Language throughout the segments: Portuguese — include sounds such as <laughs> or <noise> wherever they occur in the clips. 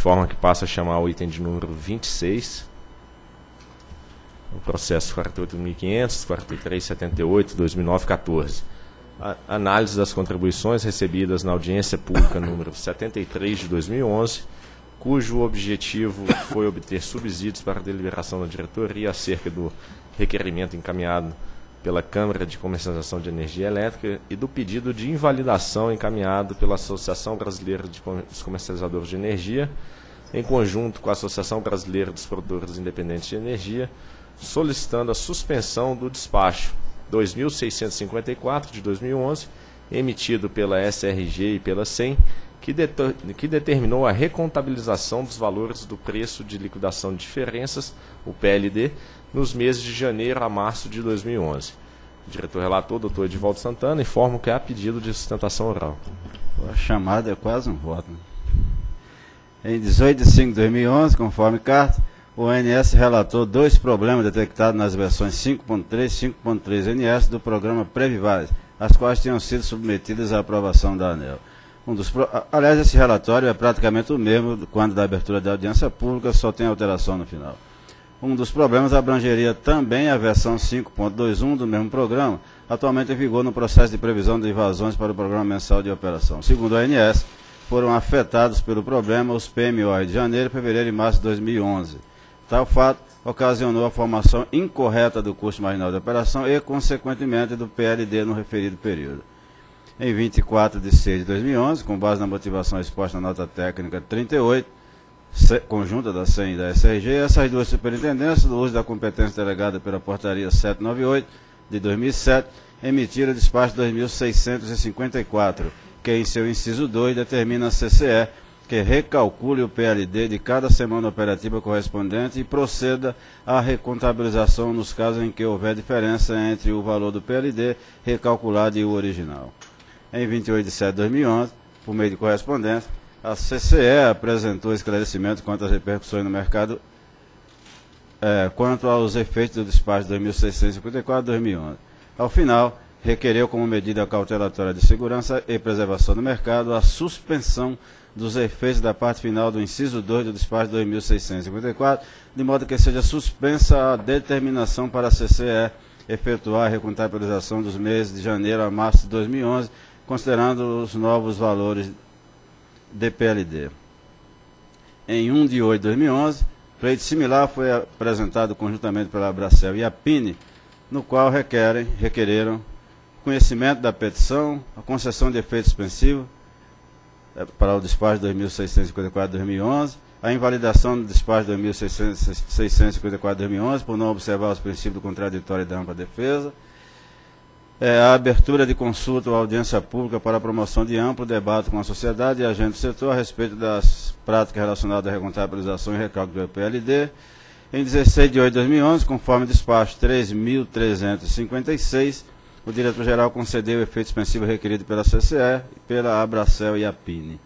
de forma que passa a chamar o item de número 26, o processo 48.500, 4378, 2009-14. Análise das contribuições recebidas na audiência pública número 73 de 2011, cujo objetivo foi obter subsídios para a deliberação da diretoria acerca do requerimento encaminhado pela Câmara de Comercialização de Energia Elétrica e do pedido de invalidação encaminhado pela Associação Brasileira de Comercializadores de Energia, em conjunto com a Associação Brasileira dos Produtores Independentes de Energia, solicitando a suspensão do despacho 2654 de 2011, emitido pela SRG e pela SEM, que, que determinou a recontabilização dos valores do preço de liquidação de diferenças, o PLD, nos meses de janeiro a março de 2011. O diretor relator, doutor Edivaldo Santana, informa que há pedido de sustentação oral. A chamada é quase um voto. Né? Em 18 de 5 de 2011, conforme carta, o ONS relatou dois problemas detectados nas versões 5.3 e 5.3 NS do programa Previvais, as quais tinham sido submetidas à aprovação da ANEL. Um dos. Aliás, esse relatório é praticamente o mesmo quando da abertura da audiência pública, só tem alteração no final. Um dos problemas abrangeria também a versão 5.21 do mesmo programa, atualmente em vigor no processo de previsão de invasões para o Programa Mensal de Operação. Segundo a ANS, foram afetados pelo problema os PMO de janeiro, fevereiro e março de 2011. Tal fato ocasionou a formação incorreta do custo marginal de operação e, consequentemente, do PLD no referido período. Em 24 de 6 de 2011, com base na motivação exposta na nota técnica 38, conjunta da SEM e da SRG, essas duas superintendências, do uso da competência delegada pela Portaria 798 de 2007, emitiram o despacho 2654, que em seu inciso 2 determina a CCE que recalcule o PLD de cada semana operativa correspondente e proceda à recontabilização nos casos em que houver diferença entre o valor do PLD recalculado e o original. Em 28 de 7 de 2011, por meio de correspondência, a CCE apresentou esclarecimento quanto às repercussões no mercado é, quanto aos efeitos do despacho 2654-2011. Ao final, requereu como medida cautelatória de segurança e preservação do mercado a suspensão dos efeitos da parte final do inciso 2 do despacho 2654, de modo que seja suspensa a determinação para a CCE efetuar a recontabilização dos meses de janeiro a março de 2011, considerando os novos valores DPLD. Em 1 de 8 de 2011, pleito similar foi apresentado conjuntamente pela Abracel e a PINE, no qual requerem, requereram conhecimento da petição, a concessão de efeito suspensivo é, para o despacho 2654-2011, a invalidação do despacho 2654-2011 por não observar os princípios do contraditório e da ampla defesa, é, a abertura de consulta ou audiência pública para a promoção de amplo debate com a sociedade e agentes do setor a respeito das práticas relacionadas à recontabilização e recálculo do PLD. Em 16 de 8 de 2011, conforme despacho 3.356, o diretor-geral concedeu o efeito suspensivo requerido pela CCE, pela Abracel e a PINE.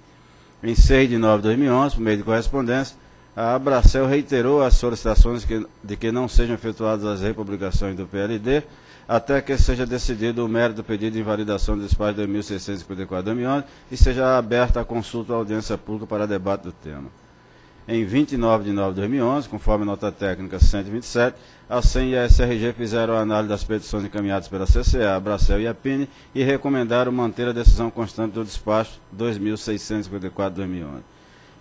Em 6 de 9 de 2011, por meio de correspondência, a Abracel reiterou as solicitações de que não sejam efetuadas as republicações do PLD, até que seja decidido o mérito do pedido de invalidação do despacho 2654-2011 e seja aberta a consulta ou audiência pública para debate do tema. Em 29 de nove de 2011, conforme nota técnica 127, a SEM e a SRG fizeram a análise das petições encaminhadas pela CCA, Bracel e a PINE e recomendaram manter a decisão constante do despacho 2654-2011.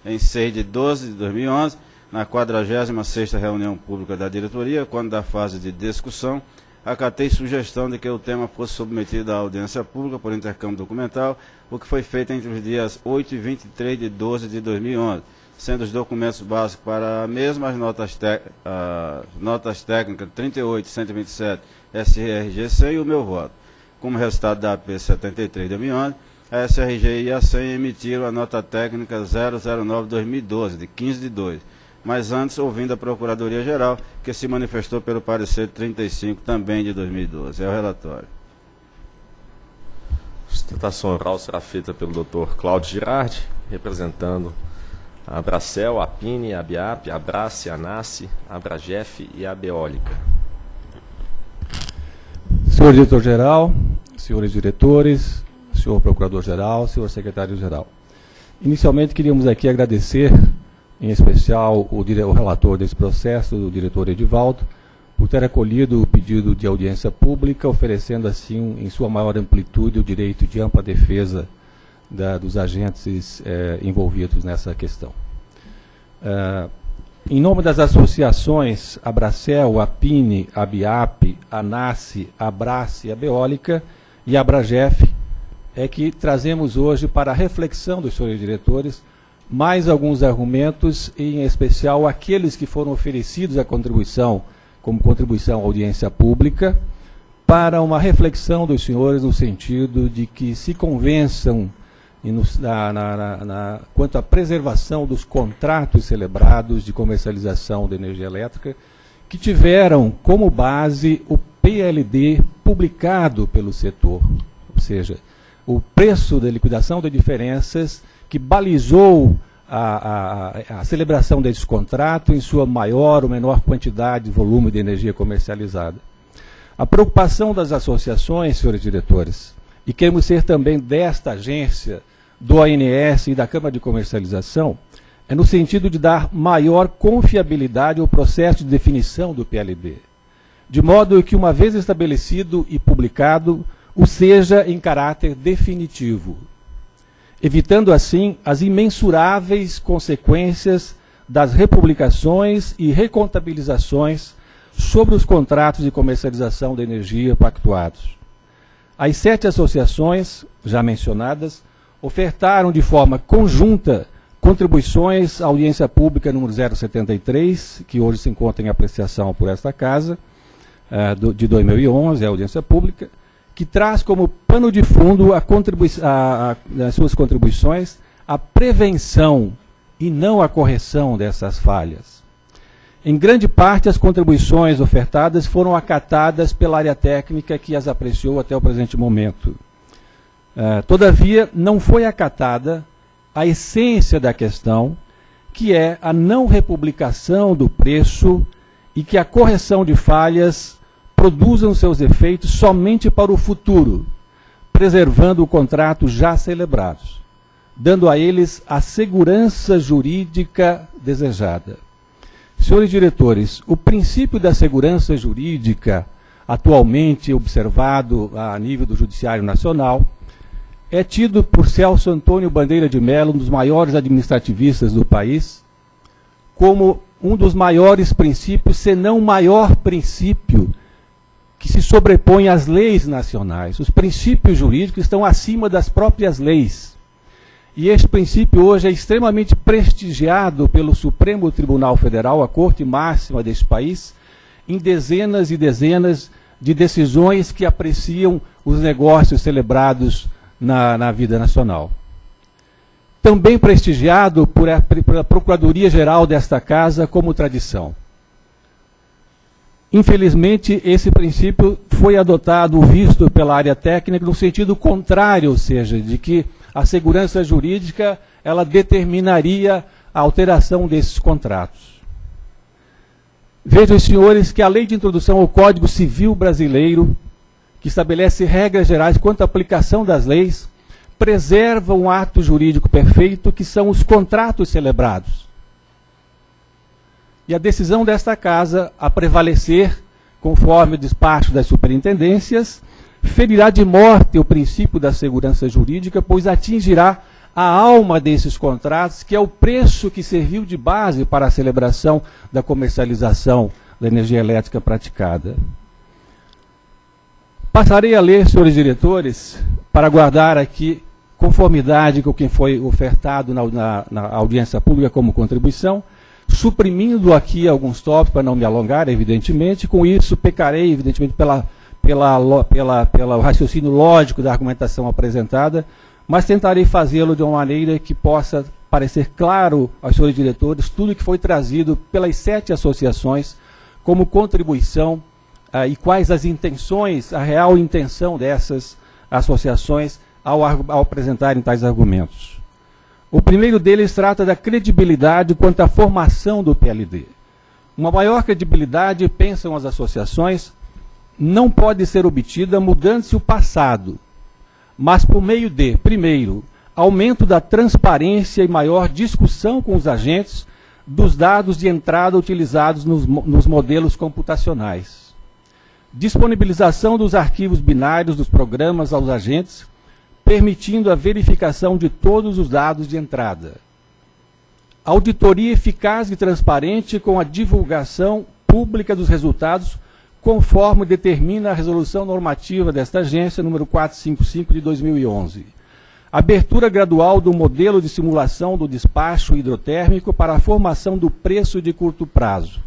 Em 6 de 12 de 2011, na 46ª reunião pública da diretoria, quando da fase de discussão, acatei sugestão de que o tema fosse submetido à audiência pública por intercâmbio documental, o que foi feito entre os dias 8 e 23 de 12 de 2011, sendo os documentos básicos para a mesma as notas, uh, notas técnicas 38 e 127 SRGC e o meu voto. Como resultado da AP 73 de 2011, a SRG e a SEM emitiram a nota técnica 009-2012, de 15 de 2, mas antes ouvindo a Procuradoria-Geral, que se manifestou pelo parecer 35, também de 2012. É o relatório. A sustentação oral será feita pelo Dr. Cláudio Girardi, representando a Abracel, a Pine, a Biap, a Abrace, a Nasce, a Abragef e a Beólica. Senhor diretor-geral, senhores diretores, senhor procurador-geral, senhor secretário-geral. Inicialmente, queríamos aqui agradecer em especial o, o relator desse processo, o diretor Edivaldo, por ter acolhido o pedido de audiência pública, oferecendo assim, em sua maior amplitude, o direito de ampla defesa da, dos agentes eh, envolvidos nessa questão. Uh, em nome das associações Abracel, Apine, Abiap, Anace, Abrace, Abeólica e Abragef, é que trazemos hoje para a reflexão dos senhores diretores mais alguns argumentos, em especial aqueles que foram oferecidos à contribuição, como contribuição à audiência pública, para uma reflexão dos senhores no sentido de que se convençam na, na, na, quanto à preservação dos contratos celebrados de comercialização de energia elétrica, que tiveram como base o PLD publicado pelo setor, ou seja, o preço da liquidação de diferenças que balizou a, a, a celebração desse contrato em sua maior ou menor quantidade, volume de energia comercializada. A preocupação das associações, senhores diretores, e queremos ser também desta agência do ANS e da Câmara de Comercialização é no sentido de dar maior confiabilidade ao processo de definição do PLD, de modo que, uma vez estabelecido e publicado, o seja em caráter definitivo, evitando assim as imensuráveis consequências das republicações e recontabilizações sobre os contratos de comercialização de energia pactuados. As sete associações, já mencionadas, ofertaram de forma conjunta contribuições à audiência pública número 073, que hoje se encontra em apreciação por esta casa, do, de 2011, a audiência pública, que traz como pano de fundo a a, a, as suas contribuições a prevenção e não a correção dessas falhas. Em grande parte, as contribuições ofertadas foram acatadas pela área técnica que as apreciou até o presente momento. Uh, todavia, não foi acatada a essência da questão, que é a não republicação do preço e que a correção de falhas produzam seus efeitos somente para o futuro, preservando o contrato já celebrados, dando a eles a segurança jurídica desejada. Senhores diretores, o princípio da segurança jurídica, atualmente observado a nível do Judiciário Nacional, é tido por Celso Antônio Bandeira de Mello, um dos maiores administrativistas do país, como um dos maiores princípios, se não o maior princípio, que se sobrepõe às leis nacionais. Os princípios jurídicos estão acima das próprias leis. E este princípio hoje é extremamente prestigiado pelo Supremo Tribunal Federal, a corte máxima deste país, em dezenas e dezenas de decisões que apreciam os negócios celebrados na, na vida nacional. Também prestigiado por a, pela Procuradoria-Geral desta Casa como tradição. Infelizmente, esse princípio foi adotado, visto pela área técnica, no sentido contrário, ou seja, de que a segurança jurídica ela determinaria a alteração desses contratos. Vejam, senhores, que a lei de introdução ao Código Civil Brasileiro que estabelece regras gerais quanto à aplicação das leis, preserva um ato jurídico perfeito, que são os contratos celebrados. E a decisão desta casa, a prevalecer, conforme o despacho das superintendências, ferirá de morte o princípio da segurança jurídica, pois atingirá a alma desses contratos, que é o preço que serviu de base para a celebração da comercialização da energia elétrica praticada. Passarei a ler, senhores diretores, para guardar aqui conformidade com o que foi ofertado na, na, na, audiência pública como contribuição, suprimindo aqui alguns tópicos para não me alongar, evidentemente. Com isso, pecarei, evidentemente, pela, pela, pela, pelo raciocínio lógico da argumentação apresentada, mas tentarei fazê-lo de uma maneira que possa parecer claro aos senhores diretores tudo que foi trazido pelas sete associações como contribuição ah, e quais as intenções, a real intenção dessas associações ao, ao apresentarem tais argumentos. O primeiro deles trata da credibilidade quanto à formação do PLD. Uma maior credibilidade, pensam as associações, não pode ser obtida mudando-se o passado, mas por meio de, primeiro, aumento da transparência e maior discussão com os agentes dos dados de entrada utilizados nos, nos modelos computacionais. Disponibilização dos arquivos binários dos programas aos agentes, permitindo a verificação de todos os dados de entrada. Auditoria eficaz e transparente com a divulgação pública dos resultados, conforme determina a resolução normativa desta agência, número 455 de 2011 Abertura gradual do modelo de simulação do despacho hidrotérmico para a formação do preço de curto prazo.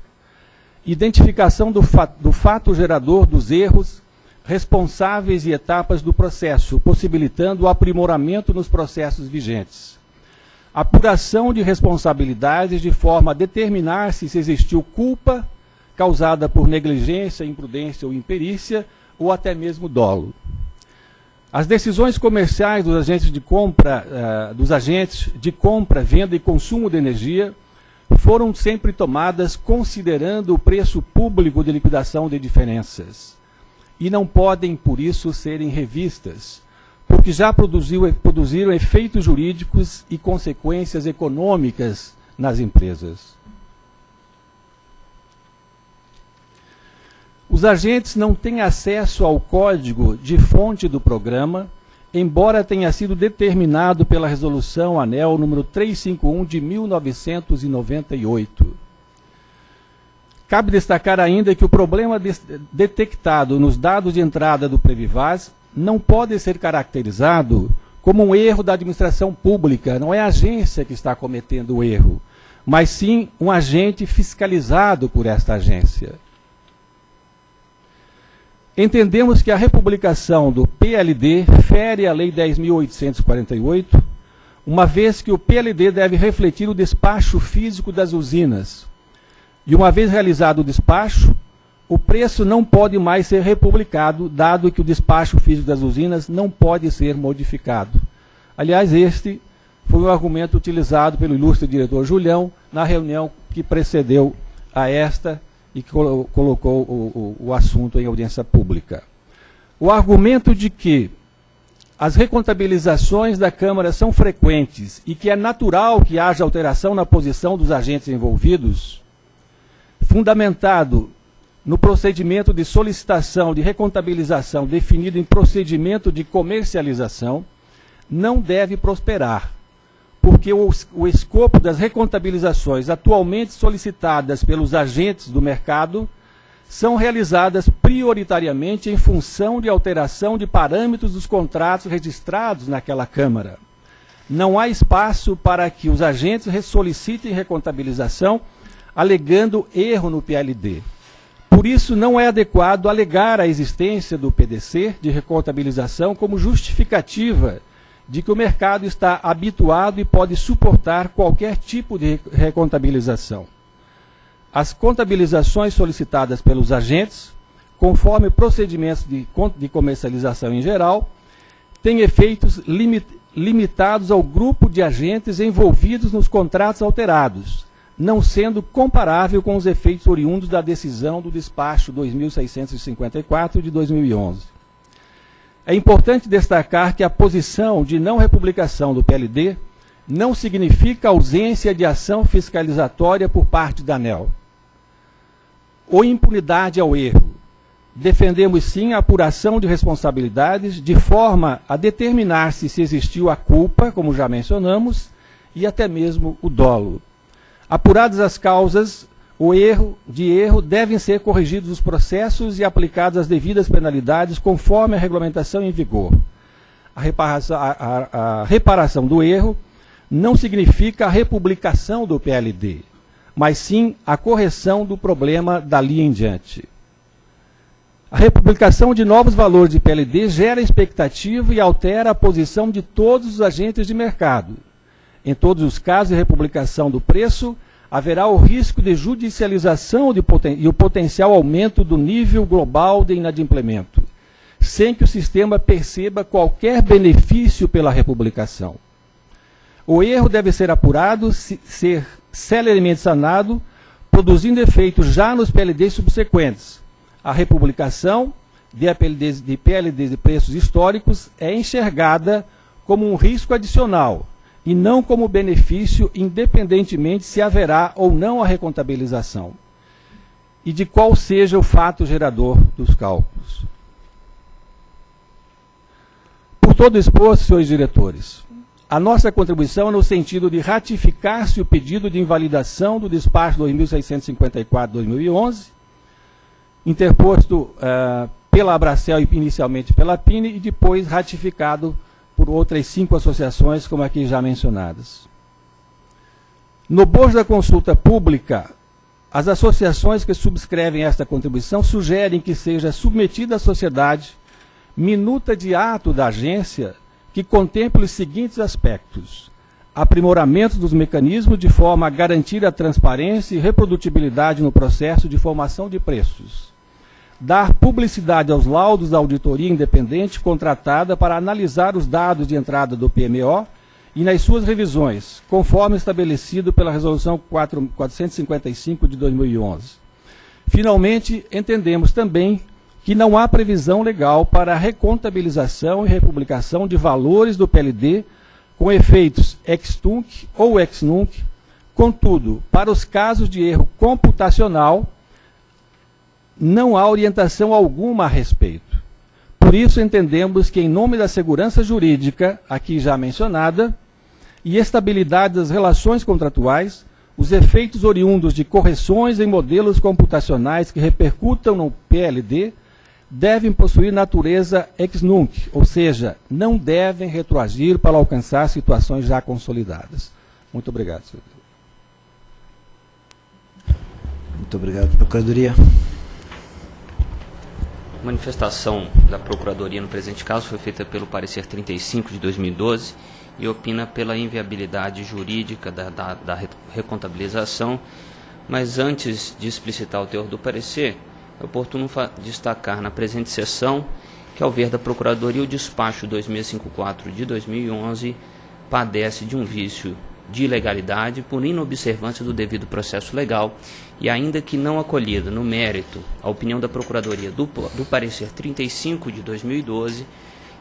Identificação do, fa do fato gerador dos erros responsáveis e etapas do processo, possibilitando o aprimoramento nos processos vigentes. Apuração de responsabilidades de forma a determinar se existiu culpa causada por negligência, imprudência ou imperícia, ou até mesmo dolo. As decisões comerciais dos agentes de compra, uh, dos agentes de compra, venda e consumo de energia foram sempre tomadas considerando o preço público de liquidação de diferenças e não podem, por isso, serem revistas, porque já produziu, produziram efeitos jurídicos e consequências econômicas nas empresas. Os agentes não têm acesso ao código de fonte do programa, embora tenha sido determinado pela resolução ANEL número 351 de 1998. Cabe destacar ainda que o problema de detectado nos dados de entrada do Previvaz não pode ser caracterizado como um erro da administração pública, não é a agência que está cometendo o erro, mas sim um agente fiscalizado por esta agência. Entendemos que a republicação do PLD fere a Lei 10.848, uma vez que o PLD deve refletir o despacho físico das usinas. E uma vez realizado o despacho, o preço não pode mais ser republicado, dado que o despacho físico das usinas não pode ser modificado. Aliás, este foi o argumento utilizado pelo ilustre diretor Julião na reunião que precedeu a esta e colocou o, o, o assunto em audiência pública. O argumento de que as recontabilizações da Câmara são frequentes e que é natural que haja alteração na posição dos agentes envolvidos, fundamentado no procedimento de solicitação de recontabilização definido em procedimento de comercialização, não deve prosperar, porque o, o escopo das recontabilizações atualmente solicitadas pelos agentes do mercado são realizadas prioritariamente em função de alteração de parâmetros dos contratos registrados naquela Câmara. Não há espaço para que os agentes solicitem recontabilização alegando erro no PLD. Por isso, não é adequado alegar a existência do PDC de recontabilização como justificativa de que o mercado está habituado e pode suportar qualquer tipo de recontabilização. As contabilizações solicitadas pelos agentes, conforme procedimentos de, de comercialização em geral, têm efeitos limit, limitados ao grupo de agentes envolvidos nos contratos alterados, não sendo comparável com os efeitos oriundos da decisão do despacho 2654 de 2011. É importante destacar que a posição de não republicação do PLD não significa ausência de ação fiscalizatória por parte da ANEL ou impunidade ao erro. Defendemos sim a apuração de responsabilidades de forma a determinar-se se existiu a culpa, como já mencionamos, e até mesmo o dolo. Apuradas as causas, o erro de erro devem ser corrigidos os processos e aplicadas as devidas penalidades conforme a regulamentação em vigor. A reparação, a, a, a reparação do erro não significa a republicação do PLD, mas sim a correção do problema dali em diante. A republicação de novos valores de PLD gera expectativa e altera a posição de todos os agentes de mercado. Em todos os casos de republicação do preço, haverá o risco de judicialização de poten e o potencial aumento do nível global de inadimplemento, sem que o sistema perceba qualquer benefício pela republicação. O erro deve ser apurado, ser celeremente sanado, produzindo efeitos já nos PLDs subsequentes. A republicação de PLDs de, PLDs de preços históricos é enxergada como um risco adicional e não como benefício, independentemente se haverá ou não a recontabilização, e de qual seja o fato gerador dos cálculos. Por todo exposto, senhores diretores, a nossa contribuição é no sentido de ratificar-se o pedido de invalidação do despacho 2654-2011, interposto uh, pela Abracel e inicialmente pela PINE e depois ratificado por outras cinco associações, como aqui já mencionadas. No bojo da consulta pública, as associações que subscrevem esta contribuição sugerem que seja submetida à sociedade minuta de ato da agência que contemple os seguintes aspectos: aprimoramento dos mecanismos de forma a garantir a transparência e reprodutibilidade no processo de formação de preços dar publicidade aos laudos da auditoria independente contratada para analisar os dados de entrada do PMO e nas suas revisões, conforme estabelecido pela Resolução 4, 455 de 2011. Finalmente, entendemos também que não há previsão legal para a recontabilização e republicação de valores do PLD com efeitos ex-tunc ou ex-nunc. Contudo, para os casos de erro computacional, não há orientação alguma a respeito. Por isso, entendemos que, em nome da segurança jurídica, aqui já mencionada, e estabilidade das relações contratuais, os efeitos oriundos de correções em modelos computacionais que repercutam no PLD devem possuir natureza ex nunc, ou seja, não devem retroagir para alcançar situações já consolidadas. Muito obrigado, senhor. Muito obrigado, Procuradoria manifestação da Procuradoria no presente caso foi feita pelo parecer 35 de 2012 e opina pela inviabilidade jurídica da, da, da recontabilização, mas antes de explicitar o teor do parecer, é oportuno destacar na presente sessão que, ao ver da Procuradoria, o despacho 2654 de 2011 padece de um vício de ilegalidade por inobservância do devido processo legal e ainda que não acolhida no mérito a opinião da Procuradoria do, do parecer 35 de 2012,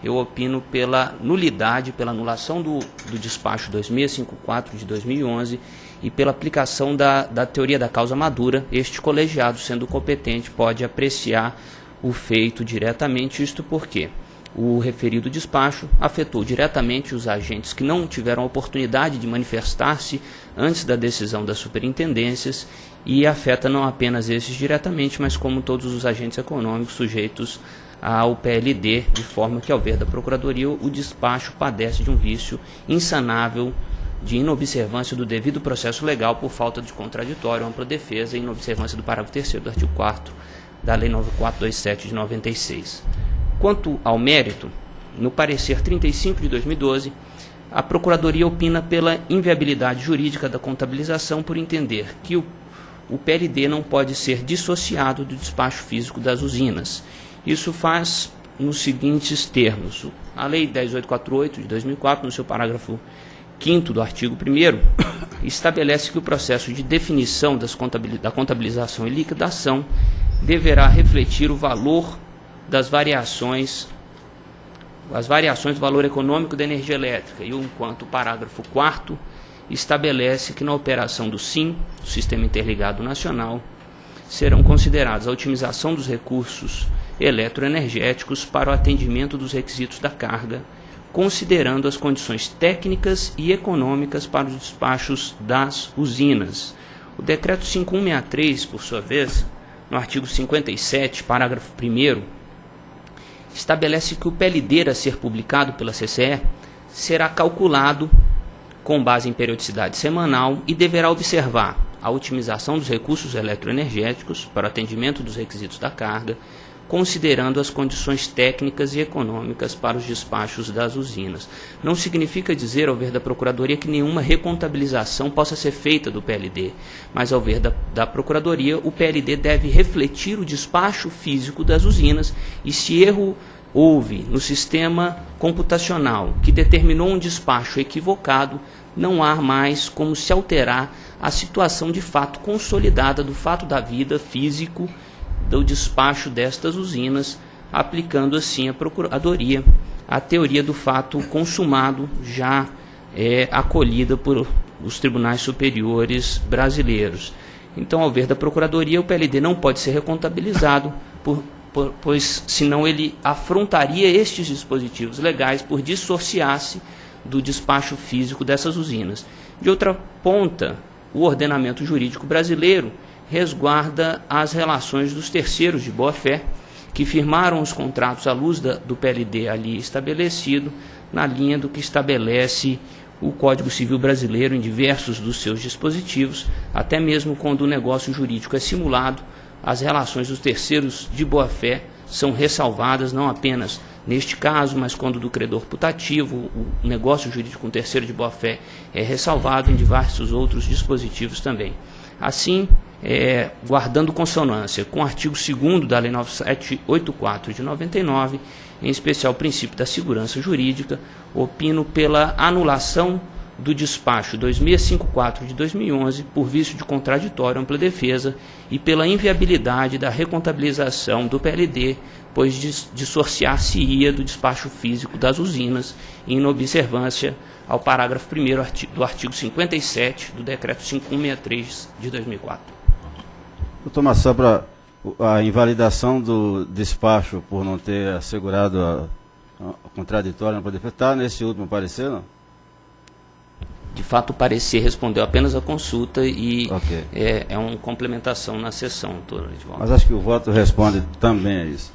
eu opino pela nulidade, pela anulação do, do despacho 2654 de 2011 e pela aplicação da, da teoria da causa madura, este colegiado, sendo competente, pode apreciar o feito diretamente, isto porque o referido despacho afetou diretamente os agentes que não tiveram oportunidade de manifestar-se antes da decisão das superintendências e afeta não apenas esses diretamente, mas como todos os agentes econômicos sujeitos ao PLD, de forma que, ao ver da Procuradoria, o despacho padece de um vício insanável de inobservância do devido processo legal por falta de contraditório, ampla defesa e inobservância do parágrafo 3 do artigo 4 da Lei 9427 de 96. Quanto ao mérito, no parecer 35 de 2012, a Procuradoria opina pela inviabilidade jurídica da contabilização por entender que o, o PLD não pode ser dissociado do despacho físico das usinas. Isso faz nos seguintes termos. A Lei 10848 de 2004, no seu parágrafo 5 do artigo 1 <coughs> estabelece que o processo de definição das da contabilização e liquidação deverá refletir o valor das variações as variações do valor econômico da energia elétrica e enquanto o parágrafo 4 estabelece que na operação do SIM, do Sistema Interligado Nacional, serão consideradas a otimização dos recursos eletroenergéticos para o atendimento dos requisitos da carga, considerando as condições técnicas e econômicas para os despachos das usinas. O decreto 5163, por sua vez, no artigo 57, parágrafo 1 estabelece que o PLD a ser publicado pela CCE será calculado com base em periodicidade semanal e deverá observar a otimização dos recursos eletroenergéticos para atendimento dos requisitos da carga, considerando as condições técnicas e econômicas para os despachos das usinas. Não significa dizer, ao ver da Procuradoria, que nenhuma recontabilização possa ser feita do PLD, mas, ao ver da, da Procuradoria, o PLD deve refletir o despacho físico das usinas e, se erro houve no sistema computacional que determinou um despacho equivocado, não há mais como se alterar a situação de fato consolidada do fato da vida físico do despacho destas usinas, aplicando assim a Procuradoria a teoria do fato consumado já é acolhida por os tribunais superiores brasileiros. Então, ao ver da Procuradoria, o PLD não pode ser recontabilizado, por, por, pois senão ele afrontaria estes dispositivos legais por dissociar-se do despacho físico dessas usinas. De outra ponta, o ordenamento jurídico brasileiro resguarda as relações dos terceiros de boa-fé que firmaram os contratos à luz da, do PLD ali estabelecido, na linha do que estabelece o Código Civil Brasileiro em diversos dos seus dispositivos, até mesmo quando o negócio jurídico é simulado, as relações dos terceiros de boa-fé são ressalvadas não apenas neste caso, mas quando do credor putativo, o negócio jurídico com terceiro de boa-fé é ressalvado em diversos outros dispositivos também. Assim, é, guardando consonância com o artigo 2 da Lei 9784 de 99, em especial o princípio da segurança jurídica, opino pela anulação do despacho 2654 de 2011 por vício de contraditório ampla defesa e pela inviabilidade da recontabilização do PLD, pois dissociar-se-ia do despacho físico das usinas em inobservância ao parágrafo 1 do artigo 57 do decreto 5163 de 2004. Doutor Massá, para a invalidação do despacho por não ter assegurado a, a contraditória ampla defesa, está nesse último parecer, não? de fato o parecer respondeu apenas a consulta e okay. é, é uma complementação na sessão, doutor Edivaldo. Mas acho que o voto responde também a isso.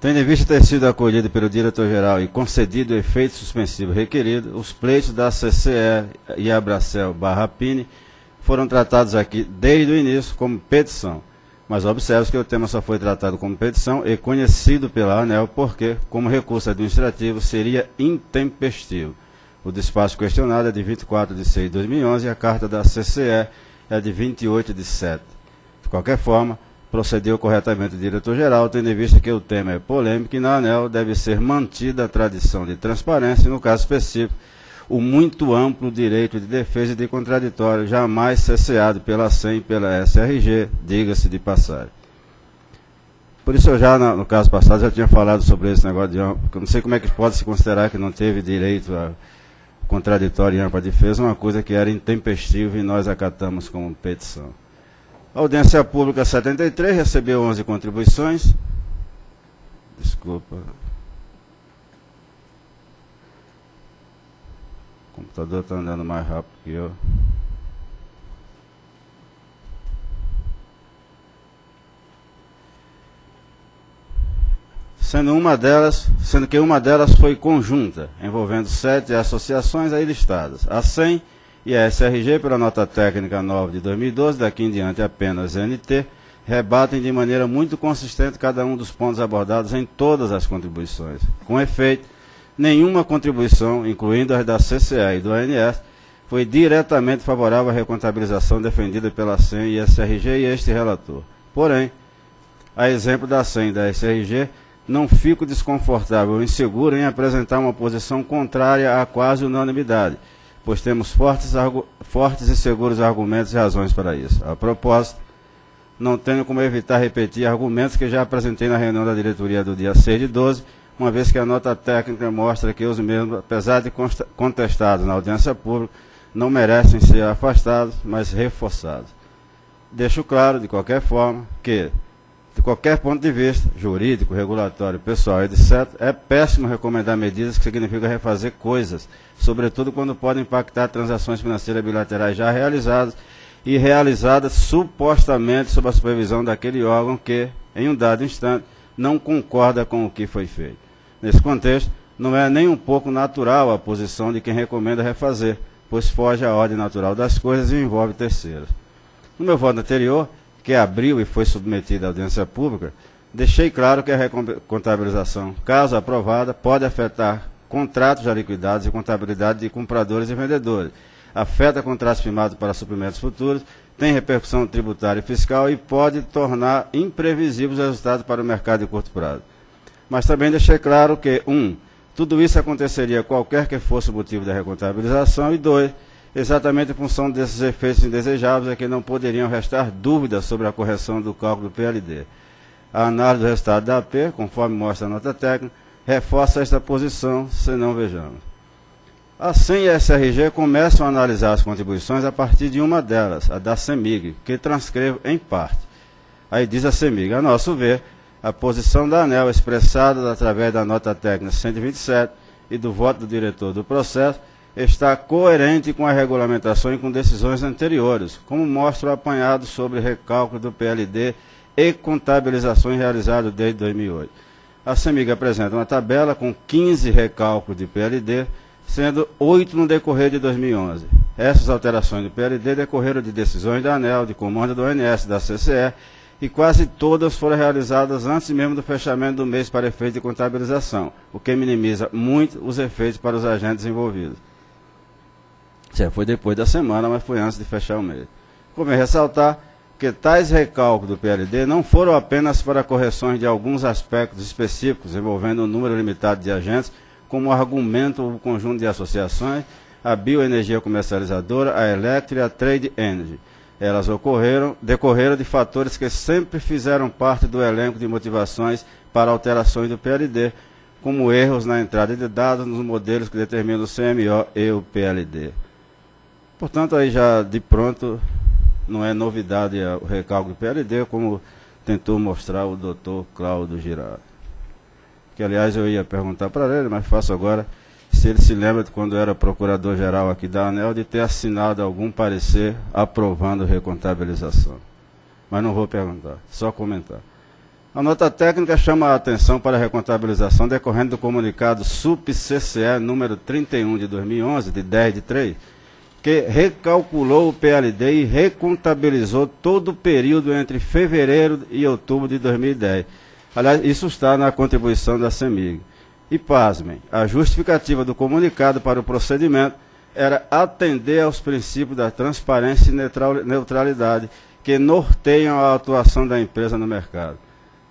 Tendo em vista ter sido acolhido pelo diretor-geral e concedido o efeito suspensivo requerido, os pleitos da CCE e Abracel barra Pini foram tratados aqui desde o início como petição. Mas observe que o tema só foi tratado como petição e conhecido pela ANEL porque, como recurso administrativo, seria intempestivo. O despacho questionado é de 24 de 6 de 2011 e a carta da CCE é de 28 de 7. De qualquer forma, procedeu corretamente o diretor-geral, tendo em vista que o tema é polêmico e na ANEL deve ser mantida a tradição de transparência no caso específico, o muito amplo direito de defesa e de contraditório, jamais cesseado pela SEM e pela SRG, diga-se de passagem. Por isso eu já, no caso passado, já tinha falado sobre esse negócio de eu não sei como é que pode se considerar que não teve direito a contraditório em ampla defesa, uma coisa que era intempestiva e nós acatamos como petição. A audiência pública 73 recebeu 11 contribuições. Desculpa. O computador está andando mais rápido que eu. sendo uma delas, sendo que uma delas foi conjunta, envolvendo sete associações aí listadas, a SEM e a SRG pela nota técnica 9 de 2012, daqui em diante apenas NT, rebatem de maneira muito consistente cada um dos pontos abordados em todas as contribuições. Com efeito, nenhuma contribuição, incluindo as da CCA e do ANS, foi diretamente favorável à recontabilização defendida pela SEM e SRG e este relator. Porém, a exemplo da SEM e da SRG, não fico desconfortável ou inseguro em apresentar uma posição contrária à quase unanimidade, pois temos fortes, fortes e seguros argumentos e razões para isso. A propósito, não tenho como evitar repetir argumentos que já apresentei na reunião da diretoria do dia 6 de 12, uma vez que a nota técnica mostra que os mesmos, apesar de contestados na audiência pública, não merecem ser afastados, mas reforçados. Deixo claro, de qualquer forma, que de qualquer ponto de vista, jurídico, regulatório, pessoal, etc., é péssimo recomendar medidas que significam refazer coisas, sobretudo quando podem impactar transações financeiras bilaterais já realizadas e realizadas supostamente sob a supervisão daquele órgão que, em um dado instante, não concorda com o que foi feito. Nesse contexto, não é nem um pouco natural a posição de quem recomenda refazer, pois foge à ordem natural das coisas e envolve terceiros. No meu voto anterior, que abriu e foi submetida à audiência pública, deixei claro que a recontabilização, caso aprovada, pode afetar contratos já liquidados e contabilidade de compradores e vendedores. Afeta contratos firmados para suprimentos futuros, tem repercussão tributária e fiscal e pode tornar imprevisíveis os resultados para o mercado de curto prazo. Mas também deixei claro que, um, tudo isso aconteceria qualquer que fosse o motivo da recontabilização, e dois, exatamente em função desses efeitos indesejáveis é que não poderiam restar dúvidas sobre a correção do cálculo do PLD. A análise do resultado da AP, conforme mostra a nota técnica, reforça esta posição, se não vejamos. A SEM e a SRG começam a analisar as contribuições a partir de uma delas, a da CEMIG, que transcrevo em parte. Aí diz a CEMIG, a nosso ver, a posição da ANEL expressada através da nota técnica 127 e do voto do diretor do processo está coerente com a regulamentação e com decisões anteriores, como mostra o apanhado sobre recálculo do PLD e contabilizações realizadas desde 2008. A CEMIG apresenta uma tabela com 15 recálculos de PLD, sendo oito no decorrer de 2011. Essas alterações do PLD decorreram de decisões da ANEL, de comando do ONS, da CCE, e quase todas foram realizadas antes mesmo do fechamento do mês para efeito de contabilização, o que minimiza muito os efeitos para os agentes envolvidos. Certo, foi depois da semana, mas foi antes de fechar o mês. Como é ressaltar que tais recálculos do PLD não foram apenas para correções de alguns aspectos específicos envolvendo um número limitado de agentes, como argumento o conjunto de associações, a Bioenergia Comercializadora, a Electri e a Trade Energy. Elas ocorreram, decorreram de fatores que sempre fizeram parte do elenco de motivações para alterações do PLD, como erros na entrada de dados nos modelos que determinam o CMO e o PLD. Portanto, aí já de pronto não é novidade o recálculo do PLD, como tentou mostrar o doutor Cláudio Girard que aliás eu ia perguntar para ele, mas faço agora, se ele se lembra de quando era procurador-geral aqui da ANEL, de ter assinado algum parecer aprovando recontabilização. Mas não vou perguntar, só comentar. A nota técnica chama a atenção para a recontabilização decorrente do comunicado SUP-CCE número 31 de 2011, de 10 de 3, que recalculou o PLD e recontabilizou todo o período entre fevereiro e outubro de 2010 Aliás, isso está na contribuição da CEMIG. E pasmem, a justificativa do comunicado para o procedimento era atender aos princípios da transparência e neutralidade que norteiam a atuação da empresa no mercado.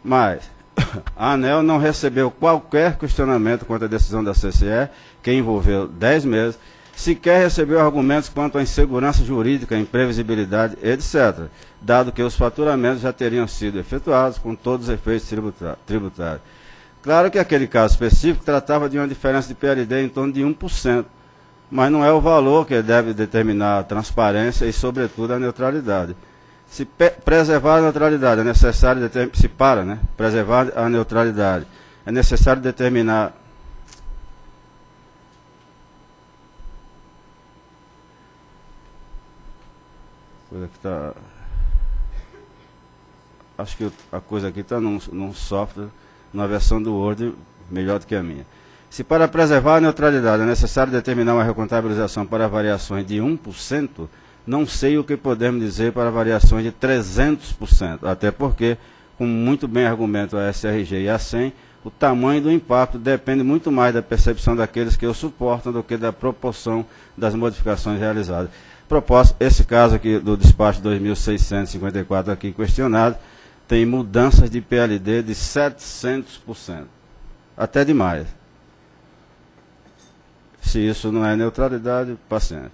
Mas <coughs> a ANEL não recebeu qualquer questionamento quanto à decisão da CCE, que envolveu 10 meses, sequer recebeu argumentos quanto à insegurança jurídica, imprevisibilidade, etc., dado que os faturamentos já teriam sido efetuados com todos os efeitos tributários. Claro que aquele caso específico tratava de uma diferença de PLD em torno de 1%, mas não é o valor que deve determinar a transparência e, sobretudo, a neutralidade. Se preservar a neutralidade é necessário se para, né? Preservar a neutralidade é necessário determinar coisa que está. Acho que a coisa aqui está num, num software, na versão do Word, melhor do que a minha. Se para preservar a neutralidade é necessário determinar uma recontabilização para variações de 1%, não sei o que podemos dizer para variações de 300%, até porque, como muito bem argumenta a SRG e a SEM, o tamanho do impacto depende muito mais da percepção daqueles que o suportam do que da proporção das modificações realizadas. Proposta, esse caso aqui do despacho 2654 aqui questionado, tem mudanças de PLD de 700%. Até demais. Se isso não é neutralidade, paciente.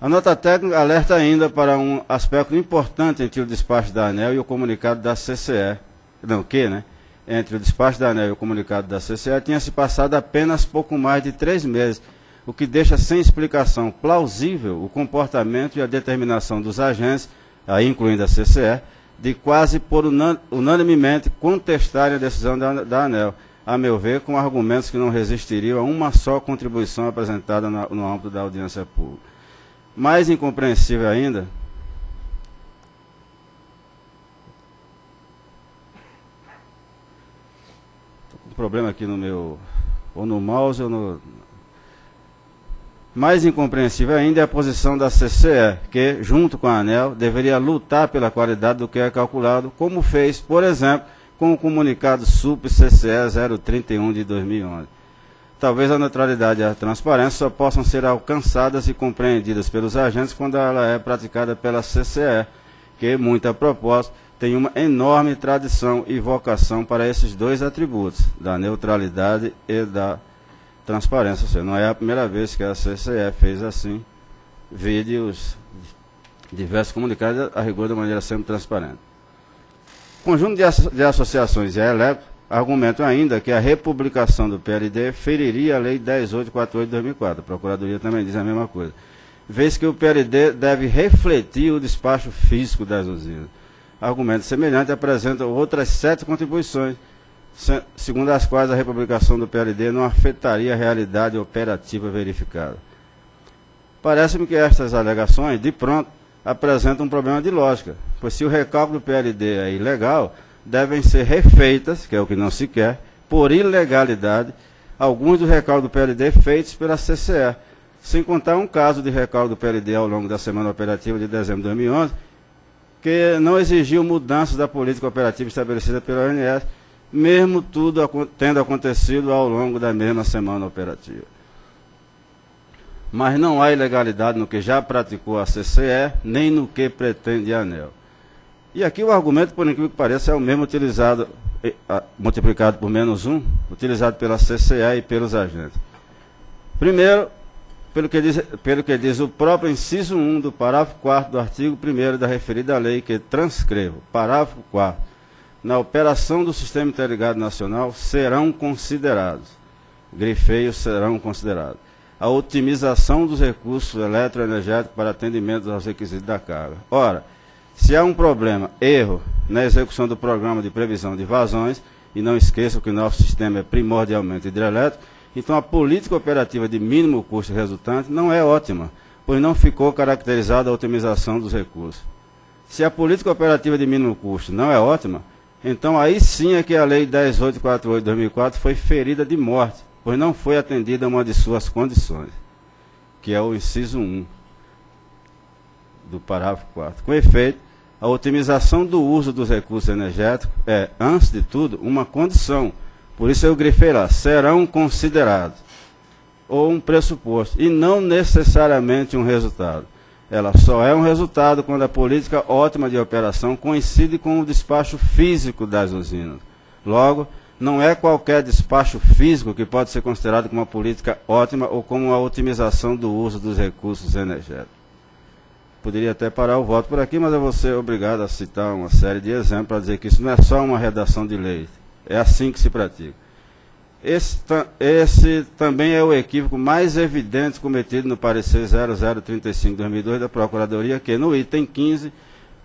A nota técnica alerta ainda para um aspecto importante entre o despacho da ANEL e o comunicado da CCE. Não, que, né? Entre o despacho da ANEL e o comunicado da CCE tinha se passado apenas pouco mais de três meses o que deixa sem explicação plausível o comportamento e a determinação dos agentes, aí incluindo a CCE, de quase por unanimemente contestarem a decisão da, ANEL, a meu ver, com argumentos que não resistiriam a uma só contribuição apresentada no âmbito da audiência pública. Mais incompreensível ainda, um problema aqui no meu, ou no mouse ou no, mais incompreensível ainda é a posição da CCE, que, junto com a ANEL, deveria lutar pela qualidade do que é calculado, como fez, por exemplo, com o comunicado SUP-CCE 031 de 2011. Talvez a neutralidade e a transparência só possam ser alcançadas e compreendidas pelos agentes quando ela é praticada pela CCE, que, muito a propósito, tem uma enorme tradição e vocação para esses dois atributos, da neutralidade e da transparência. Seja, não é a primeira vez que a CCE fez assim, vídeos diversos comunicados a rigor de maneira sempre transparente. Conjunto de, asso de associações e a Eleco Argumento ainda que a republicação do PLD feriria a Lei 10848 de 2004. A Procuradoria também diz a mesma coisa. Vez que o PLD deve refletir o despacho físico das usinas. Argumento semelhante apresenta outras sete contribuições, segundo as quais a republicação do PLD não afetaria a realidade operativa verificada. Parece-me que estas alegações, de pronto, apresentam um problema de lógica, pois se o recálculo do PLD é ilegal, devem ser refeitas, que é o que não se quer, por ilegalidade, alguns dos recalques do PLD feitos pela CCE, sem contar um caso de recalque do PLD ao longo da semana operativa de dezembro de 2011, que não exigiu mudanças da política operativa estabelecida pela ONS, mesmo tudo tendo acontecido ao longo da mesma semana operativa. Mas não há ilegalidade no que já praticou a CCE, nem no que pretende a ANEL. E aqui o argumento, por incrível que pareça, é o mesmo utilizado, multiplicado por menos um, utilizado pela CCE e pelos agentes. Primeiro, pelo que diz, pelo que diz o próprio inciso 1 do parágrafo 4 do artigo 1 da referida lei, que transcrevo, parágrafo 4, na operação do Sistema Interligado Nacional serão considerados, grifeios serão considerados, a otimização dos recursos eletroenergéticos para atendimento aos requisitos da carga. Ora, se há um problema, erro, na execução do programa de previsão de vazões, e não esqueçam que o nosso sistema é primordialmente hidrelétrico, então a política operativa de mínimo custo resultante não é ótima, pois não ficou caracterizada a otimização dos recursos. Se a política operativa de mínimo custo não é ótima, então aí sim é que a Lei 10848 de 2004 foi ferida de morte, pois não foi atendida uma de suas condições, que é o inciso 1 do parágrafo 4. Com efeito, a otimização do uso dos recursos energéticos é, antes de tudo, uma condição. Por isso eu grifei lá, serão considerados, ou um pressuposto, e não necessariamente um resultado. Ela só é um resultado quando a política ótima de operação coincide com o despacho físico das usinas. Logo, não é qualquer despacho físico que pode ser considerado como uma política ótima ou como uma otimização do uso dos recursos energéticos. Poderia até parar o voto por aqui, mas eu vou ser obrigado a citar uma série de exemplos para dizer que isso não é só uma redação de lei. É assim que se pratica. Esse, esse também é o equívoco mais evidente cometido no parecer 0035-2002 da Procuradoria, que no item 15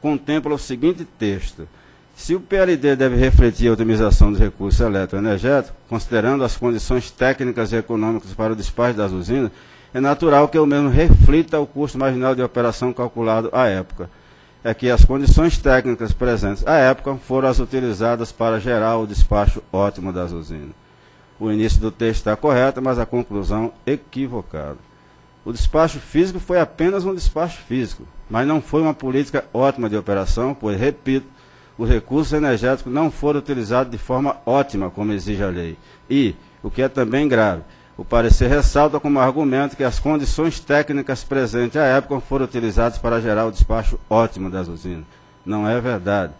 contempla o seguinte texto. Se o PLD deve refletir a otimização dos recursos eletroenergéticos, considerando as condições técnicas e econômicas para o despacho das usinas, é natural que o mesmo reflita o custo marginal de operação calculado à época. É que as condições técnicas presentes à época foram as utilizadas para gerar o despacho ótimo das usinas. O início do texto está correto, mas a conclusão equivocada. O despacho físico foi apenas um despacho físico, mas não foi uma política ótima de operação, pois, repito, os recursos energéticos não foram utilizados de forma ótima, como exige a lei. E, o que é também grave, o parecer ressalta como argumento que as condições técnicas presentes à época foram utilizadas para gerar o despacho ótimo das usinas. Não é verdade.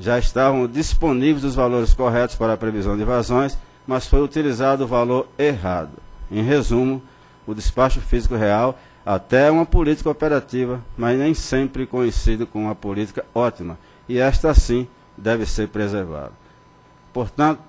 Já estavam disponíveis os valores corretos para a previsão de vazões, mas foi utilizado o valor errado. Em resumo, o despacho físico real até é uma política operativa, mas nem sempre coincide com uma política ótima, e esta sim deve ser preservada. Portanto,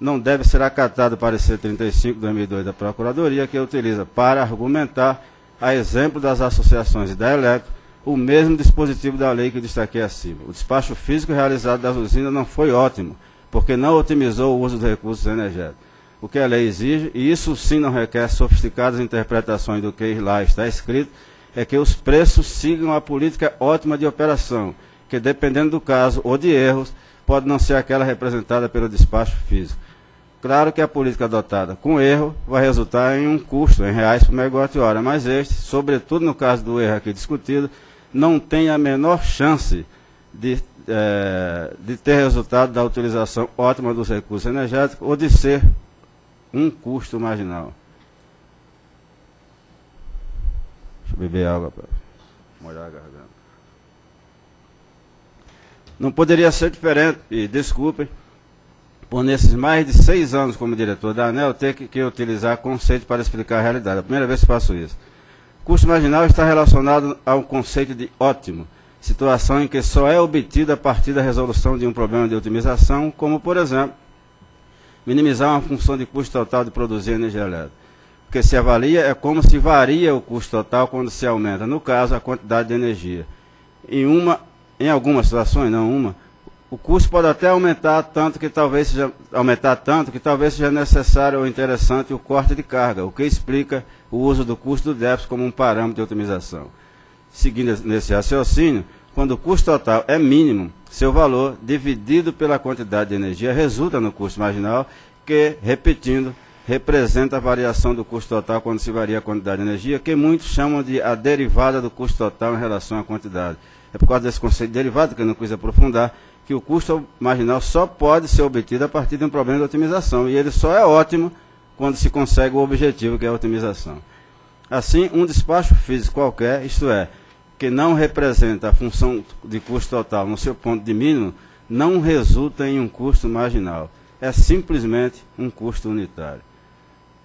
não deve ser acatado o parecer 35 de 2002 da Procuradoria, que utiliza para argumentar, a exemplo das associações e da Electro, o mesmo dispositivo da lei que destaquei acima. O despacho físico realizado das usinas não foi ótimo, porque não otimizou o uso dos recursos energéticos. O que a lei exige, e isso sim não requer sofisticadas interpretações do que lá está escrito, é que os preços sigam a política ótima de operação, que dependendo do caso ou de erros, pode não ser aquela representada pelo despacho físico. Claro que a política adotada com erro vai resultar em um custo em reais por megawatt-hora, mas este, sobretudo no caso do erro aqui discutido, não tem a menor chance de, é, de ter resultado da utilização ótima dos recursos energéticos ou de ser um custo marginal. Deixa eu beber água para molhar a garganta. Não poderia ser diferente, e desculpem, por nesses mais de seis anos como diretor da ANEL, ter que, que utilizar conceito para explicar a realidade. É a primeira vez que faço isso. Custo marginal está relacionado ao conceito de ótimo, situação em que só é obtida a partir da resolução de um problema de otimização, como, por exemplo, minimizar uma função de custo total de produzir energia elétrica. O que se avalia é como se varia o custo total quando se aumenta, no caso, a quantidade de energia. Em, uma, em algumas situações, não uma, o custo pode até aumentar tanto que talvez seja aumentar tanto que talvez seja necessário ou interessante o corte de carga, o que explica o uso do custo do déficit como um parâmetro de otimização. Seguindo nesse raciocínio, quando o custo total é mínimo, seu valor dividido pela quantidade de energia resulta no custo marginal, que, repetindo, representa a variação do custo total quando se varia a quantidade de energia, que muitos chamam de a derivada do custo total em relação à quantidade. É por causa desse conceito de derivado, que eu não quis aprofundar, que o custo marginal só pode ser obtido a partir de um problema de otimização, e ele só é ótimo quando se consegue o objetivo, que é a otimização. Assim, um despacho físico qualquer, isto é, que não representa a função de custo total no seu ponto de mínimo, não resulta em um custo marginal. É simplesmente um custo unitário.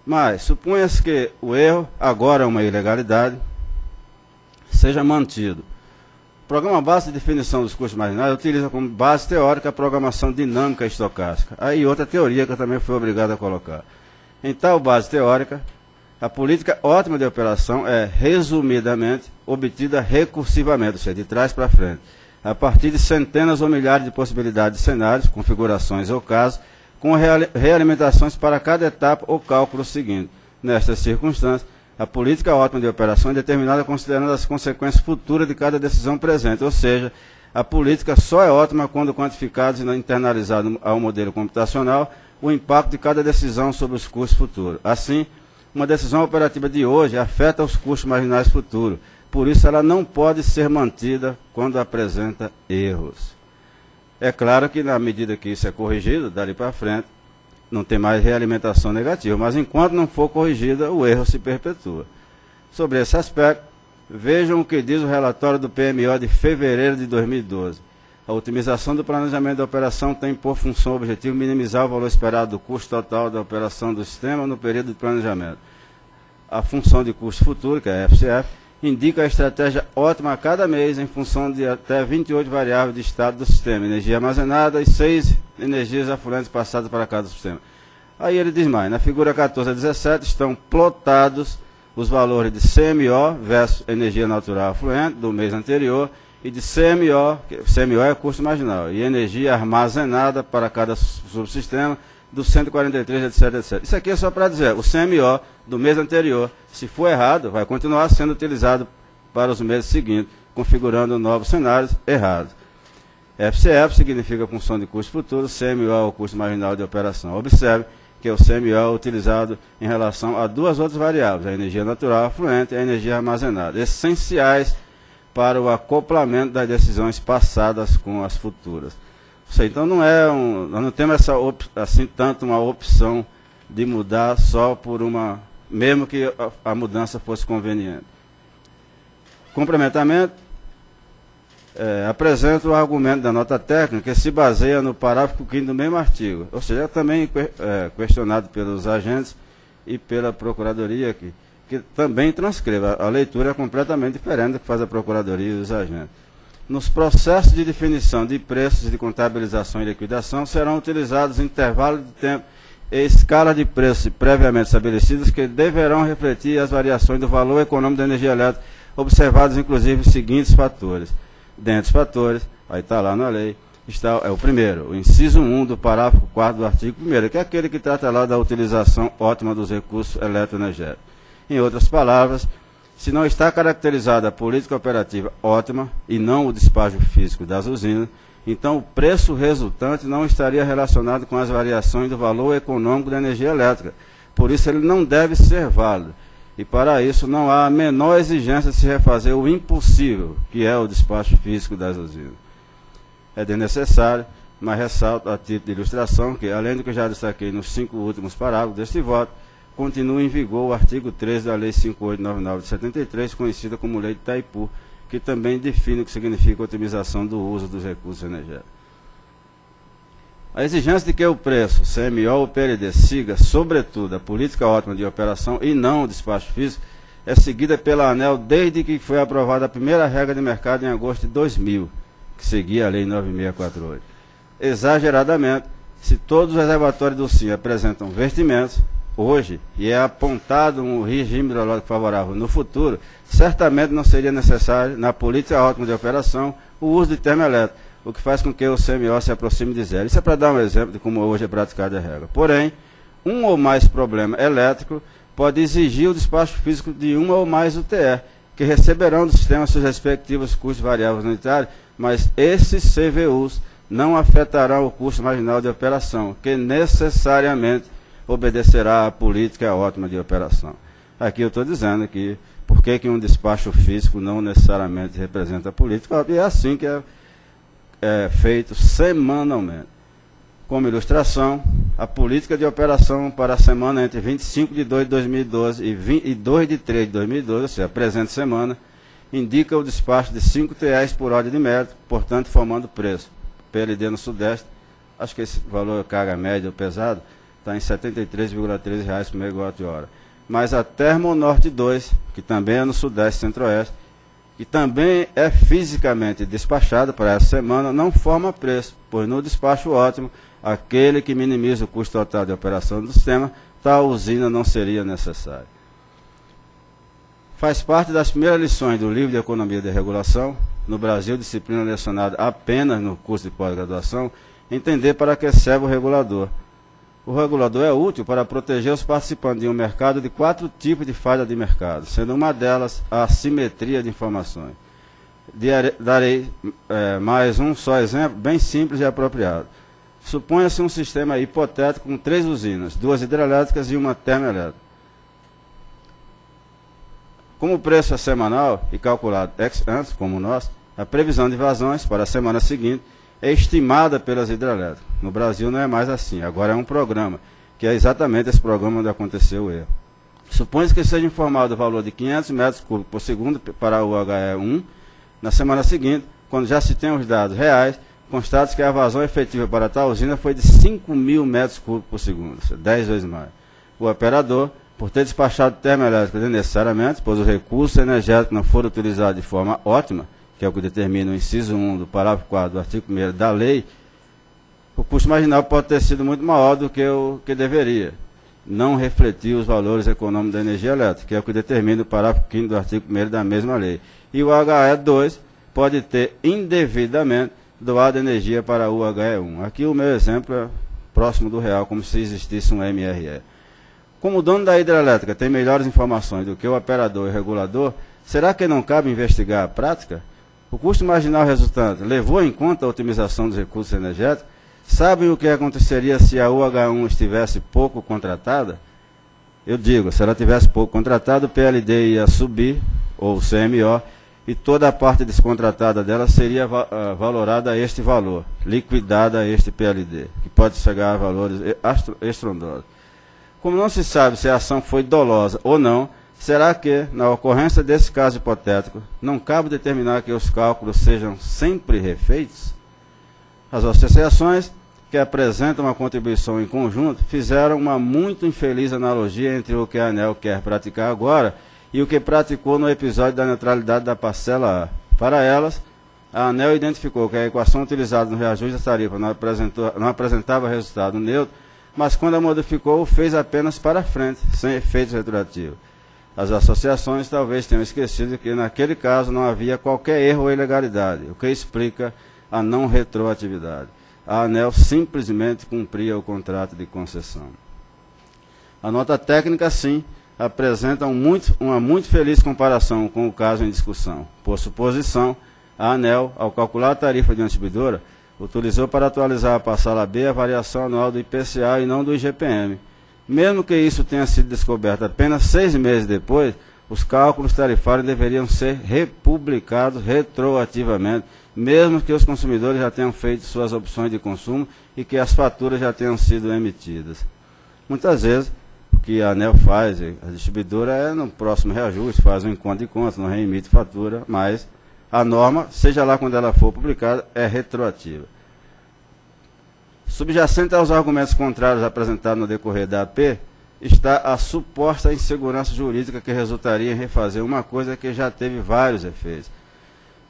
Mas, suponha-se que o erro, agora é uma ilegalidade, seja mantido. O programa base de definição dos custos marginais utiliza como base teórica a programação dinâmica estocástica. Aí outra teoria que eu também fui obrigado a colocar. Em tal base teórica, a política ótima de operação é, resumidamente, obtida recursivamente, ou seja, de trás para frente, a partir de centenas ou milhares de possibilidades de cenários, configurações ou casos, com realimentações para cada etapa ou cálculo seguinte. Nestas circunstâncias, a política ótima de operação é determinada considerando as consequências futuras de cada decisão presente, ou seja, a política só é ótima quando quantificado e internalizado ao modelo computacional o impacto de cada decisão sobre os custos futuros. Assim, uma decisão operativa de hoje afeta os custos marginais futuros, por isso ela não pode ser mantida quando apresenta erros. É claro que na medida que isso é corrigido, dali para frente, não tem mais realimentação negativa, mas enquanto não for corrigida, o erro se perpetua. Sobre esse aspecto, vejam o que diz o relatório do PMO de fevereiro de 2012. A otimização do planejamento da operação tem por função objetivo minimizar o valor esperado do custo total da operação do sistema no período de planejamento. A função de custo futuro, que é a FCF, indica a estratégia ótima a cada mês em função de até 28 variáveis de estado do sistema, energia armazenada e 6 energias afluentes passadas para cada sistema. Aí ele diz mais, na figura 14 a 17 estão plotados os valores de CMO versus energia natural afluente do mês anterior e de CMO, CMO é custo marginal, e energia armazenada para cada subsistema do 143, etc, etc. Isso aqui é só para dizer, o CMO do mês anterior, se for errado, vai continuar sendo utilizado para os meses seguintes, configurando novos cenários errados. FCF significa função de custo futuro, CMO é o custo marginal de operação. Observe que o CMO é utilizado em relação a duas outras variáveis, a energia natural afluente e a energia armazenada, essenciais para o acoplamento das decisões passadas com as futuras. Então não é um, nós não temos essa assim tanto uma opção de mudar só por uma, mesmo que a, a mudança fosse conveniente. Complementamento, é, apresenta o argumento da nota técnica que se baseia no parágrafo 5 do mesmo artigo, ou seja, é também é, questionado pelos agentes e pela Procuradoria aqui, que também transcreve. A, leitura é completamente diferente do que faz a Procuradoria e os agentes. Nos processos de definição de preços de contabilização e liquidação serão utilizados intervalos de tempo e escala de preços previamente estabelecidas que deverão refletir as variações do valor econômico da energia elétrica, observados inclusive os seguintes fatores. Dentre os fatores, aí está lá na lei, está é o primeiro, o inciso 1 do parágrafo 4 do artigo 1 que é aquele que trata lá da utilização ótima dos recursos eletroenergéticos. Em outras palavras, se não está caracterizada a política operativa ótima e não o despacho físico das usinas, então o preço resultante não estaria relacionado com as variações do valor econômico da energia elétrica. Por isso ele não deve ser válido. E para isso não há a menor exigência de se refazer o impossível, que é o despacho físico das usinas. É desnecessário, mas ressalto a título de ilustração que, além do que já destaquei nos cinco últimos parágrafos deste voto, continua em vigor o artigo 13 da Lei 5899 de 73, conhecida como Lei de Itaipu, que também define o que significa otimização do uso dos recursos energéticos. A exigência de que o preço, CMO ou PLD, siga, sobretudo, a política ótima de operação e não o despacho físico, é seguida pela ANEL desde que foi aprovada a primeira regra de mercado em agosto de 2000, que seguia a Lei 9648. Exageradamente, se todos os reservatórios do CIE apresentam vertimentos, hoje, e é apontado um regime hidrológico favorável no futuro, certamente não seria necessário, na política ótima de operação, o uso de termoelétrico, o que faz com que o CMO se aproxime de zero. Isso é para dar um exemplo de como hoje é praticada a regra. Porém, um ou mais problema elétrico pode exigir o despacho físico de uma ou mais UTE, que receberão do sistema seus respectivos custos variáveis unitários, mas esses CVUs não afetarão o custo marginal de operação, que necessariamente obedecerá à política ótima de operação. Aqui eu estou dizendo que por que, que um despacho físico não necessariamente representa a política, e é assim que é, é feito semanalmente. Como ilustração, a política de operação para a semana entre 25 de 2 de 2012 e, 20, e 2 de 3 de 2012, ou seja, a presente semana, indica o despacho de 5 reais por hora de mérito, portanto, formando preço. PLD no Sudeste, acho que esse valor carga média ou pesado, está em R$ 73,13 por megawatt-hora. Mas a Termonorte 2, que também é no Sudeste Centro-Oeste, que também é fisicamente despachada para essa semana, não forma preço, pois no despacho ótimo, aquele que minimiza o custo total de operação do sistema, tal usina não seria necessária. Faz parte das primeiras lições do livro de Economia de Regulação, no Brasil, disciplina lecionada apenas no curso de pós-graduação, entender para que serve o regulador o regulador é útil para proteger os participantes de um mercado de quatro tipos de falha de mercado, sendo uma delas a assimetria de informações. Darei é, mais um só exemplo, bem simples e apropriado. Suponha-se um sistema hipotético com três usinas, duas hidrelétricas e uma termoelétrica. Como o preço é semanal e calculado ex ante, como o nosso, a previsão de vazões para a semana seguinte é estimada pelas hidrelétricas. No Brasil não é mais assim, agora é um programa, que é exatamente esse programa onde aconteceu o erro. Supõe que seja informado o valor de 500 metros cúbicos por segundo para o HE1, na semana seguinte, quando já se tem os dados reais, constate que a vazão efetiva para tal usina foi de 5 mil metros cúbicos por segundo, 10 vezes mais. O operador, por ter despachado termoelétrica desnecessariamente, pois o recurso energético não for utilizado de forma ótima, que é o que determina o inciso 1 do parágrafo 4 do artigo 1 da lei, o custo marginal pode ter sido muito maior do que o que deveria. Não refletir os valores econômicos da energia elétrica, que é o que determina o parágrafo 5 do artigo 1 da mesma lei. E o HE2 pode ter indevidamente doado energia para o HE1. Aqui o meu exemplo é próximo do real, como se existisse um MRE. Como o dono da hidrelétrica tem melhores informações do que o operador e regulador, será que não cabe investigar a prática? O custo marginal resultante levou em conta a otimização dos recursos energéticos? Sabem o que aconteceria se a UH1 estivesse pouco contratada? Eu digo, se ela tivesse pouco contratada, o PLD ia subir, ou o CMO, e toda a parte descontratada dela seria uh, valorada a este valor, liquidada a este PLD, que pode chegar a valores estrondosos. Como não se sabe se a ação foi dolosa ou não, será que, na ocorrência desse caso hipotético, não cabe determinar que os cálculos sejam sempre refeitos? As associações que apresentam uma contribuição em conjunto fizeram uma muito infeliz analogia entre o que a ANEL quer praticar agora e o que praticou no episódio da neutralidade da parcela A. Para elas, a ANEL identificou que a equação utilizada no reajuste da tarifa não, não apresentava resultado neutro, mas quando a modificou, fez apenas para frente, sem efeitos retroativos. As associações talvez tenham esquecido que naquele caso não havia qualquer erro ou ilegalidade, o que explica a não retroatividade. A ANEL simplesmente cumpria o contrato de concessão. A nota técnica, sim, apresenta um muito, uma muito feliz comparação com o caso em discussão. Por suposição, a ANEL, ao calcular a tarifa de uma utilizou para atualizar a parcela B a variação anual do IPCA e não do IGPM. Mesmo que isso tenha sido descoberto apenas seis meses depois, os cálculos tarifários deveriam ser republicados retroativamente, mesmo que os consumidores já tenham feito suas opções de consumo e que as faturas já tenham sido emitidas. Muitas vezes, o que a ANEL faz, a distribuidora, é no próximo reajuste, faz um encontro de contas, não reemite fatura, mas a norma, seja lá quando ela for publicada, é retroativa. Subjacente aos argumentos contrários apresentados no decorrer da AP, está a suposta insegurança jurídica que resultaria em refazer uma coisa que já teve vários efeitos.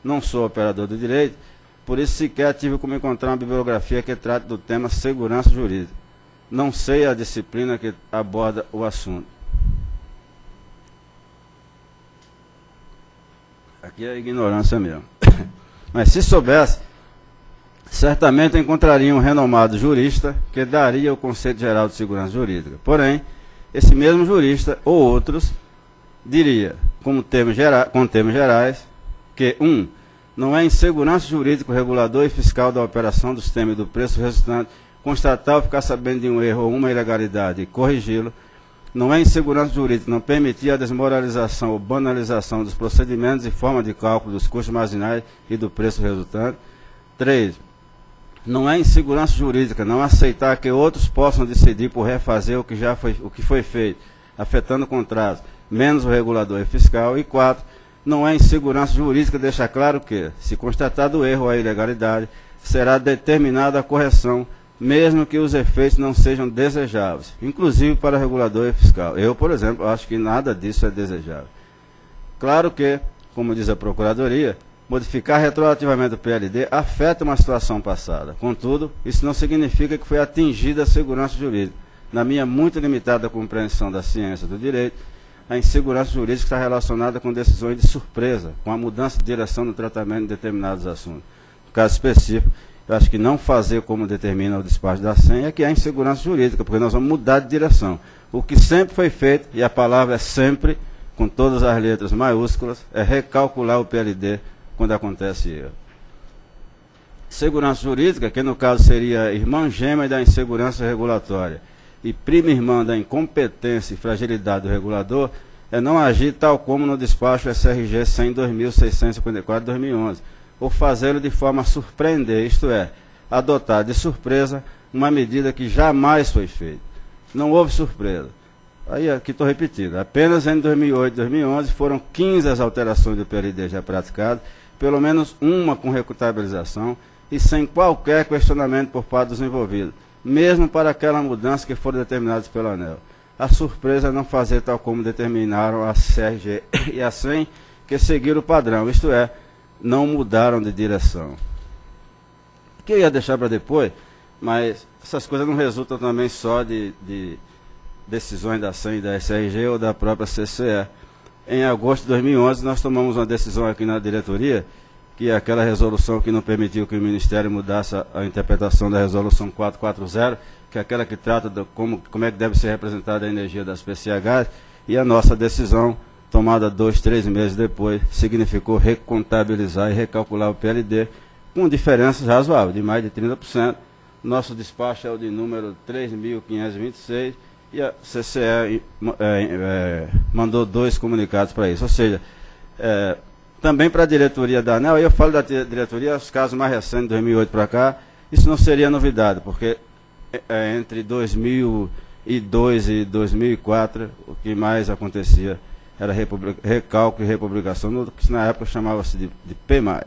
Não sou operador do direito, Por isso sequer tive como encontrar uma bibliografia que trate do tema segurança jurídica. Não sei a disciplina que aborda o assunto. Aqui é ignorância mesmo. <coughs> Mas se soubesse, certamente encontraria um renomado jurista que daria o conceito geral de segurança jurídica. Porém, esse mesmo jurista ou outros diria, como termos com termos gerais, que um não é insegurança jurídico, regulador e fiscal da operação do sistema e do preço resultante constatar ou ficar sabendo de um erro ou uma ilegalidade e corrigi-lo, não é insegurança jurídica não permitir a desmoralização ou banalização dos procedimentos e forma de cálculo dos custos marginais e do preço resultante. 3. Não é insegurança jurídica não aceitar que outros possam decidir por refazer o que já foi, o que foi feito, afetando o contrato, menos o regulador e fiscal. E 4. Não é insegurança jurídica deixar claro que, se constatado erro ou a ilegalidade, será determinada a correção mesmo que os efeitos não sejam desejáveis, inclusive para regulador e fiscal. Eu, por exemplo, acho que nada disso é desejável. Claro que, como diz a Procuradoria, modificar retroativamente o PLD afeta uma situação passada. Contudo, isso não significa que foi atingida a segurança jurídica. Na minha muito limitada compreensão da ciência do direito, a insegurança jurídica está relacionada com decisões de surpresa, com a mudança de direção no tratamento de determinados assuntos. No caso específico, eu acho que não fazer como determina o despacho da senha é que é insegurança jurídica, porque nós vamos mudar de direção. O que sempre foi feito, e a palavra é sempre, com todas as letras maiúsculas, é recalcular o PLD quando acontece. Segurança jurídica, que no caso seria irmã gêmea da insegurança regulatória e prima irmã da incompetência e fragilidade do regulador, é não agir tal como no despacho SRG 100.654-2011 ou fazê-lo de forma a surpreender, isto é, adotar de surpresa uma medida que jamais foi feita. Não houve surpresa. Aí aqui estou repetindo, apenas em 2008 e 2011 foram 15 as alterações do PLD já praticadas, pelo menos uma com recutabilização e sem qualquer questionamento por parte dos envolvidos, mesmo para aquela mudança que foram determinadas pelo ANEL. A surpresa é não fazer tal como determinaram a CRG e a SEM, que seguiram o padrão, isto é, não mudaram de direção. Que eu ia deixar para depois, mas essas coisas não resultam também só de, de decisões da SAM e da SRG ou da própria CCE. Em agosto de 2011, nós tomamos uma decisão aqui na diretoria, que é aquela resolução que não permitiu que o Ministério mudasse a, interpretação da resolução 440, que é aquela que trata de como, como é que deve ser representada a energia das PCHs, e a nossa decisão tomada dois, três meses depois, significou recontabilizar e recalcular o PLD com diferenças razoáveis, de mais de 30%. Nosso despacho é o de número 3.526 e a CCE é, é, mandou dois comunicados para isso. Ou seja, é, também para a diretoria da ANEL, eu falo da diretoria, os casos mais recentes, de 2008 para cá, isso não seria novidade, porque é, entre 2002 e 2004, o que mais acontecia era recalque e republicação, que na época chamava-se de, de PMAI.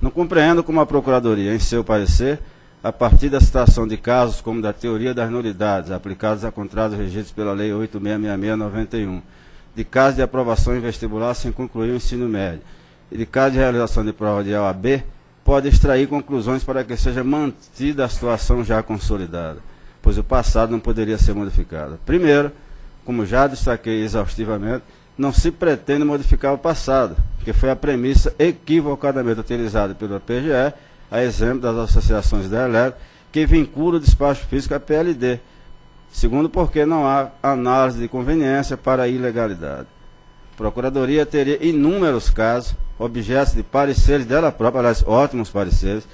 Não compreendo como a Procuradoria, em seu parecer, a partir da citação de casos como da teoria das nulidades aplicados a contratos regidos pela Lei 8666-91, de casos de aprovação em vestibular sem concluir o ensino médio, e de casos de realização de prova de OAB, pode extrair conclusões para que seja mantida a situação já consolidada pois o passado não poderia ser modificado. Primeiro, como já destaquei exaustivamente, não se pretende modificar o passado, que foi a premissa equivocadamente utilizada pela PGE, a exemplo das associações da ELEC, que vincula o despacho físico à PLD. Segundo, porque não há análise de conveniência para a ilegalidade. A Procuradoria teria inúmeros casos, objetos de pareceres dela própria, aliás, ótimos pareceres,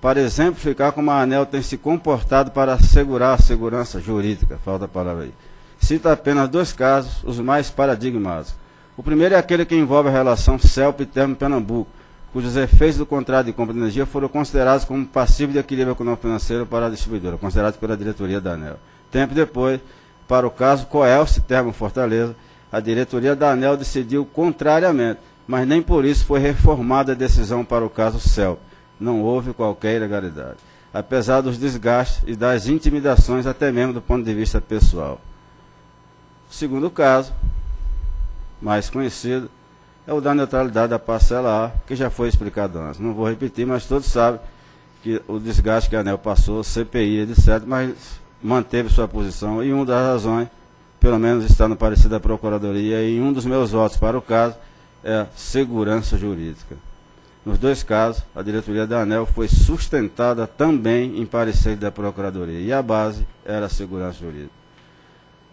para exemplificar como a ANEL tem se comportado para assegurar a segurança jurídica, falta a palavra aí. Cita apenas dois casos, os mais paradigmáticos. O primeiro é aquele que envolve a relação CELP e Termo Pernambuco, cujos efeitos do contrato de compra de energia foram considerados como passivo de equilíbrio econômico financeiro para a distribuidora, considerados pela diretoria da ANEL. Tempo depois, para o caso Coelce Termo Fortaleza, a diretoria da ANEL decidiu contrariamente, mas nem por isso foi reformada a decisão para o caso CELP não houve qualquer ilegalidade, apesar dos desgastes e das intimidações, até mesmo do ponto de vista pessoal. Segundo caso, mais conhecido, é o da neutralidade da parcela A, que já foi explicado antes. Não vou repetir, mas todos sabem que o desgaste que a ANEL passou, CPI, etc., mas manteve sua posição e uma das razões, pelo menos está no parecer da Procuradoria, e um dos meus votos para o caso é segurança jurídica. Nos dois casos, a diretoria da ANEL foi sustentada também em parecer da Procuradoria, e a base era a segurança jurídica.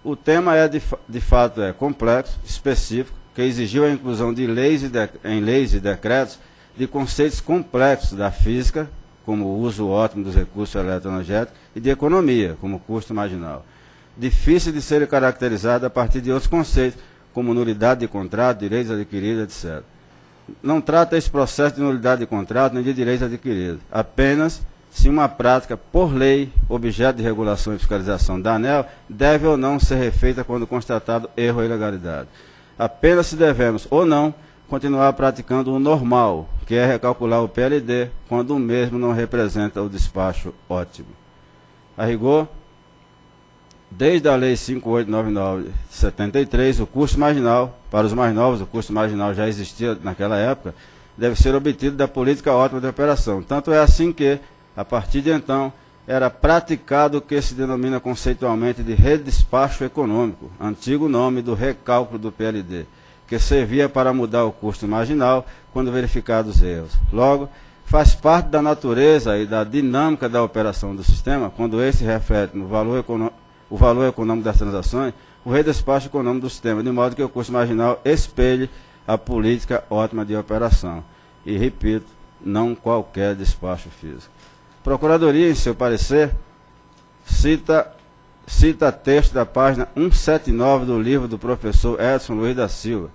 O tema é, de, de fato, é complexo, específico, que exigiu a inclusão de leis de, em leis e decretos de conceitos complexos da física, como o uso ótimo dos recursos eletroenergéticos, e de economia, como custo marginal. Difícil de ser caracterizado a partir de outros conceitos, como nulidade de contrato, direitos adquiridos, etc. Não trata esse processo de nulidade de contrato nem de direitos adquiridos, apenas se uma prática, por lei, objeto de regulação e fiscalização da ANEL, deve ou não ser refeita quando constatado erro ou ilegalidade. Apenas se devemos ou não continuar praticando o normal, que é recalcular o PLD quando o mesmo não representa o despacho ótimo. A rigor, desde a Lei 5899 de 73, o custo marginal, para os mais novos, o custo marginal já existia naquela época, deve ser obtido da política ótima de operação. Tanto é assim que, a partir de então, era praticado o que se denomina conceitualmente de redespacho econômico, antigo nome do recálculo do PLD que servia para mudar o custo marginal quando verificados erros. Logo, faz parte da natureza e da dinâmica da operação do sistema, quando esse reflete no valor o valor econômico das transações, o redespacho econômico do sistema, de modo que o custo marginal espelhe a política ótima de operação. E, repito, não qualquer despacho físico. Procuradoria, em seu parecer, cita cita texto da página 179 do livro do professor Edson Luiz da Silva,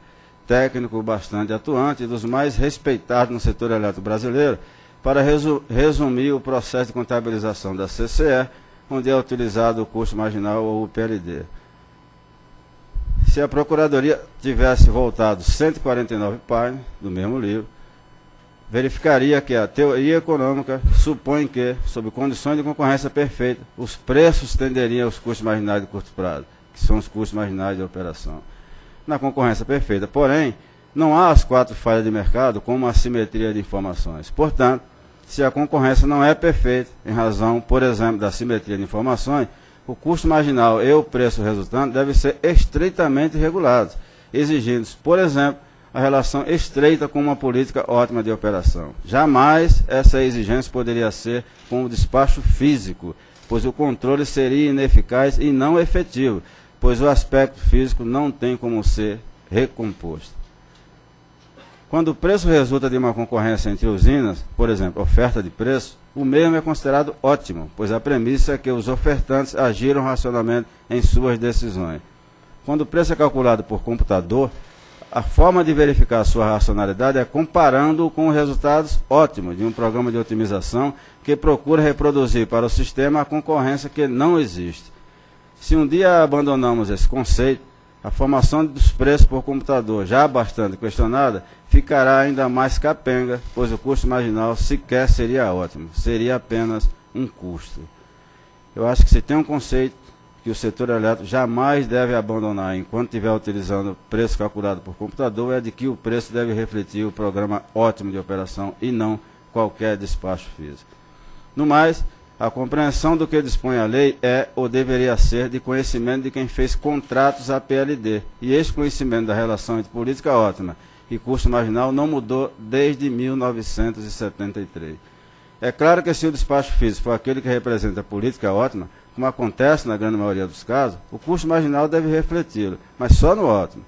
técnico bastante atuante e dos mais respeitados no setor elétrico brasileiro, para resu resumir o processo de contabilização da CCE, onde é utilizado o custo marginal ou o PLD. Se a Procuradoria tivesse voltado 149 páginas do mesmo livro, verificaria que a teoria econômica supõe que, sob condições de concorrência perfeita, os preços tenderiam aos custos marginais de curto prazo, que são os custos marginais de operação. Na concorrência perfeita, porém, não há as quatro falhas de mercado como a simetria de informações. Portanto, se a concorrência não é perfeita, em razão, por exemplo, da simetria de informações, o custo marginal e o preço resultante devem ser estreitamente regulados, exigindo, por exemplo, a relação estreita com uma política ótima de operação. Jamais essa exigência poderia ser com o despacho físico, pois o controle seria ineficaz e não efetivo, pois o aspecto físico não tem como ser recomposto. Quando o preço resulta de uma concorrência entre usinas, por exemplo, oferta de preço, o mesmo é considerado ótimo, pois a premissa é que os ofertantes agiram racionalmente em suas decisões. Quando o preço é calculado por computador, a forma de verificar a sua racionalidade é comparando com os resultados ótimos de um programa de otimização que procura reproduzir para o sistema a concorrência que não existe. Se um dia abandonamos esse conceito, a formação dos preços por computador, já bastante questionada, ficará ainda mais capenga, pois o custo marginal sequer seria ótimo, seria apenas um custo. Eu acho que se tem um conceito que o setor elétrico jamais deve abandonar enquanto estiver utilizando preço calculado por computador é de que o preço deve refletir o programa ótimo de operação e não qualquer despacho físico. No mais, a compreensão do que dispõe a lei é ou deveria ser de conhecimento de quem fez contratos a PLD, e esse conhecimento da relação entre política ótima e custo marginal não mudou desde 1973. É claro que se o despacho físico for aquele que representa a política ótima, como acontece na grande maioria dos casos, o custo marginal deve refleti-lo, mas só no ótimo.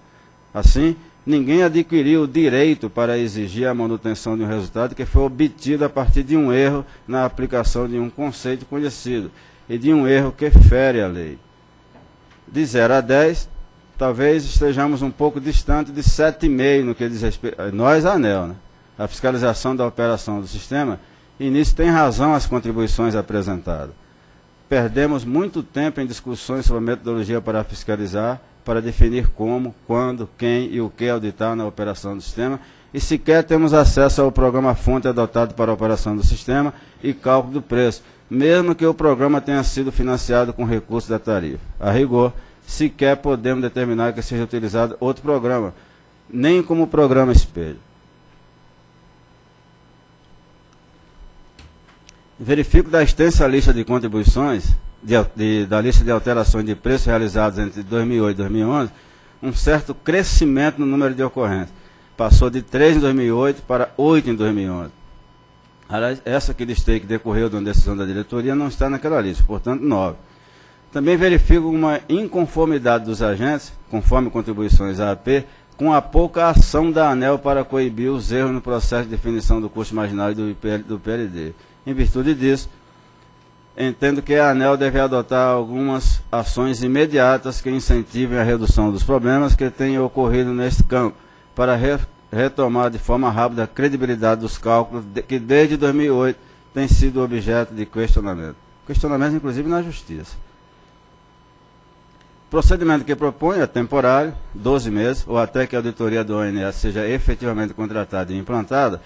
Assim, ninguém adquiriu o direito para exigir a manutenção de um resultado que foi obtido a partir de um erro na aplicação de um conceito conhecido e de um erro que fere a lei. De 0 a 10, talvez estejamos um pouco distante de 7,5 no que diz respeito. Nós, ANEL, né? a fiscalização da operação do sistema, e nisso tem razão as contribuições apresentadas perdemos muito tempo em discussões sobre a metodologia para fiscalizar, para definir como, quando, quem e o que auditar na operação do sistema, e sequer temos acesso ao programa fonte adotado para a operação do sistema e cálculo do preço, mesmo que o programa tenha sido financiado com recursos da tarifa. A rigor, sequer podemos determinar que seja utilizado outro programa, nem como programa espelho. Verifico da extensa lista de contribuições, de, de, da lista de alterações de preços realizados entre 2008 e 2011, um certo crescimento no número de ocorrências. Passou de 3 em 2008 para 8 em 2011. Aliás, essa que listei que decorreu de uma decisão da diretoria não está naquela lista, portanto, 9. Também verifico uma inconformidade dos agentes, conforme contribuições AP, com a pouca ação da ANEL para coibir os erros no processo de definição do custo marginal do, do PLD. Em virtude disso, entendo que a ANEL deve adotar algumas ações imediatas que incentivem a redução dos problemas que têm ocorrido neste campo, para re retomar de forma rápida a credibilidade dos cálculos de, que desde 2008 tem sido objeto de questionamento. Questionamento, inclusive, na Justiça. Procedimento que propõe é temporário, 12 meses, ou até que a auditoria do ONS seja efetivamente contratada e implantada,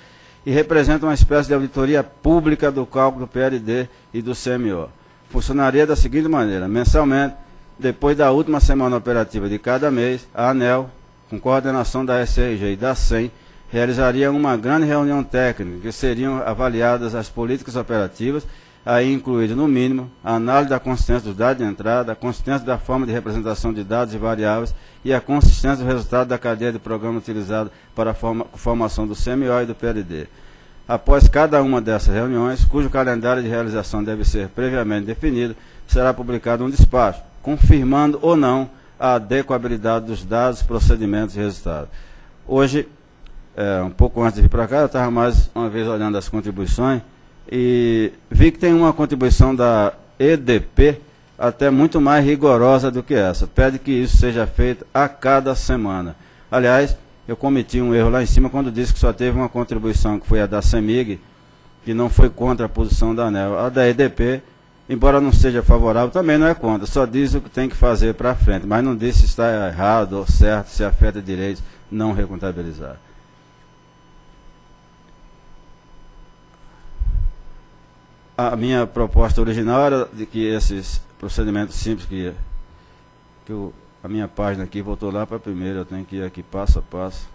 e representa uma espécie de auditoria pública do cálculo do PLD e do CMO. Funcionaria da seguinte maneira: mensalmente, depois da última semana operativa de cada mês, a ANEL, com coordenação da SRG e da SEM, realizaria uma grande reunião técnica, que seriam avaliadas as políticas operativas, aí incluído, no mínimo, a análise da consistência dos dados de entrada, a consistência da forma de representação de dados e variáveis e a consistência do resultado da cadeia de programa utilizado para a forma, formação do CMO e do PLD. Após cada uma dessas reuniões, cujo calendário de realização deve ser previamente definido, será publicado um despacho, confirmando ou não a adequabilidade dos dados, procedimentos e resultados. Hoje, é, um pouco antes de vir para cá, eu estava mais uma vez olhando as contribuições e vi que tem uma contribuição da EDP até muito mais rigorosa do que essa. Pede que isso seja feito a cada semana. Aliás, eu cometi um erro lá em cima quando disse que só teve uma contribuição, que foi a da CEMIG, que não foi contra a posição da ANEL. A da EDP, embora não seja favorável, também não é contra, só diz o que tem que fazer para frente, mas não diz se está errado ou certo, se afeta direitos não recontabilizar. A minha proposta original era de que esses procedimentos simples que, que eu, a minha página aqui voltou lá para a primeira, eu tenho que ir aqui passo a passo.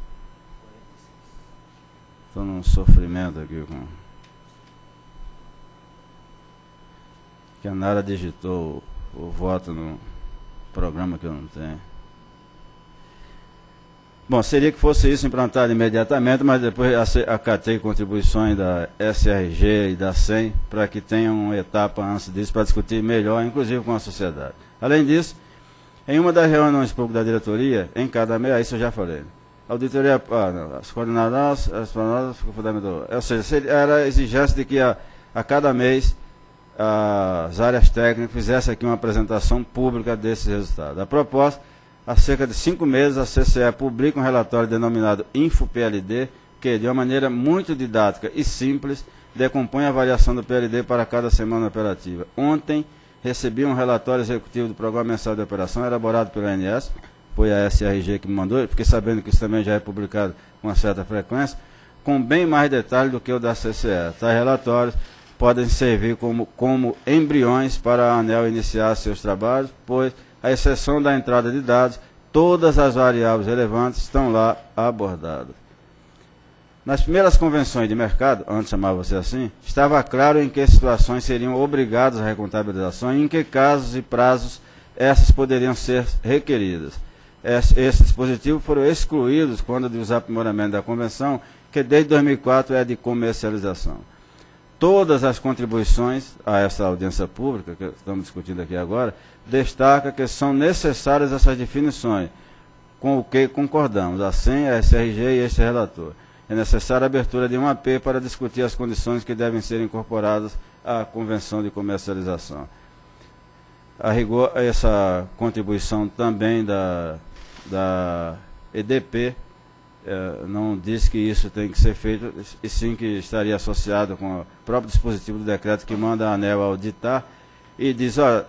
Estou num sofrimento aqui com. Que a Nara digitou o, o voto no programa que eu não tenho. Bom, seria que fosse isso implantado imediatamente, mas depois acatei contribuições da SRG e da SEM para que tenham uma etapa antes disso para discutir melhor, inclusive com a sociedade. Além disso, em uma das reuniões públicas da diretoria, em cada mês, isso eu já falei, a auditoria, ah, não, as coordenadas, as coordenadas, fundamental, ou seja, era a exigência de que a, a cada mês as áreas técnicas fizessem aqui uma apresentação pública desses resultados. A proposta Há cerca de cinco meses, a CCE publica um relatório denominado InfoPLD, que, de uma maneira muito didática e simples, decompõe a avaliação do PLD para cada semana operativa. Ontem, recebi um relatório executivo do Programa Mensal de Operação, elaborado pelo ANS, foi a SRG que me mandou, fiquei sabendo que isso também já é publicado com uma certa frequência, com bem mais detalhe do que o da CCE. Tais relatórios podem servir como, como embriões para a ANEL iniciar seus trabalhos, pois à exceção da entrada de dados, todas as variáveis relevantes estão lá abordadas. Nas primeiras convenções de mercado, antes chamava-se assim, estava claro em que situações seriam obrigadas à recontabilização e em que casos e prazos essas poderiam ser requeridas. Esses dispositivos foram excluídos quando dos aprimoramentos da convenção, que desde 2004 é de comercialização. Todas as contribuições a essa audiência pública, que estamos discutindo aqui agora, destaca que são necessárias essas definições, com o que concordamos, a SEM, a SRG e este relator. É necessária a abertura de um AP para discutir as condições que devem ser incorporadas à Convenção de Comercialização. A rigor, essa contribuição também da, da EDP é, não diz que isso tem que ser feito, e sim que estaria associado com o próprio dispositivo do decreto que manda a ANEL auditar, e diz, olha,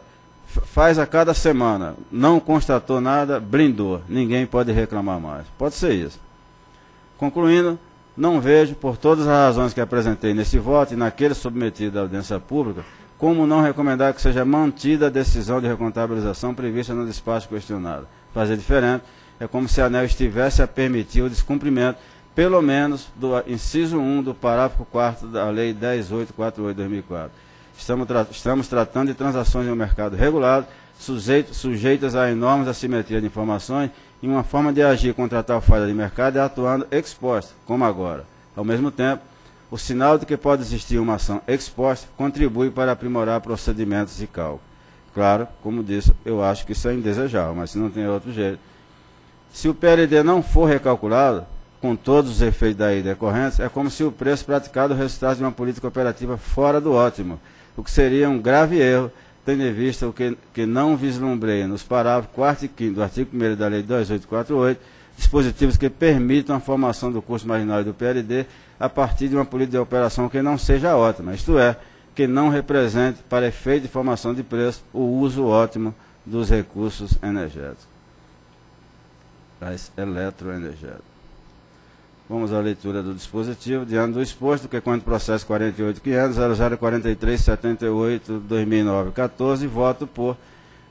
faz a cada semana, não constatou nada, blindou, ninguém pode reclamar mais. Pode ser isso. Concluindo, não vejo, por todas as razões que apresentei nesse voto e naquele submetido à audiência pública, como não recomendar que seja mantida a decisão de recontabilização prevista no despacho questionado. Fazer diferente é como se a ANEL estivesse a permitir o descumprimento, pelo menos, do inciso 1 do parágrafo 4 da Lei 10.848-2004. Estamos, tra estamos tratando de transações no mercado regulado, sujeito, sujeitas a enormes assimetria de informações, e uma forma de agir contra tal falha de mercado é atuando exposta, como agora. Ao mesmo tempo, o sinal de que pode existir uma ação exposta contribui para aprimorar procedimentos de cálculo. Claro, como disse, eu acho que isso é indesejável, mas se não tem outro jeito. Se o PLD não for recalculado, com todos os efeitos daí decorrentes, é como se o preço praticado resultasse de uma política operativa fora do ótimo, o que seria um grave erro, tendo em vista o que, que não vislumbrei nos parágrafos 4 e 5 do artigo 1 da Lei 2848, dispositivos que permitam a formação do custo marginal do PLD a partir de uma política de operação que não seja ótima, isto é, que não represente, para efeito de formação de preço, o uso ótimo dos recursos energéticos eletroenergéticos. Vamos à leitura do dispositivo. Diante do exposto, que quanto processo 48.500.0043.78.2009.14, voto por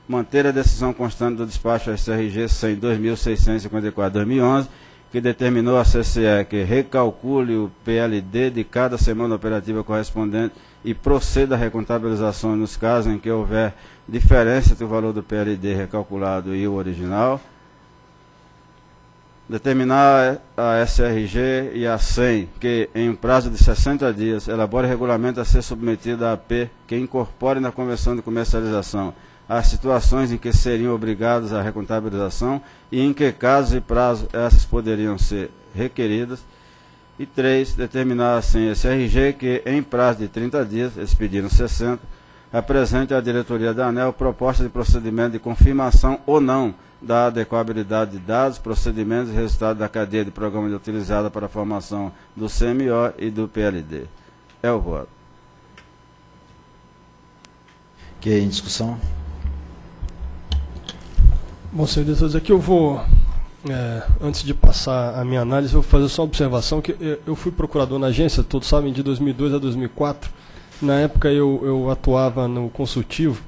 manter a decisão constante do despacho SRG 100.2654-2011, que determinou a CCE que recalcule o PLD de cada semana operativa correspondente e proceda à recontabilização nos casos em que houver diferença entre o valor do PLD recalculado e o original determinar a SRG e a SEM que, em um prazo de 60 dias, elabore regulamento a ser submetido à AP que incorpore na convenção de comercialização as situações em que seriam obrigados à recontabilização e em que casos e prazos essas poderiam ser requeridas. E três, determinar assim a SRG que, em prazo de 30 dias, eles pediram 60, apresente à diretoria da ANEL proposta de procedimento de confirmação ou não da adequabilidade de dados, procedimentos e resultados da cadeia de programa utilizada para a formação do CMO e do PLD. É o voto. Que em discussão? Bom, senhores, aqui eu vou, é, antes de passar a minha análise, vou fazer só uma observação, que eu fui procurador na agência, todos sabem, de 2002 a 2004. Na época eu, eu atuava no consultivo,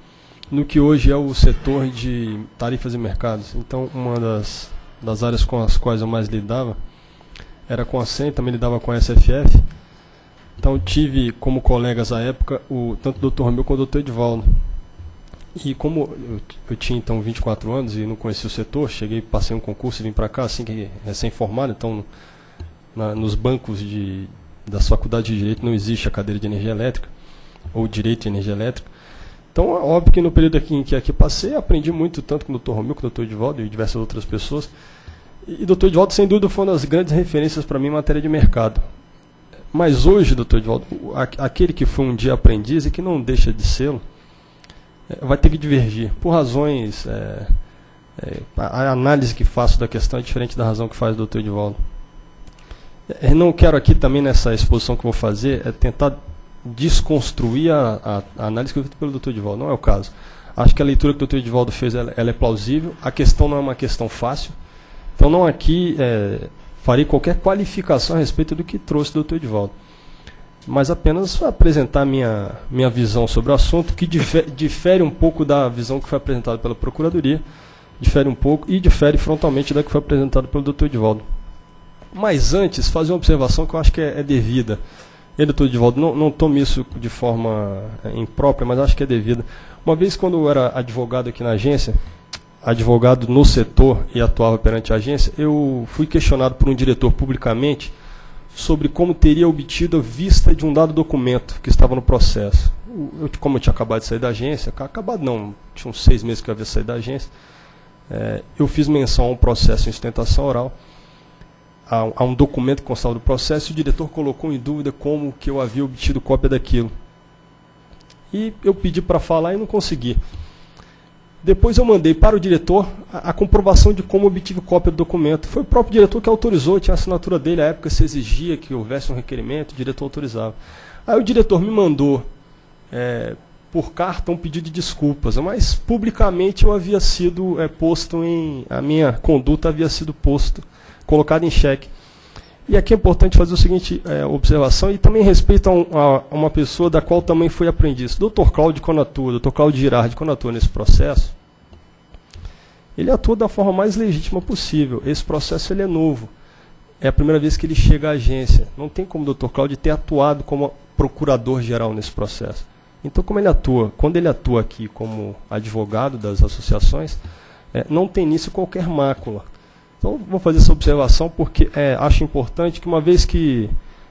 no que hoje é o setor de tarifas e mercados. Então, uma das, das áreas com as quais eu mais lidava era com a SEM, também lidava com a SFF. Então, tive como colegas à época o, tanto o Dr. Romeu quanto o Dr. Edvaldo. E como eu, eu, tinha então 24 anos e não conhecia o setor, cheguei, passei um concurso e vim para cá, assim que recém-formado, então na, nos bancos de, das faculdades de Direito não existe a cadeira de energia elétrica, ou Direito de Energia Elétrica. Então, é óbvio que no período aqui em que aqui passei, aprendi muito, tanto com o Dr. Romeu, com o Dr. Edvaldo e diversas outras pessoas. E o Dr. Edvaldo, sem dúvida, foi uma das grandes referências para mim em matéria de mercado. Mas hoje, Dr. Edvaldo, aquele que foi um dia aprendiz e que não deixa de ser, é, vai ter que divergir, por razões. É, é, a análise que faço da questão é diferente da razão que faz o Dr. Edvaldo. Eu é, não quero aqui também, nessa exposição que vou fazer, é tentar desconstruir a, a, a análise que foi feita pelo Dr. Edivaldo. Não é o caso. Acho que a leitura que o Dr. Edivaldo fez ela, ela, é plausível. A questão não é uma questão fácil. Então, não aqui é, farei qualquer qualificação a respeito do que trouxe o Dr. Edivaldo. Mas apenas apresentar minha, minha visão sobre o assunto, que difere, difere um pouco da visão que foi apresentada pela Procuradoria, difere um pouco e difere frontalmente da que foi apresentada pelo Dr. Edivaldo. Mas antes, fazer uma observação que eu acho que é, é devida. E doutor Edivaldo, não, não tome isso de forma é, imprópria, mas acho que é devida. Uma vez, quando eu era advogado aqui na agência, advogado no setor e atuava perante a agência, eu fui questionado por um diretor publicamente sobre como teria obtido a vista de um dado documento que estava no processo. Eu, como eu tinha acabado de sair da agência, acabado não, tinha uns seis meses que eu havia saído da agência, é, eu fiz menção a um processo em sustentação oral a, a um documento que constava do processo e o diretor colocou em dúvida como que eu havia obtido cópia daquilo. E eu pedi para falar e não consegui. Depois eu mandei para o diretor a, a, comprovação de como obtive cópia do documento. Foi o próprio diretor que autorizou, tinha a assinatura dele, à época se exigia que houvesse um requerimento, o diretor autorizava. Aí o diretor me mandou é, por carta um pedido de desculpas, mas publicamente eu havia sido é, posto em. a minha conduta havia sido posto colocado em xeque. E aqui é importante fazer o seguinte é, observação, e também respeito a, um, a, uma pessoa da qual também foi aprendiz. Dr. Cláudio Conatua, Dr. Cláudio Girardi Conatua nesse processo, ele atua da forma mais legítima possível. Esse processo ele é novo. É a primeira vez que ele chega à agência. Não tem como o Dr. Cláudio ter atuado como procurador-geral nesse processo. Então, como ele atua? Quando ele atua aqui como advogado das associações, é, não tem nisso qualquer mácula. Então, vou fazer essa observação porque é, acho importante que, uma vez que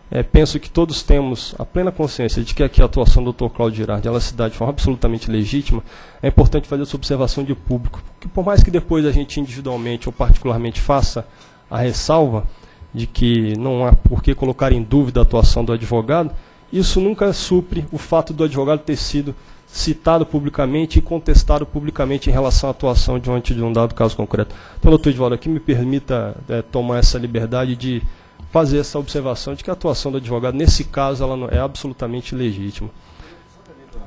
é, penso que todos temos a plena consciência de que aqui a atuação do Dr. Cláudio Girardi ela se dá de forma absolutamente legítima, é importante fazer essa observação de público. Porque por mais que depois a gente individualmente ou particularmente faça a ressalva de que não há por que colocar em dúvida a atuação do advogado, isso nunca supre o fato do advogado ter sido citado publicamente e contestado publicamente em relação à atuação diante de um dado caso concreto. Então, doutor Edvaldo, aqui me permita é, tomar essa liberdade de fazer essa observação de que a atuação do advogado, nesse caso, ela não é absolutamente legítima.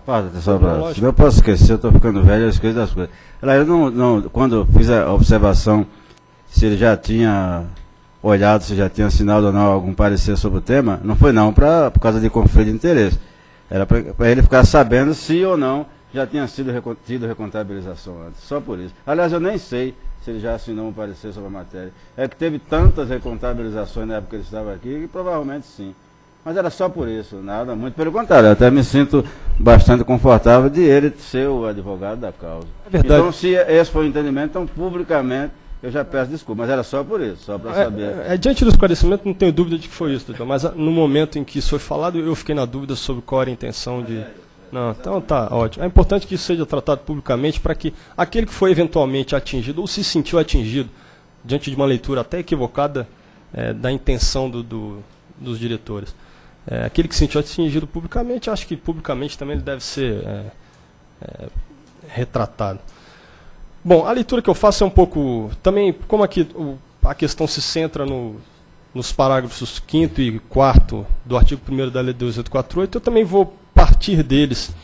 Pode, só pra, eu posso esquecer, eu estou ficando velho, eu esqueço das coisas. Eu não, não, quando fiz a observação se ele já tinha olhado, se já tinha assinado ou não algum parecer sobre o tema, não foi não pra, por causa de conflito de interesse. Era para ele ficar sabendo se ou não já tinha sido tido recontabilização antes. Só por isso. Aliás, eu nem sei se ele já assinou um parecer sobre a matéria. É que teve tantas recontabilizações na época que ele estava aqui, que provavelmente sim. Mas era só por isso, nada, muito pelo contrário. Eu até me sinto bastante confortável de ele ser o advogado da causa. É verdade. Então, se esse foi o entendimento, então publicamente eu já peço desculpa, mas era só por isso, só para é, saber. É, é, diante do esclarecimento, não tenho dúvida de que foi isso, doutor, mas ah, no momento em que isso foi falado, eu fiquei na dúvida sobre qual era a intenção de. Não, então tá ótimo. É importante que isso seja tratado publicamente para que aquele que foi eventualmente atingido ou se sentiu atingido diante de uma leitura até equivocada é, da intenção do, do, dos diretores. É, aquele que se sentiu atingido publicamente, acho que publicamente também ele deve ser é, retratado. Bom, a leitura que eu faço é um pouco. Também, como aqui o, a questão se centra no, nos parágrafos 5 e 4 do artigo 1 da Lei 2848, eu também vou partir deles.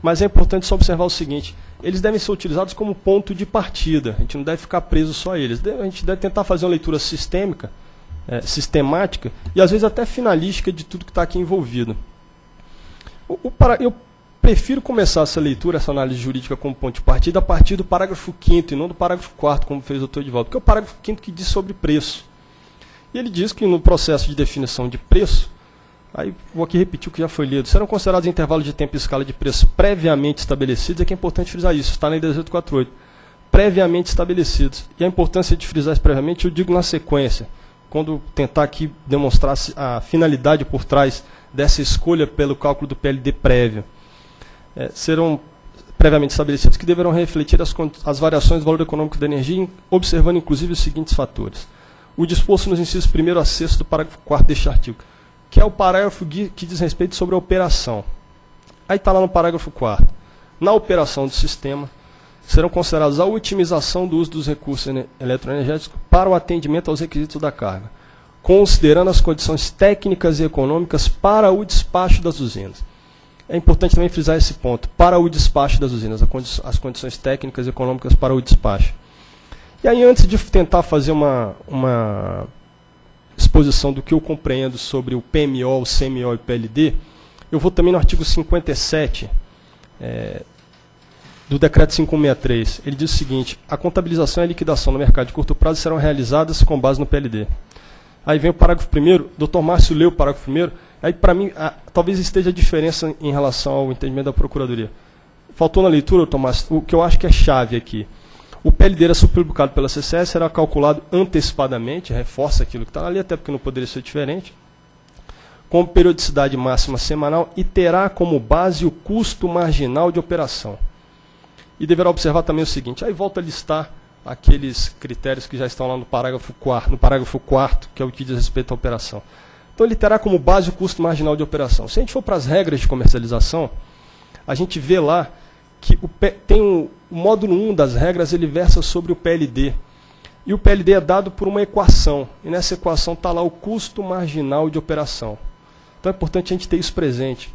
Mas é importante só observar o seguinte: eles devem ser utilizados como ponto de partida. A gente não deve ficar preso só a eles. A gente deve tentar fazer uma leitura sistêmica, é, sistemática e às vezes até finalística de tudo que está aqui envolvido. O, o, eu prefiro começar essa leitura, essa análise jurídica como ponto de partida, a partir do parágrafo 5 e não do parágrafo 4 como fez o doutor Edivaldo, porque é o parágrafo 5 que diz sobre preço. E ele diz que no processo de definição de preço, Aí vou aqui repetir o que já foi lido. Serão considerados intervalos de tempo e escala de preço previamente estabelecidos, é que é importante frisar isso, está na lei 1848. Previamente estabelecidos. E a importância de frisar isso previamente, eu digo na sequência, quando tentar aqui demonstrar a finalidade por trás dessa escolha pelo cálculo do PLD prévio. É, serão previamente estabelecidos que deverão refletir as, as variações do valor econômico da energia, observando inclusive os seguintes fatores. O disposto nos incisos 1 a 6 do parágrafo 4 deste artigo que é o parágrafo que diz respeito sobre a operação. Aí está lá no parágrafo 4 Na operação do sistema, serão considerados a otimização do uso dos recursos eletroenergéticos para o atendimento aos requisitos da carga, considerando as condições técnicas e econômicas para o despacho das usinas. É importante também frisar esse ponto, para o despacho das usinas, as condições técnicas e econômicas para o despacho. E aí, antes de tentar fazer uma, uma exposição do que eu compreendo sobre o PMO, o CMO e o PLD, eu vou também no artigo 57 é, do decreto 563. Ele diz o seguinte: a contabilização e a liquidação no mercado de curto prazo serão realizadas com base no PLD. Aí vem o parágrafo primeiro, doutor Márcio leu o parágrafo primeiro, aí para mim a, talvez esteja a diferença em relação ao entendimento da Procuradoria. Faltou na leitura, Márcio, o que eu acho que é chave aqui. O PLD era superpublicado pela CCS, será calculado antecipadamente, reforça aquilo que está ali, até porque não poderia ser diferente, com periodicidade máxima semanal e terá como base o custo marginal de operação. E deverá observar também o seguinte, aí volta a listar aqueles critérios que já estão lá no parágrafo 4 no parágrafo 4 que é o que diz respeito à operação. Então ele terá como base o custo marginal de operação. Se a gente for para as regras de comercialização, a gente vê lá que o, tem o, o módulo 1 das regras, ele versa sobre o PLD. E o PLD é dado por uma equação. E nessa equação está lá o custo marginal de operação. Então é importante a gente ter isso presente.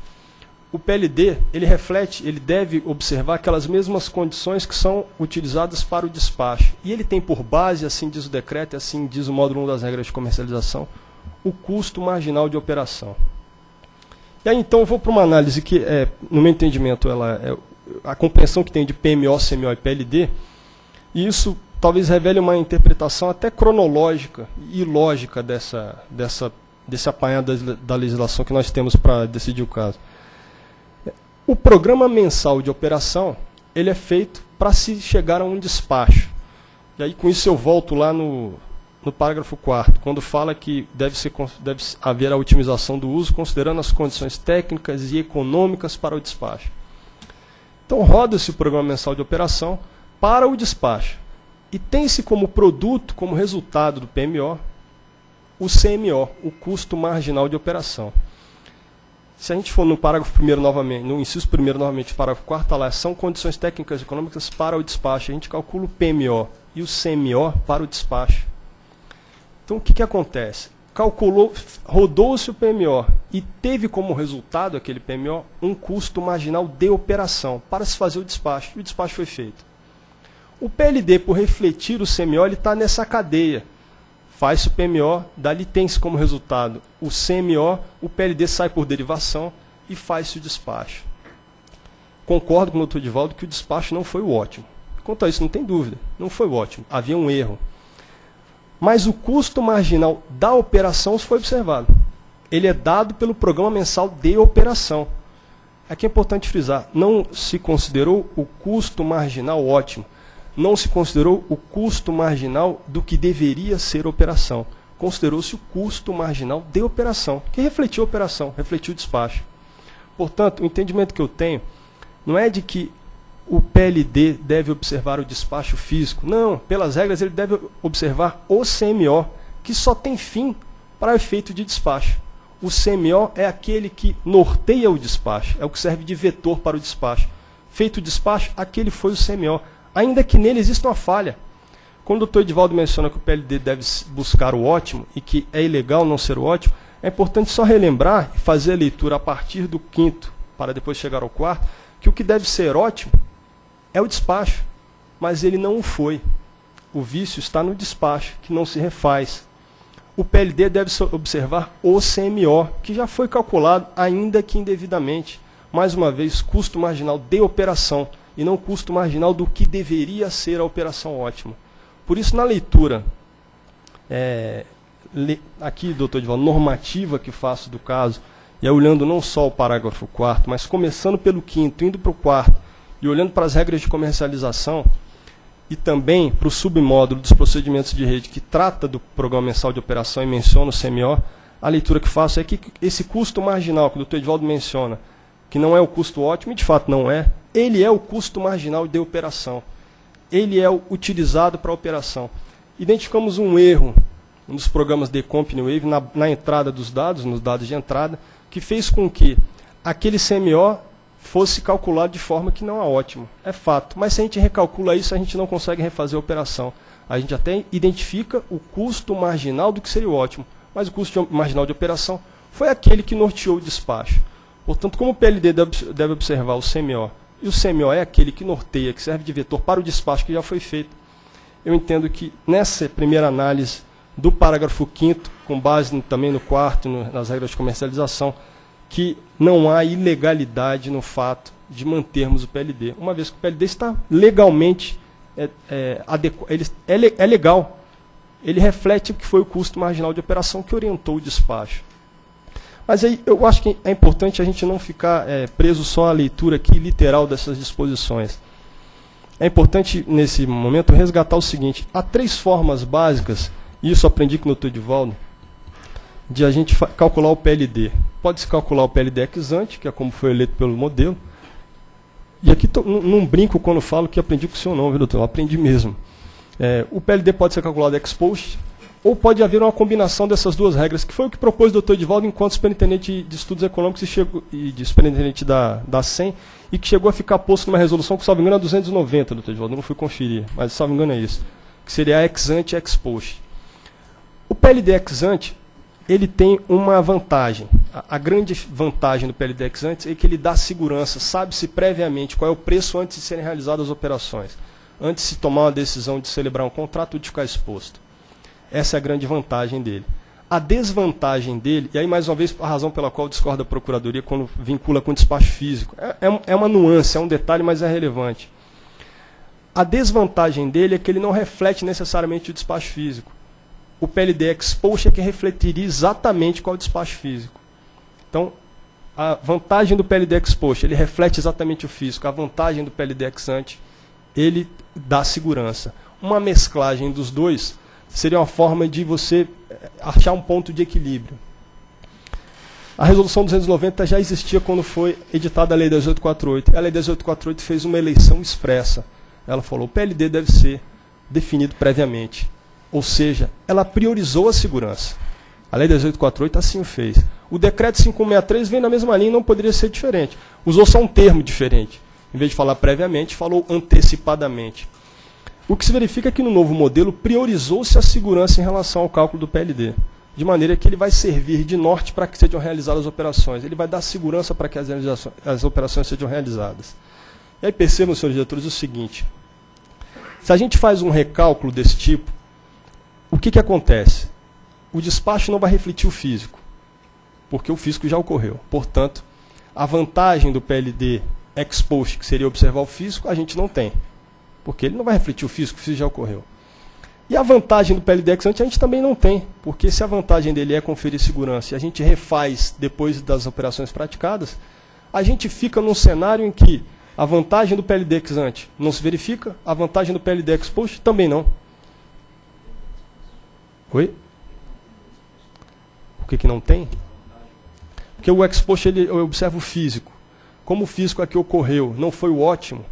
O PLD, ele reflete, ele deve observar aquelas mesmas condições que são utilizadas para o despacho. E ele tem por base, assim diz o decreto, assim diz o módulo 1 das regras de comercialização, o custo marginal de operação. E aí então eu vou para uma análise que, é, no meu entendimento, ela é a compreensão que tem de PMO, CMO e PLD, e isso talvez revele uma interpretação até cronológica e lógica dessa, dessa, desse apanhado da, da legislação que nós temos para decidir o caso. O programa mensal de operação ele é feito para se chegar a um despacho. E aí, com isso, eu volto lá no, no parágrafo 4 quando fala que deve, ser, deve haver a otimização do uso, considerando as condições técnicas e econômicas para o despacho. Então, roda-se o programa mensal de operação para o despacho. E tem-se como produto, como resultado do PMO, o CMO, o custo marginal de operação. Se a gente for no parágrafo primeiro novamente, no inciso primeiro novamente, parágrafo quarto, tá lá, são condições técnicas e econômicas para o despacho. A gente calcula o PMO e o CMO para o despacho. Então o que, que acontece? Calculou, rodou-se o PMO e teve como resultado aquele PMO um custo marginal de operação para se fazer o despacho. E o despacho foi feito. O PLD, por refletir o CMO, ele está nessa cadeia. Faz-se o PMO, dali tem-se como resultado o CMO, o PLD sai por derivação e faz-se o despacho. Concordo com o doutor Divaldo que o despacho não foi o ótimo. Quanto a isso, não tem dúvida, não foi o ótimo. Havia um erro. Mas o custo marginal da operação foi observado. Ele é dado pelo programa mensal de operação. Aqui é importante frisar, não se considerou o custo marginal ótimo, não se considerou o custo marginal do que deveria ser operação. Considerou-se o custo marginal de operação, que refletiu a operação, refletiu o despacho. Portanto, o entendimento que eu tenho não é de que o PLD deve observar o despacho físico. Não, pelas regras ele deve observar o CMO, que só tem fim para efeito de despacho. O CMO é aquele que norteia o despacho, é o que serve de vetor para o despacho. Feito o despacho, aquele foi o CMO, ainda que nele exista uma falha. Quando o doutor Edvaldo menciona que o PLD deve buscar o ótimo e que é ilegal não ser o ótimo, é importante só relembrar e fazer a leitura a partir do quinto, para depois chegar ao quarto, que o que deve ser ótimo é o despacho, mas ele não o foi. O vício está no despacho, que não se refaz. O PLD deve observar o CMO, que já foi calculado, ainda que indevidamente. Mais uma vez, custo marginal de operação, e não custo marginal do que deveria ser a operação ótima. Por isso, na leitura, é, le, aqui, doutor Divaldo, normativa que faço do caso, e olhando não só o parágrafo 4 mas começando pelo quinto, indo para o quarto, e olhando para as regras de comercialização e também para o submódulo dos procedimentos de rede que trata do programa mensal de operação e menciona o CMO, a leitura que faço é que esse custo marginal que o Dr. Edvaldo menciona, que não é o custo ótimo, e de fato não é, ele é o custo marginal de operação. Ele é utilizado para a operação. Identificamos um erro nos programas de Company Wave na, na entrada dos dados, nos dados de entrada, que fez com que aquele CMO fosse calculado de forma que não é ótimo. É fato. Mas se a gente recalcula isso, a gente não consegue refazer a operação. A gente até identifica o custo marginal do que seria o ótimo. Mas o custo marginal de operação foi aquele que norteou o despacho. Portanto, como o PLD deve observar o CMO, e o CMO é aquele que norteia, que serve de vetor para o despacho que já foi feito, eu entendo que nessa primeira análise do parágrafo 5 com base também no quarto, nas regras de comercialização, que não há ilegalidade no fato de mantermos o PLD, uma vez que o PLD está legalmente é, é, ele é, é legal, ele reflete o que foi o custo marginal de operação que orientou o despacho. Mas aí eu acho que é importante a gente não ficar é, preso só à leitura aqui literal dessas disposições. É importante, nesse momento, resgatar o seguinte: há três formas básicas, e isso aprendi com o Dr. Divaldo, de a gente calcular o PLD. Pode-se calcular o PLD ex ante, que é como foi eleito pelo modelo. E aqui tô, não brinco quando falo que aprendi com o seu nome, doutor? Eu aprendi mesmo. É, o PLD pode ser calculado ex post, ou pode haver uma combinação dessas duas regras, que foi o que propôs o doutor Edivaldo enquanto superintendente de estudos econômicos e, chegou, e de superintendente da, da SEM, e que chegou a ficar posto numa resolução que, salvo engano, é 290, doutor Edivaldo, não fui conferir, mas salvo engano é isso, que seria ex ante ex post. O PLD ex ante ele tem uma vantagem. A, a, grande vantagem do PLD ex ante é que ele dá segurança, sabe-se previamente qual é o preço antes de serem realizadas as operações, antes de tomar uma decisão de celebrar um contrato ou de ficar exposto. Essa é a grande vantagem dele. A desvantagem dele, e aí mais uma vez a razão pela qual discorda a Procuradoria quando vincula com despacho físico, é, é, é uma nuance, é um detalhe, mas é relevante. A desvantagem dele é que ele não reflete necessariamente o despacho físico. O PLD expost é que refletiria exatamente qual é o despacho físico. Então, a vantagem do PLD expost, ele reflete exatamente o físico. A vantagem do PLD ex ante, ele dá segurança. Uma mesclagem dos dois seria uma forma de você eh, achar um ponto de equilíbrio. A resolução 290 já existia quando foi editada a Lei 1848. A Lei 1848 fez uma eleição expressa. Ela falou: o PLD deve ser definido previamente. Ou seja, ela priorizou a segurança. A Lei 1848 assim o fez. O decreto 563 vem na mesma linha não poderia ser diferente. Usou só um termo diferente. Em vez de falar previamente, falou antecipadamente. O que se verifica é que no novo modelo priorizou-se a segurança em relação ao cálculo do PLD de maneira que ele vai servir de norte para que sejam realizadas as operações. Ele vai dar segurança para que as, as operações sejam realizadas. E aí percebam, senhores diretores, o seguinte: se a gente faz um recálculo desse tipo, o que, que acontece? O despacho não vai refletir o físico, porque o físico já ocorreu. Portanto, a vantagem do PLD ex post, que seria observar o físico, a gente não tem, porque ele não vai refletir o físico, o físico já ocorreu. E a vantagem do PLDX antes a gente também não tem, porque se a vantagem dele é conferir segurança e a gente refaz depois das operações praticadas, a gente fica num cenário em que a vantagem do PLDX antes não se verifica, a vantagem do PLDX post também não. Oi? O que, que não tem? Porque o expost ele observa o físico. Como o físico aqui ocorreu, não foi o ótimo,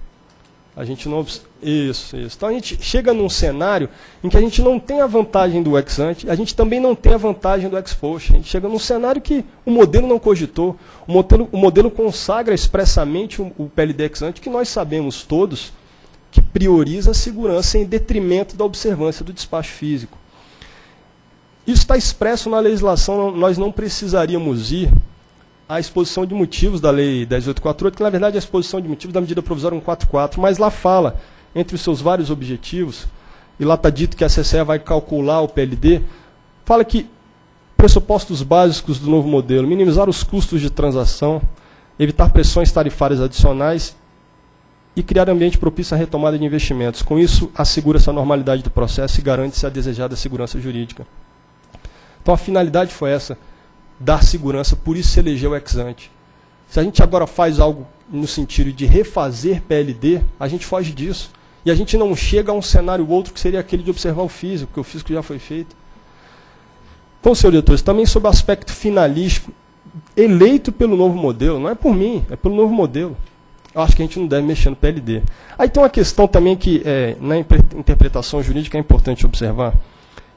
a gente não. Isso, isso. Então a gente chega num cenário em que a gente não tem a vantagem do ex ante, a gente também não tem a vantagem do ex post. A gente chega num cenário que o modelo não cogitou, o modelo, o modelo consagra expressamente o, o PLD ex ante, que nós sabemos todos que prioriza a segurança em detrimento da observância do despacho físico. Isso está expresso na legislação, nós não precisaríamos ir a exposição de motivos da Lei 10848, que na verdade é a exposição de motivos da medida provisória 144, mas lá fala, entre os seus vários objetivos, e lá está dito que a CCE vai calcular o PLD, fala que pressupostos básicos do novo modelo, minimizar os custos de transação, evitar pressões tarifárias adicionais e criar ambiente propício à retomada de investimentos. Com isso, assegura-se a normalidade do processo e garante-se a desejada segurança jurídica. Então a finalidade foi essa, dar segurança, por isso se elegeu o ex-ante. Se a gente agora faz algo no sentido de refazer PLD, a gente foge disso. E a gente não chega a um cenário outro que seria aquele de observar o físico, porque o físico já foi feito. Então, senhor diretor, também sobre o aspecto finalístico, eleito pelo novo modelo, não é por mim, é pelo novo modelo. Eu acho que a gente não deve mexer no PLD. Aí tem uma questão também que é, na interpretação jurídica é importante observar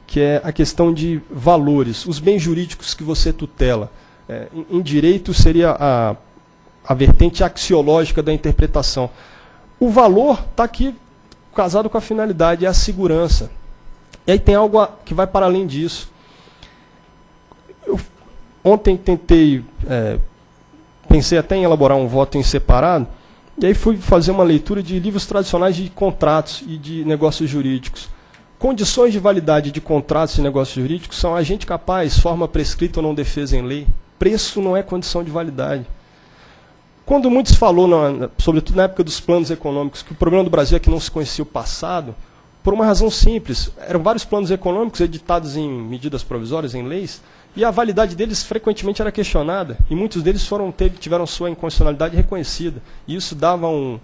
que é a questão de valores, os bens jurídicos que você tutela. É, em, em, direito seria a, a vertente axiológica da interpretação. O valor está aqui casado com a finalidade, é a segurança. E aí tem algo que vai para além disso. Eu, ontem tentei, é, pensei até em elaborar um voto em separado, e aí fui fazer uma leitura de livros tradicionais de contratos e de negócios jurídicos. Condições de validade de contratos e negócios jurídicos são agente capaz, forma prescrita ou não defesa em lei. Preço não é condição de validade. Quando muitos falou, na, sobretudo na época dos planos econômicos, que o problema do Brasil é que não se conhecia o passado, por uma razão simples. Eram vários planos econômicos editados em medidas provisórias, em leis, e a validade deles frequentemente era questionada, e muitos deles foram, tiveram sua inconstitucionalidade reconhecida. E isso dava um,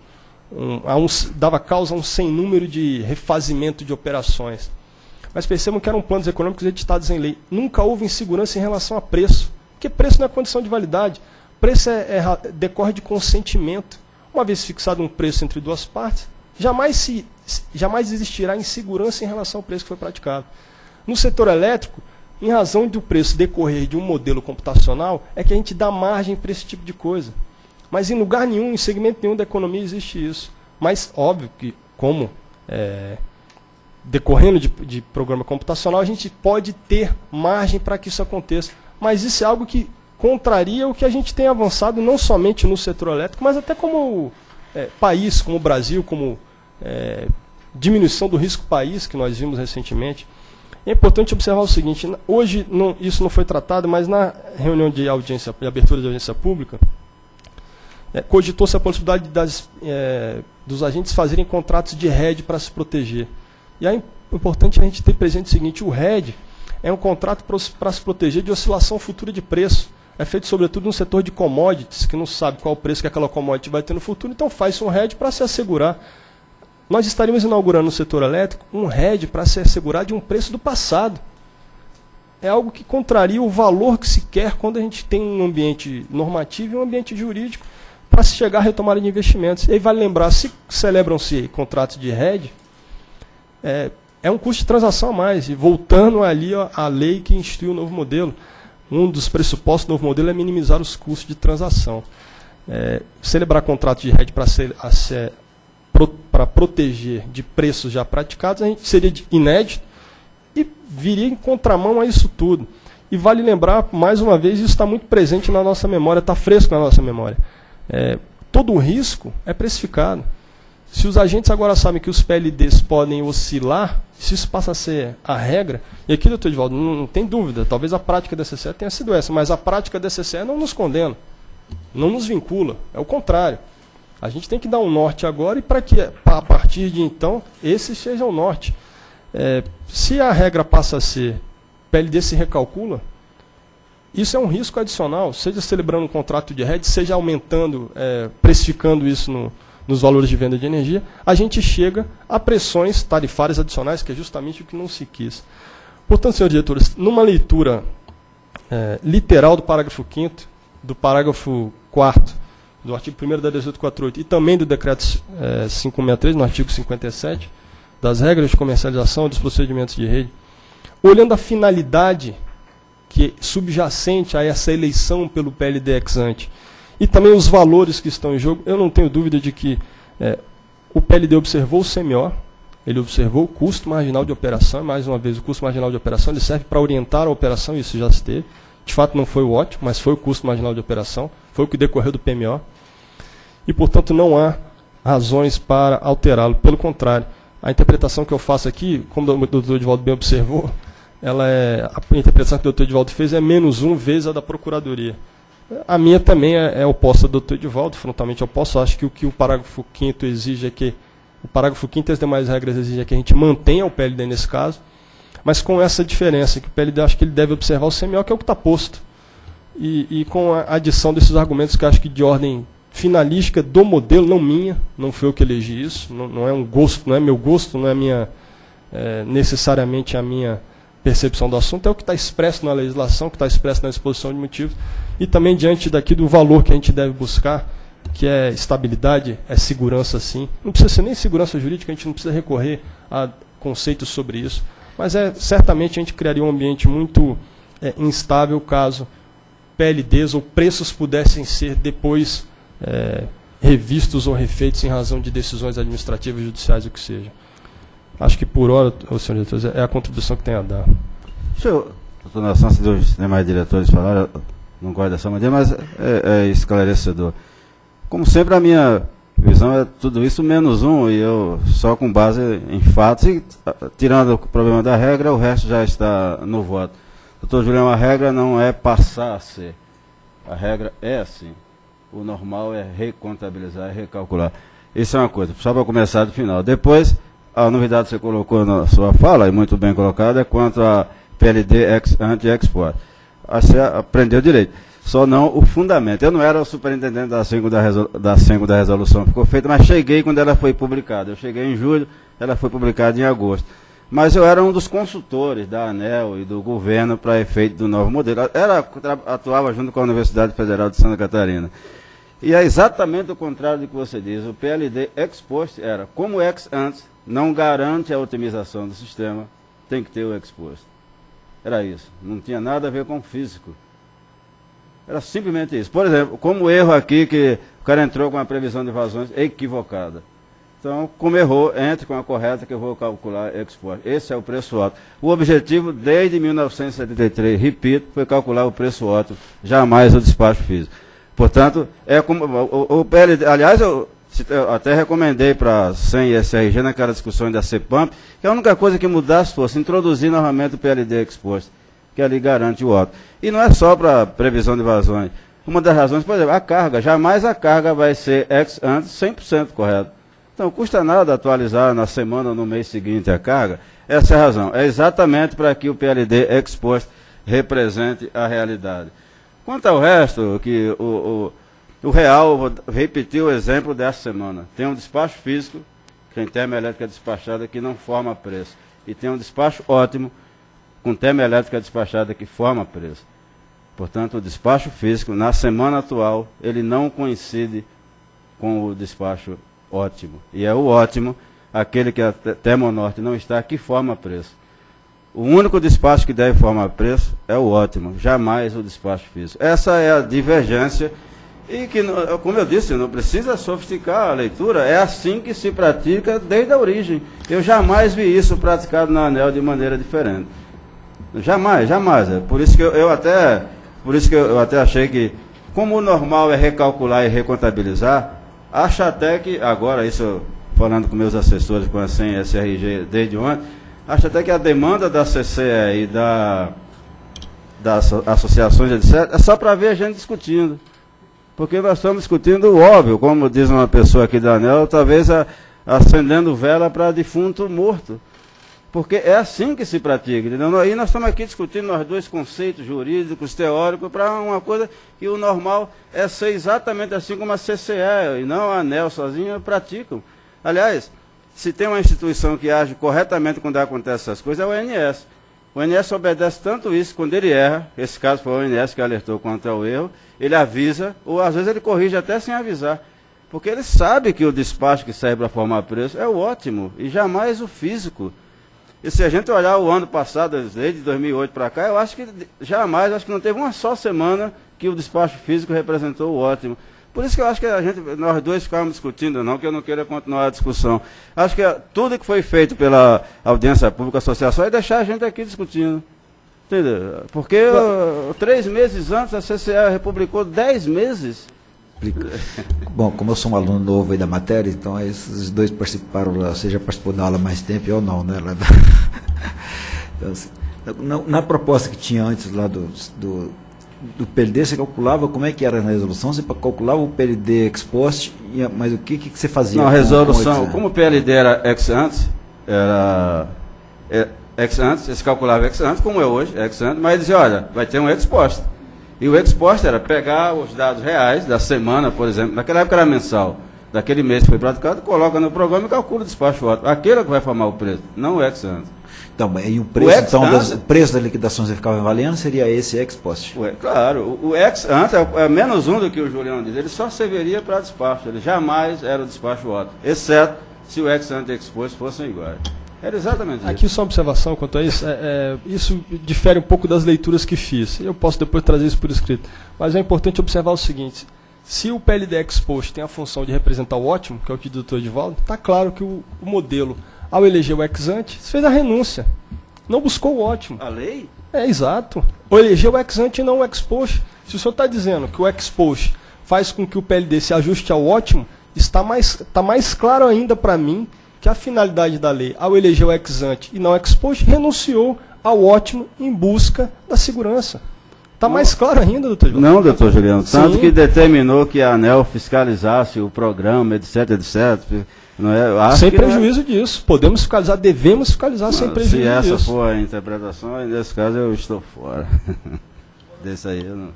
um, um, dava causa a um sem número de refazimento de operações. Mas percebam que eram planos econômicos editados em lei. Nunca houve insegurança em relação a preço, porque preço não é condição de validade. Preço é, é, decorre de consentimento. Uma vez fixado um preço entre duas partes, jamais, se, jamais existirá insegurança em relação ao preço que foi praticado. No setor elétrico, em razão do preço decorrer de um modelo computacional, é que a gente dá margem para esse tipo de coisa. Mas em lugar nenhum, em segmento nenhum da economia existe isso. Mas óbvio que, como é, decorrendo de, de programa computacional, a gente pode ter margem para que isso aconteça. Mas isso é algo que contraria o que a gente tem avançado não somente no setor elétrico, mas até como é, país, como o Brasil, como é, diminuição do risco país que nós vimos recentemente. É importante observar o seguinte: hoje não, isso não foi tratado, mas na reunião de audiência, de abertura de audiência pública, é, cogitou-se a possibilidade das, é, dos agentes fazerem contratos de RED para se proteger. E é importante a gente ter presente o seguinte, o RED é um contrato para se proteger de oscilação futura de preço. É feito sobretudo no setor de commodities, que não sabe qual o preço que aquela commodity vai ter no futuro, então faz um RED para se assegurar. Nós estaríamos inaugurando no setor elétrico um RED para se assegurar de um preço do passado. É algo que contraria o valor que se quer quando a gente tem um ambiente normativo e um ambiente jurídico para se chegar à retomada de investimentos. E vale lembrar, se celebram-se contratos de RED, é, é um custo de transação a mais. E voltando ali à lei que instituiu o novo modelo, um dos pressupostos do novo modelo é minimizar os custos de transação. É, celebrar contrato de RED para proteger de preços já praticados, seria inédito e viria em contramão a isso tudo. E vale lembrar, mais uma vez, isso está muito presente na nossa memória, está fresco na nossa memória. É, todo o risco é precificado. Se os agentes agora sabem que os PLDs podem oscilar, se isso passa a ser a regra, e aqui, doutor Edvaldo, não, não tem dúvida, talvez a prática da CCE tenha sido essa, mas a prática da CCE não nos condena, não nos vincula, é o contrário. A gente tem que dar um norte agora e para que, a partir de então, esse seja o norte. É, se a regra passa a ser PLD se recalcula, isso é um risco adicional, seja celebrando um contrato de rede, seja aumentando, é, precificando isso no, nos valores de venda de energia, a gente chega a pressões tarifárias adicionais, que é justamente o que não se quis. Portanto, senhor diretor, numa leitura é, literal do parágrafo 5 do parágrafo 4 do artigo 1 da 1848 e também do decreto é, 563, no artigo 57, das regras de comercialização dos procedimentos de rede, olhando a finalidade que subjacente a essa eleição pelo PLD ex ante e também os valores que estão em jogo. Eu não tenho dúvida de que é, o PLD observou o CMO, ele observou o custo marginal de operação, mais uma vez, o custo marginal de operação ele serve para orientar a operação, isso já se teve. De fato, não foi o ótimo, mas foi o custo marginal de operação, foi o que decorreu do PMO. E, portanto, não há razões para alterá-lo. Pelo contrário, a interpretação que eu faço aqui, como o doutor Edvaldo bem observou, ela é, a interpretação que o doutor Edvaldo fez é menos um vezes a da Procuradoria. A minha também é, é oposta do doutor Edivaldo, frontalmente oposta. Acho que o que o parágrafo 5 exige é que. O parágrafo 5 e as demais regras exigem é que a gente mantenha o PLD nesse caso, mas com essa diferença, que o PLD acho que ele deve observar o CMO, que é o que está posto. E, e, com a adição desses argumentos que acho que de ordem finalística do modelo, não minha, não foi eu que elegi isso, não, não é um gosto, não é meu gosto, não é minha, é, necessariamente a minha percepção do assunto, é o que está expresso na legislação, que está expresso na exposição de motivos, e também diante daqui do valor que a gente deve buscar, que é estabilidade, é segurança sim. Não precisa ser nem segurança jurídica, a gente não precisa recorrer a conceitos sobre isso, mas é certamente a gente criaria um ambiente muito é, instável caso PLDs ou preços pudessem ser depois é, revistos ou refeitos em razão de decisões administrativas, judiciais, o que seja. Acho que por hora, senhor diretor, é a contribuição que tem a dar. Eu, doutor Nação, se os demais diretores falaram, não gosto dessa maneira, mas é, é esclarecedor. Como sempre, a minha visão é tudo isso menos um, e eu só com base em fatos, e tirando o problema da regra, o resto já está no voto. Doutor Julião, a regra não é passar a ser. A regra é assim. O normal é recontabilizar, é recalcular. Isso é uma coisa, só para começar do final. Depois, a novidade que você colocou na sua fala, e muito bem colocada, é quanto a PLD anti-export. Você aprendeu direito. Só não o fundamento. Eu não era o superintendente da segunda, da segunda resolução, ficou feita, mas cheguei quando ela foi publicada. Eu cheguei em julho, ela foi publicada em agosto. Mas eu era um dos consultores da ANEL e do governo para efeito do novo modelo. Era, atuava junto com a Universidade Federal de Santa Catarina. E é exatamente o contrário do que você diz. O PLD ex post era, como ex antes, não garante a otimização do sistema, tem que ter o ex post. Era isso. Não tinha nada a ver com físico. Era simplesmente isso. Por exemplo, como o erro aqui que o cara entrou com a previsão de vazões equivocada. Então, como errou, entre com a correta que eu vou calcular export. Esse é o preço alto. O objetivo, desde 1973, repito, foi calcular o preço alto, jamais o despacho físico. Portanto, é como. O, o PL, aliás, eu, eu até recomendei para 100 e SRG naquela discussão da CEPAMP, que a única coisa que mudasse fosse introduzir novamente o PLD exposto, que ali garante o voto. E não é só para previsão de vazões. Uma das razões, por exemplo, a carga. Jamais a carga vai ser ex antes 100% correta. Então, custa nada atualizar na semana ou no mês seguinte a carga. Essa é a razão. É exatamente para que o PLD exposto represente a realidade. Quanto ao resto, que o, o, o real, vou repetir o exemplo dessa semana. Tem um despacho físico, que a termoelétrica despachada que não forma preço. E tem um despacho ótimo, com termoelétrica despachada que forma preço. Portanto, o despacho físico, na semana atual, ele não coincide com o despacho ótimo. E é o ótimo, aquele que a Termonorte não está, que forma preço. O único despacho que deve formar preço é o ótimo, jamais o despacho físico. Essa é a divergência e que, como eu disse, não precisa sofisticar a leitura, é assim que se pratica desde a origem. Eu jamais vi isso praticado na ANEL de maneira diferente. Jamais, jamais. É por isso que eu, eu até, por isso que eu, até achei que, como o normal é recalcular e recontabilizar, Acho até que, agora, isso falando com meus assessores com a SEM SRG desde ontem, acho até que a demanda da CCE e da, das associações, etc., é só para ver a gente discutindo. Porque nós estamos discutindo o óbvio, como diz uma pessoa aqui da ANEL, talvez a, acendendo vela para defunto morto. Porque é assim que se pratica. Entendeu? Aí nós estamos aqui discutindo nós dois conceitos jurídicos, teóricos, para uma coisa que o normal é ser exatamente assim como a CCE e não a ANEL sozinha praticam. Aliás, se tem uma instituição que age corretamente quando acontecem essas coisas, é o ONS. O ONS obedece tanto isso quando ele erra, esse caso foi o ONS que alertou contra o erro, ele avisa, ou às vezes ele corrige até sem avisar. Porque ele sabe que o despacho que serve para formar preço é o ótimo, e jamais o físico. E se a gente olhar o ano passado, desde 2008 para cá, eu acho que jamais, acho que não teve uma só semana que o despacho físico representou o ótimo. Por isso que eu acho que a gente, nós dois ficávamos discutindo, não que eu não queira continuar a discussão. Acho que tudo que foi feito pela audiência pública, associação, é deixar a gente aqui discutindo. Entendeu? Porque três meses antes a CCE republicou dez meses Bom, como eu sou um aluno novo aí da matéria, então esses dois participaram, você já participou da aula mais tempo, eu não, né? <laughs> Então, assim, na, na, proposta que tinha antes lá do, do, do PLD, você calculava como é que era na resolução, você calculava o PLD ex post, mas o que, que você fazia? Não, a resolução, com, como o PLD era ex ante, era é, ex ante, você calculava ex ante, como é hoje, ex ante, mas dizia, olha, vai ter um ex post. E o exposto era pegar os dados reais da semana, por exemplo, naquela época era mensal, daquele mês que foi praticado, coloca no programa e calcula o despacho ótimo. Aquele é que vai formar o preço, não o ex ante. Então, e o preço, o então, das, o preço da liquidação que ficava valendo seria esse ex post? Claro, o, o ex ante é, é, menos um do que o Juliano diz, ele só serviria para despacho, ele jamais era o despacho ótimo, exceto se o ex ante e ex post fossem iguais. Era exatamente Aqui só uma observação quanto a isso. É, é, isso difere um pouco das leituras que fiz. Eu posso depois trazer isso por escrito. Mas é importante observar o seguinte. Se o PLD Expost tem a função de representar o ótimo, que é o que o doutor Edivaldo, está claro que o, o, modelo, ao eleger o ex-ante, fez a renúncia. Não buscou o ótimo. A lei? É, exato. Ou elegeu o ex-ante e não o ex-post. Se o senhor está dizendo que o ex-post faz com que o PLD se ajuste ao ótimo, está mais, está mais claro ainda para mim que a finalidade da lei, ao eleger o ex ante e não ex post, renunciou ao ótimo em busca da segurança. Está mais claro ainda, doutor Juliano? Não, doutor Juliano. Tanto Sim. que determinou que a ANEL fiscalizasse o programa, etc, etc. Não é? sem é- prejuízo é... disso. Podemos fiscalizar, devemos fiscalizar não, sem prejuízo disso. Se essa disso. for a interpretação, nesse caso eu estou fora. <laughs> Desse aí eu não.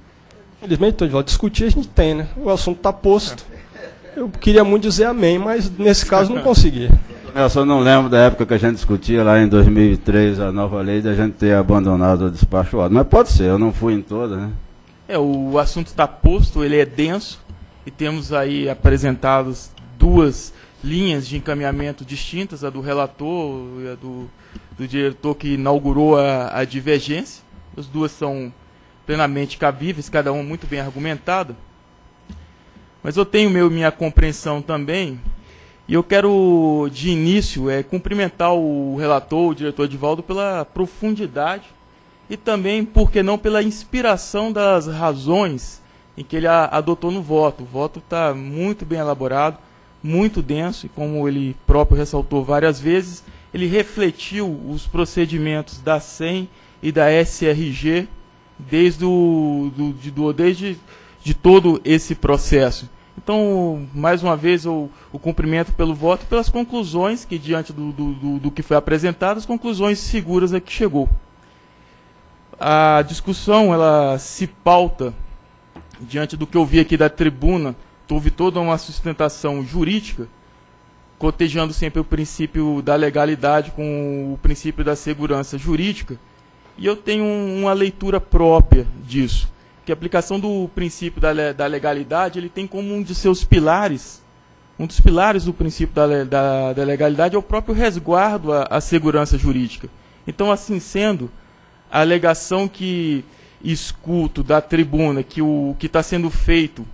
Infelizmente, doutor Juliano, discutir a gente tem, né? O assunto está posto. Eu queria muito dizer amém, mas nesse caso não consegui. Eu só não lembro da época que a gente discutia lá em 2003 a nova lei da gente ter abandonado o despacho ótimo. Mas pode ser, eu não fui em toda, né? É, o assunto está posto, ele é denso e temos aí apresentados duas linhas de encaminhamento distintas, a do relator e a do, do diretor que inaugurou a, a divergência. As duas são plenamente cabíveis, cada uma muito bem argumentada. Mas eu tenho meu, minha compreensão também, e eu quero, de início, é, cumprimentar o relator, o diretor Edivaldo, pela profundidade e também, por que não, pela inspiração das razões em que ele a, adotou no voto. O voto está muito bem elaborado, muito denso, e como ele próprio ressaltou várias vezes, ele refletiu os procedimentos da SEM e da SRG desde, o, do, de, do, desde de todo esse processo. Então, mais uma vez, o, o cumprimento pelo voto e pelas conclusões que, diante do, do, do, do que foi apresentado, as conclusões seguras a que chegou. A discussão ela se pauta diante do que eu vi aqui da tribuna, houve toda uma sustentação jurídica, cotejando sempre o princípio da legalidade com o princípio da segurança jurídica, e eu tenho uma leitura própria disso que a aplicação do princípio da, da legalidade ele tem como um de seus pilares, um dos pilares do princípio da, da, da legalidade é o próprio resguardo à, à segurança jurídica. Então, assim sendo, a alegação que escuto da tribuna que o que está sendo feito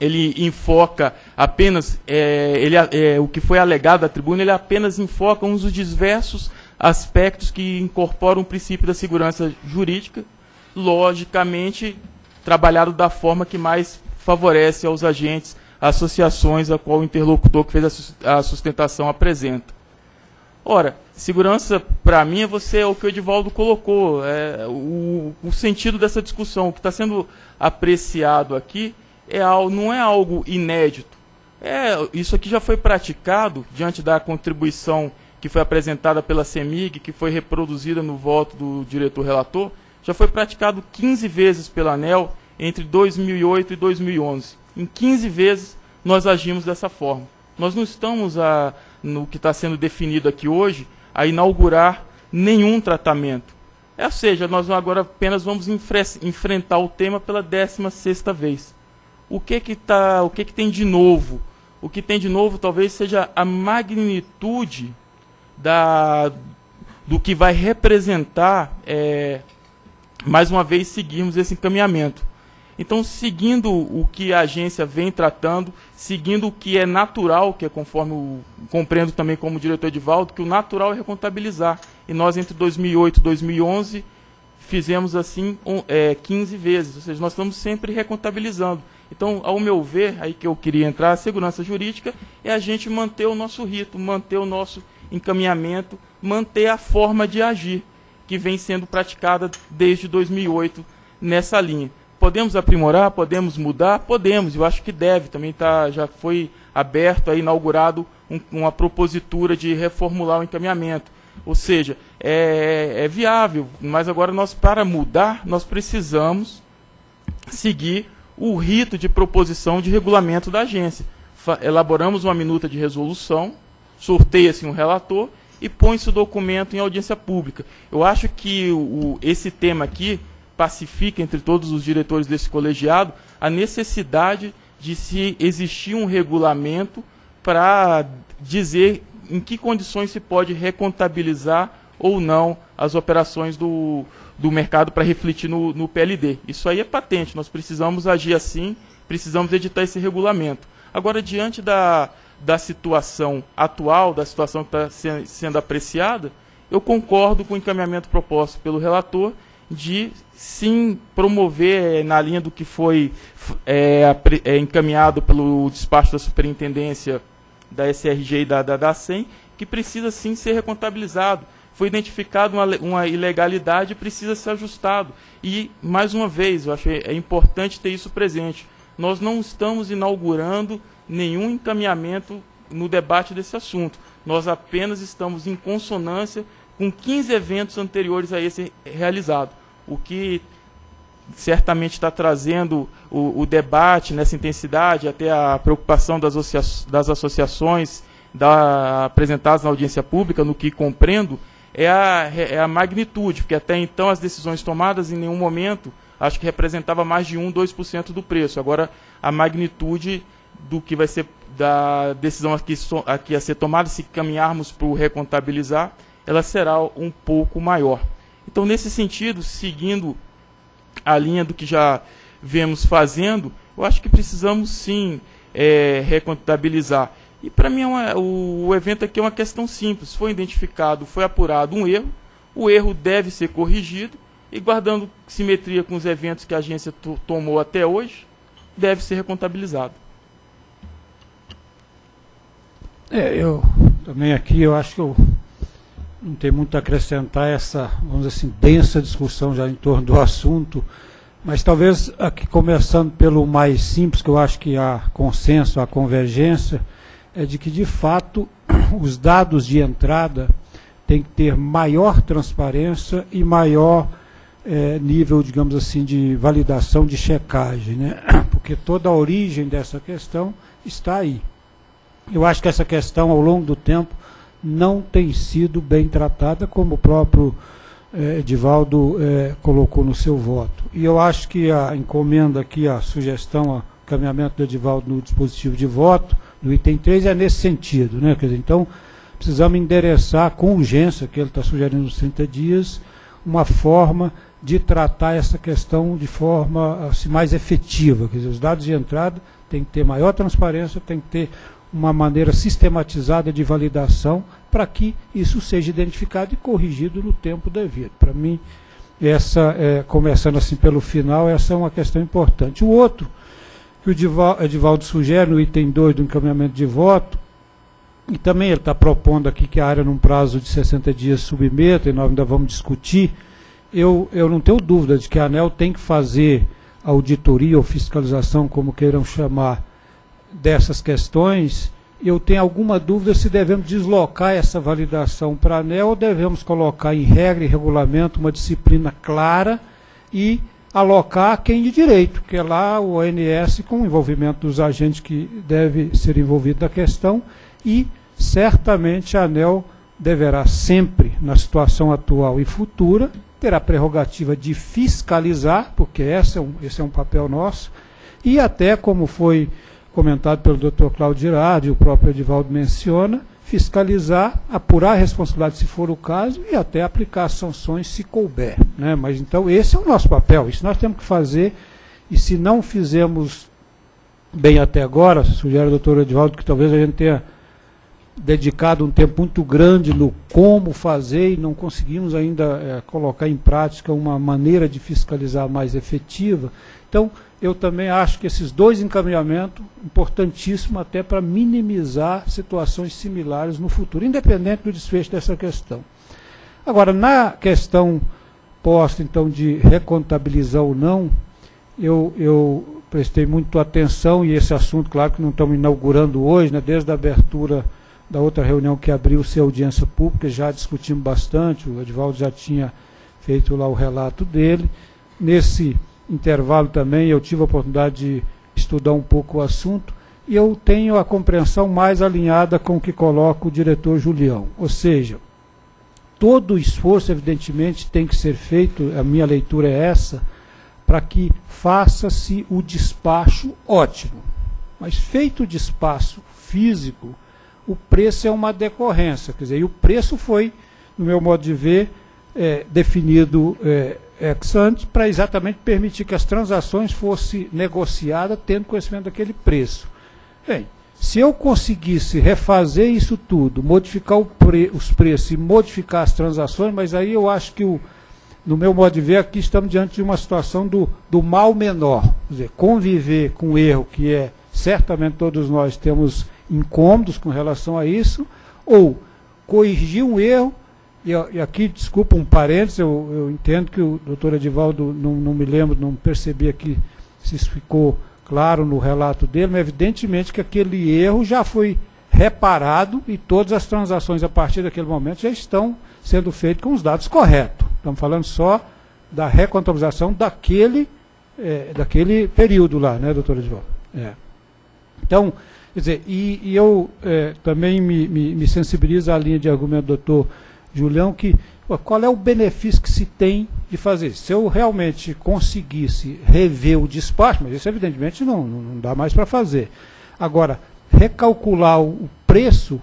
ele enfoca apenas é, ele, é, o que foi alegado da tribuna ele apenas enfoca uns dos diversos aspectos que incorporam o princípio da segurança jurídica logicamente, trabalhado da forma que mais favorece aos agentes, associações a qual o interlocutor que fez a sustentação apresenta. Ora, segurança, para mim, é você é o que o Edivaldo colocou. É, o, o sentido dessa discussão, o que está sendo apreciado aqui, é, não é algo inédito. É, isso aqui já foi praticado diante da contribuição que foi apresentada pela CEMIG, que foi reproduzida no voto do diretor relator já foi praticado 15 vezes pela ANEL entre 2008 e 2011. Em 15 vezes nós agimos dessa forma. Nós não estamos, a, no que está sendo definido aqui hoje, a inaugurar nenhum tratamento. É, ou seja, nós agora apenas vamos enfrentar o tema pela 16 vez. O que que, tá, o que que tem de novo? O que tem de novo talvez seja a magnitude da, do que vai representar é, mais uma vez seguirmos esse encaminhamento. Então, seguindo o que a agência vem tratando, seguindo o que é natural, que é conforme o, compreendo também como diretor Edivaldo, que o natural é recontabilizar. E nós, entre 2008 e 2011, fizemos assim um, é, 15 vezes, ou seja, nós estamos sempre recontabilizando. Então, ao meu ver, aí que eu queria entrar, a segurança jurídica é a gente manter o nosso rito, manter o nosso encaminhamento, manter a forma de agir que vem sendo praticada desde 2008 nessa linha. Podemos aprimorar, podemos mudar, podemos. Eu acho que deve. Também tá, já foi aberto, é inaugurado um, uma propositura de reformular o encaminhamento. Ou seja, é, é viável, mas agora nós, para mudar, nós precisamos seguir o rito de proposição de regulamento da agência. Fa elaboramos uma minuta de resolução, sorteia-se um relator e põe-se o documento em audiência pública. Eu acho que o, esse tema aqui pacifica entre todos os diretores desse colegiado a necessidade de se existir um regulamento para dizer em que condições se pode recontabilizar ou não as operações do, do mercado para refletir no, no PLD. Isso aí é patente, nós precisamos agir assim, precisamos editar esse regulamento. Agora, diante da, da situação atual, da situação que está sendo apreciada, eu concordo com o encaminhamento proposto pelo relator de sim promover na linha do que foi é, é, encaminhado pelo despacho da superintendência da SRG e da, da, da SEM, que precisa sim ser recontabilizado. Foi identificada uma, uma ilegalidade e precisa ser ajustado. E, mais uma vez, eu acho é importante ter isso presente. Nós não estamos inaugurando nenhum encaminhamento no debate desse assunto. Nós apenas estamos em consonância com 15 eventos anteriores a esse realizado, o que certamente está trazendo o, o, debate nessa intensidade, até a preocupação das, associa das associações da, apresentadas na audiência pública, no que compreendo, é a, é a magnitude, porque até então as decisões tomadas em nenhum momento acho que representava mais de 1, 2% do preço. Agora, a magnitude do que vai ser da decisão aqui, aqui a ser tomada, se caminharmos para o recontabilizar, ela será um pouco maior. Então, nesse sentido, seguindo a linha do que já vemos fazendo, eu acho que precisamos sim é, recontabilizar. E para mim é uma, o, o evento aqui é uma questão simples. Foi identificado, foi apurado um erro, o erro deve ser corrigido e guardando simetria com os eventos que a agência tomou até hoje, deve ser recontabilizado. É, eu também aqui eu acho que eu não tenho muito a acrescentar essa, vamos dizer assim, densa discussão já em torno do assunto. Mas talvez aqui começando pelo mais simples, que eu acho que há consenso, há convergência, é de que de fato <clears throat> os dados de entrada têm que ter maior transparência e maior é, nível, digamos assim, de validação de checagem, né? <clears throat> porque toda a origem dessa questão está aí. Eu acho que essa questão, ao longo do tempo, não tem sido bem tratada, como o próprio eh, Edivaldo eh, colocou no seu voto. E eu acho que a encomenda aqui, a sugestão, o caminhamento do Edivaldo no dispositivo de voto, do item 3, é nesse sentido. Né? Dizer, então, precisamos endereçar com urgência, que ele está sugerindo nos 30 dias, uma forma de tratar essa questão de forma assim, mais efetiva. Quer dizer, os dados de entrada têm que ter maior transparência, tem que ter uma maneira sistematizada de validação para que isso seja identificado e corrigido no tempo devido. Para mim, essa, é, começando assim pelo final, essa é uma questão importante. O outro, que o Edivaldo sugere no item 2 do encaminhamento de voto, e também ele está propondo aqui que a área, num prazo de 60 dias, submeta, e nós ainda vamos discutir, eu, eu não tenho dúvida de que a ANEL tem que fazer auditoria ou fiscalização, como queiram chamar, dessas questões, eu tenho alguma dúvida se devemos deslocar essa validação para a ANEL ou devemos colocar em regra e regulamento uma disciplina clara e alocar quem de direito, que é lá o ONS com o envolvimento dos agentes que deve ser envolvido na questão e certamente a ANEL deverá sempre, na situação atual e futura, ter a prerrogativa de fiscalizar, porque esse é um, esse é um papel nosso, e até como foi comentado pelo Dr. Cláudio Girardi, o próprio Edivaldo menciona, fiscalizar, apurar a responsabilidade se for o caso e até aplicar sanções se couber. Né? Mas então esse é o nosso papel, isso nós temos que fazer e se não fizemos bem até agora, sugere o doutor Edivaldo que talvez a gente tenha dedicado um tempo muito grande no como fazer e não conseguimos ainda é, colocar em prática uma maneira de fiscalizar mais efetiva. Então, eu também acho que esses dois encaminhamentos, importantíssimo até para minimizar situações similares no futuro, independente do desfecho dessa questão. Agora, na questão posta, então, de recontabilizar ou não, eu, eu prestei muito atenção, e esse assunto, claro que não estamos inaugurando hoje, né, desde a abertura da outra reunião que abriu-se a audiência pública, já discutimos bastante, o Edvaldo já tinha feito lá o relato dele. Nesse intervalo também, eu tive a oportunidade de estudar um pouco o assunto e eu tenho a compreensão mais alinhada com o que coloca o diretor Julião. Ou seja, todo o esforço, evidentemente, tem que ser feito, a minha leitura é essa, para que faça-se o despacho ótimo. Mas feito o despacho físico, o preço é uma decorrência. Quer dizer, e o preço foi, no meu modo de ver, é, definido é, ex ante para exatamente permitir que as transações fossem negociadas tendo conhecimento daquele preço. Bem, se eu conseguisse refazer isso tudo, modificar pre, os preços e modificar as transações, mas aí eu acho que, o, no meu modo de ver, aqui estamos diante de uma situação do, do mal menor. Quer dizer, conviver com o erro, que é certamente todos nós temos incômodos com relação a isso, ou corrigir um erro e, e, aqui, desculpa um parênteses, eu, eu entendo que o doutor Edivaldo, não, não, me lembro, não percebi aqui se isso ficou claro no relato dele, mas evidentemente que aquele erro já foi reparado e todas as transações a partir daquele momento já estão sendo feitas com os dados corretos. Estamos falando só da recontabilização daquele, é, daquele período lá, né, doutor Edivaldo? É. Então, quer dizer, e, e eu é, também me, me, me sensibilizo à linha de argumento do doutor Julião, que qual é o benefício que se tem de fazer isso? Se eu realmente conseguisse rever o despacho, mas isso evidentemente não, não dá mais para fazer. Agora, recalcular o preço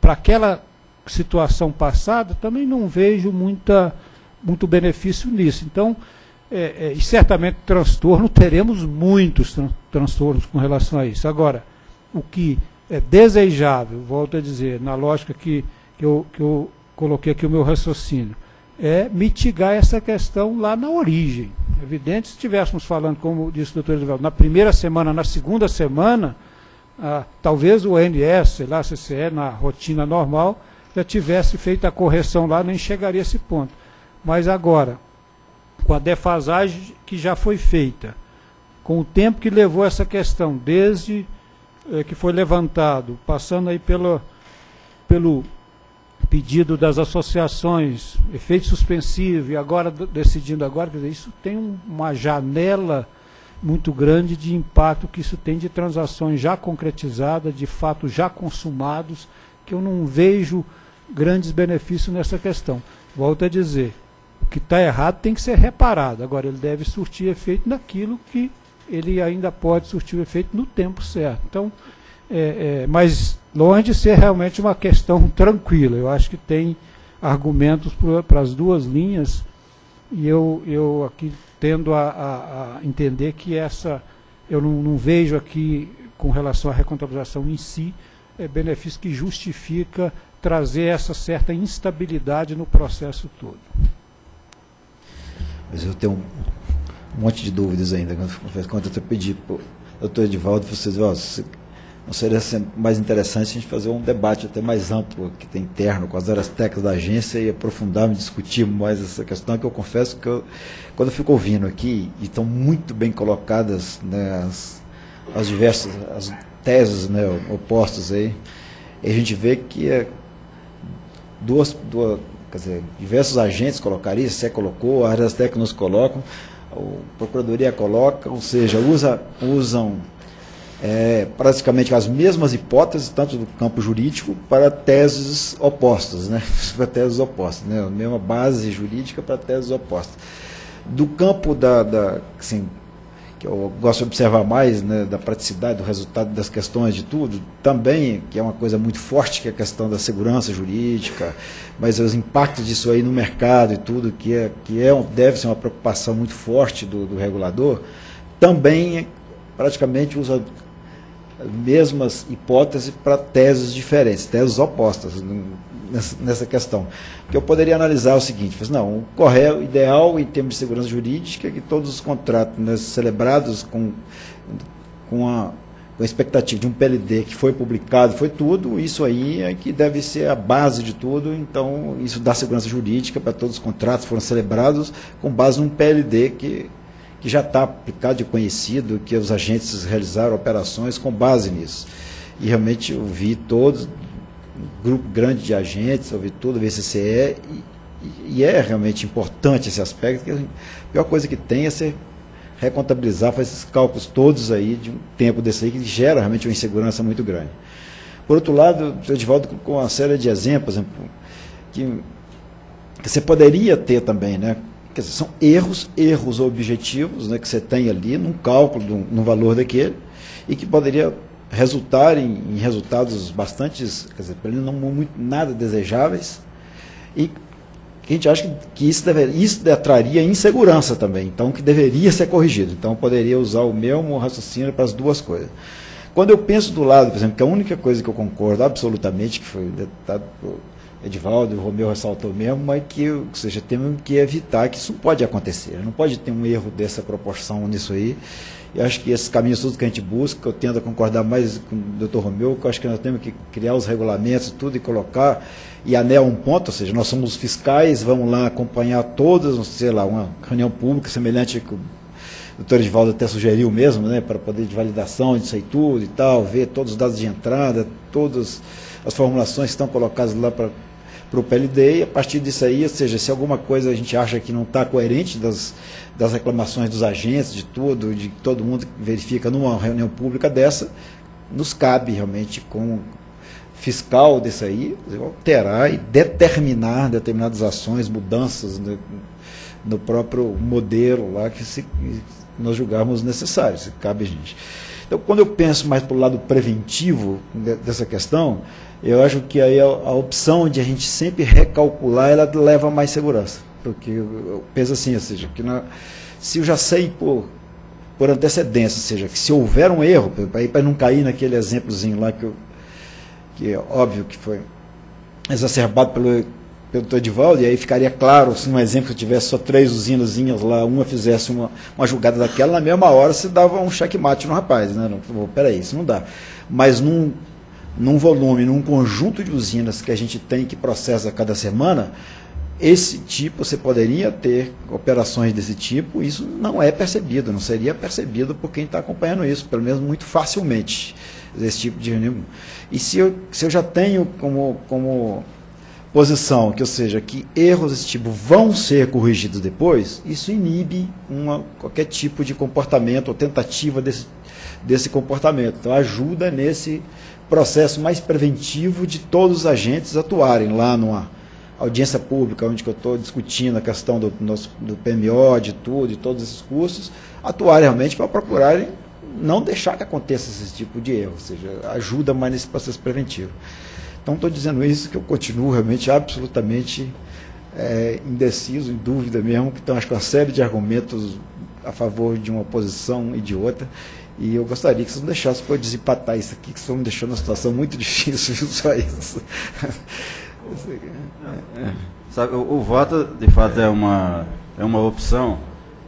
para aquela situação passada, também não vejo muita, muito benefício nisso. Então, é, é, e certamente transtorno, teremos muitos tran transtornos com relação a isso. Agora, o que é desejável, volto a dizer, na lógica que, que, eu, que eu coloquei aqui o meu raciocínio, é mitigar essa questão lá na origem. É evidente, se estivéssemos falando, como disse o doutor Edivaldo, na primeira semana, na segunda semana, ah, talvez o ONS, sei lá, CCE, na rotina normal, já tivesse feito a correção lá, nem chegaria a esse ponto. Mas agora, com a defasagem que já foi feita, com o tempo que levou essa questão, desde eh, que foi levantado, passando aí pelo, pelo pedido das associações, efeito suspensivo, e agora decidindo agora, quer dizer, isso tem um, uma janela muito grande de impacto que isso tem de transações já concretizadas, de fato já consumados, que eu não vejo grandes benefícios nessa questão. Volto a dizer, o que está errado tem que ser reparado. Agora, ele deve surtir efeito naquilo que ele ainda pode surtir efeito no tempo certo. Então, é, é, mas longe de ser realmente uma questão tranquila. Eu acho que tem argumentos para as duas linhas e eu, eu aqui tendo a, a, a entender que essa, eu não, não, vejo aqui, com relação à recontabilização em si, é, benefício que justifica trazer essa certa instabilidade no processo todo. Mas eu tenho um, monte de dúvidas ainda. Quando eu pedi para o doutor Edivaldo, vocês, ó, não seria mais interessante a gente fazer um debate até mais amplo, que tem interno, com as áreas técnicas da agência e aprofundar, discutir mais essa questão, que eu confesso que eu, quando eu fico ouvindo aqui, e estão muito bem colocadas né, as, as diversas as teses né, opostas aí, a gente vê que é duas, duas quer dizer, diversos agentes colocaria, se é colocou, as áreas técnicas colocam, a Procuradoria coloca, ou seja, usa, usam é, praticamente as mesmas hipóteses, tanto do campo jurídico, para teses opostas, né? <laughs> para teses opostas, né? a mesma base jurídica para teses opostas. Do campo da, da assim, que eu gosto de observar mais, né, da praticidade, do resultado das questões de tudo, também, que é uma coisa muito forte, que é a questão da segurança jurídica, mas os impactos disso aí no mercado e tudo, que, é, que é, deve ser uma preocupação muito forte do, do regulador, também praticamente usa mesmas hipóteses para teses diferentes, teses opostas nessa, questão. Porque eu poderia analisar o seguinte, não, o correto, ideal em termos de segurança jurídica é que todos os contratos né, celebrados com, com, a, com a expectativa de um PLD que foi publicado, foi tudo, isso aí é que deve ser a base de tudo, então isso dá segurança jurídica para todos os contratos que foram celebrados com base num PLD que que já está aplicado e conhecido, que os agentes realizaram operações com base nisso. E realmente eu vi todos, um grupo grande de agentes, eu vi tudo, VCCE, e, e é realmente importante esse aspecto, que a pior coisa que tem é ser recontabilizar, fazer esses cálculos todos aí de um tempo desse aí, que gera realmente uma insegurança muito grande. Por outro lado, o Edivaldo com uma série de exemplos, que, que você poderia ter também, né? Quer dizer, são erros, erros objetivos né, que você tem ali num cálculo, no, no valor daquele, e que poderia resultar em, em resultados bastante, quer dizer, não muito nada desejáveis, e a gente acha que, que isso, deve, isso traria insegurança também, então que deveria ser corrigido. Então poderia usar o mesmo raciocínio para as duas coisas. Quando eu penso do lado, por exemplo, que a única coisa que eu concordo absolutamente, que foi dado Edivaldo o Romeu ressaltou mesmo, mas que, ou seja, temos que evitar que isso pode acontecer. Não pode ter um erro dessa proporção nisso aí. E acho que esses caminhos todos que a gente busca, eu tendo a concordar mais com o doutor Romeu, que eu acho que nós temos que criar os regulamentos tudo e colocar, e anel um ponto, ou seja, nós somos fiscais, vamos lá acompanhar todas, sei lá, uma reunião pública semelhante que o doutor Edivaldo até sugeriu mesmo, né, para poder de validação disso aí tudo e tal, ver todos os dados de entrada, todas as formulações que estão colocadas lá para para o PLD e a partir disso aí, ou seja, se alguma coisa a gente acha que não está coerente das, das reclamações dos agentes, de tudo, de todo mundo que verifica numa reunião pública dessa, nos cabe realmente com fiscal desse aí, alterar e determinar determinadas ações, mudanças no, no próprio modelo lá que se, nós julgarmos necessários, cabe a gente. Então, quando eu penso mais para o lado preventivo dessa questão, eu acho que aí a, a, opção de a gente sempre recalcular, ela leva mais segurança. Porque eu penso assim, ou seja, que na, se eu já sei por, por antecedência, ou seja, que se houver um erro, para não cair naquele exemplozinho lá que, eu, que é óbvio que foi exacerbado pelo, pelo Edivaldo, e aí ficaria claro, se um exemplo que tivesse só três usinazinhas lá, uma fizesse uma, uma julgada daquela, na mesma hora se dava um checkmate no rapaz, né? Não, peraí, isso não dá. Mas num num volume, num conjunto de usinas que a gente tem que processa cada semana, esse tipo, você poderia ter operações desse tipo, isso não é percebido, não seria percebido por quem está acompanhando isso, pelo menos muito facilmente, esse tipo de reunião. E se eu, se eu já tenho como, como posição, que ou seja, que erros desse tipo vão ser corrigidos depois, isso inibe uma, qualquer tipo de comportamento ou tentativa desse, desse comportamento. Então ajuda nesse processo mais preventivo de todos os agentes atuarem lá numa audiência pública, onde eu estou discutindo a questão do, do PMO, de tudo, de todos esses cursos, atuar realmente para procurarem não deixar que aconteça esse tipo de erro, ou seja, ajuda mais nesse processo preventivo. Então, estou dizendo isso que eu continuo realmente absolutamente é, indeciso, em dúvida mesmo, que tem acho que uma série de argumentos a favor de uma posição e de outra, e eu gostaria que vocês não deixassem para desempatar isso aqui, que estão me deixando uma situação muito <laughs> difícil, só isso. Sabe, o, o, voto, de fato, é uma, é uma opção.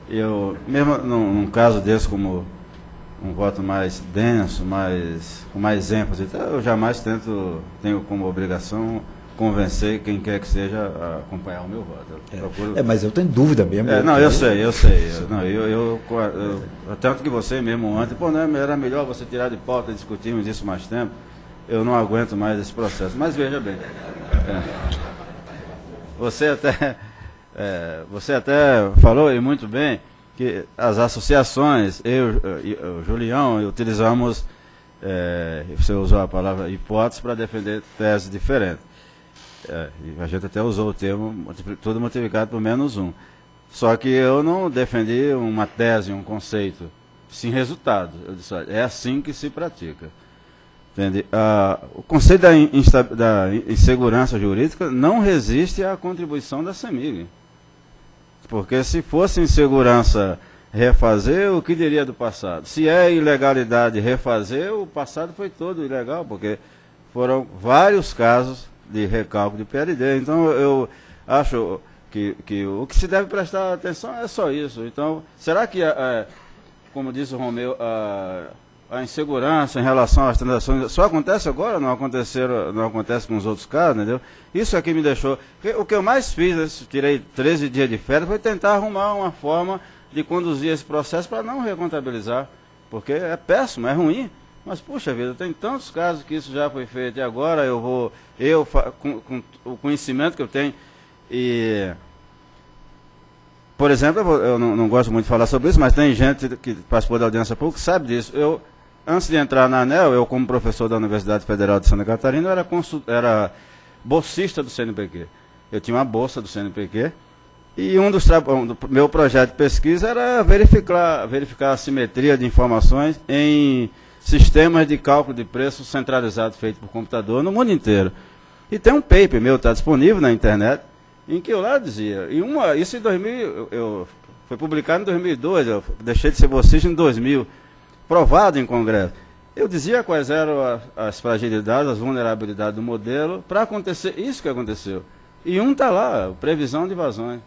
Eu, mesmo num, num, caso desse, como um voto mais denso, mais, com mais ênfase, eu jamais tento, tenho como obrigação convencer quem quer que seja a acompanhar o meu voto. É, procuro... é, mas eu tenho dúvida mesmo. É, não, eu sei, eu sei. Eu, não, eu, eu, eu, tanto que você mesmo ontem, pô, não, era melhor você tirar de pauta, discutirmos isso mais tempo. Eu não aguento mais esse processo. Mas veja bem. É. Você até, é, você até falou, e muito bem, que as associações, eu, o Julião, utilizamos, é, você usou a palavra hipótese para defender teses diferentes. É, a gente até usou o termo tudo multiplicado por menos um. Só que eu não defendi uma tese, um conceito, sem resultado. Eu disse, olha, é assim que se pratica. Entende? Ah, o conceito da, da, insegurança jurídica não resiste à contribuição da CEMIG. Porque se fosse insegurança refazer, o que diria do passado? Se é ilegalidade refazer, o passado foi todo ilegal, porque foram vários casos de recálculo de PLD. Então eu acho que, que o que se deve prestar atenção é só isso. Então, será que, é, como disse o Romeu, a a insegurança em relação às transações só acontece agora, não aconteceram, não acontece com os outros casos, entendeu? Isso é que me deixou. O que eu mais fiz, tirei 13 dias de férias, foi tentar arrumar uma forma de conduzir esse processo para não recontabilizar. Porque é péssimo, é ruim. Mas, puxa vida, tem tantos casos que isso já foi feito e agora eu vou, eu, com, com o conhecimento que eu tenho, e por exemplo, eu não, não, gosto muito de falar sobre isso, mas tem gente que participou da audiência pública que sabe disso. Eu antes de entrar na ANEL, eu como professor da Universidade Federal de Santa Catarina, eu era, era bolsista do CNPq. Eu tinha uma bolsa do CNPq e um dos um do meu projeto de pesquisa era verificar, verificar a simetria de informações em sistemas de cálculo de preço centralizado feito por computador no mundo inteiro. E tem um paper meu, está disponível na internet, em que eu lá dizia, e uma, isso em 2000, eu, eu, foi publicado em 2002, eu deixei de ser bolsista em 2000, provado em Congresso. Eu dizia quais eram as fragilidades, as vulnerabilidades do modelo para acontecer isso que aconteceu. E um está lá, previsão de vazões.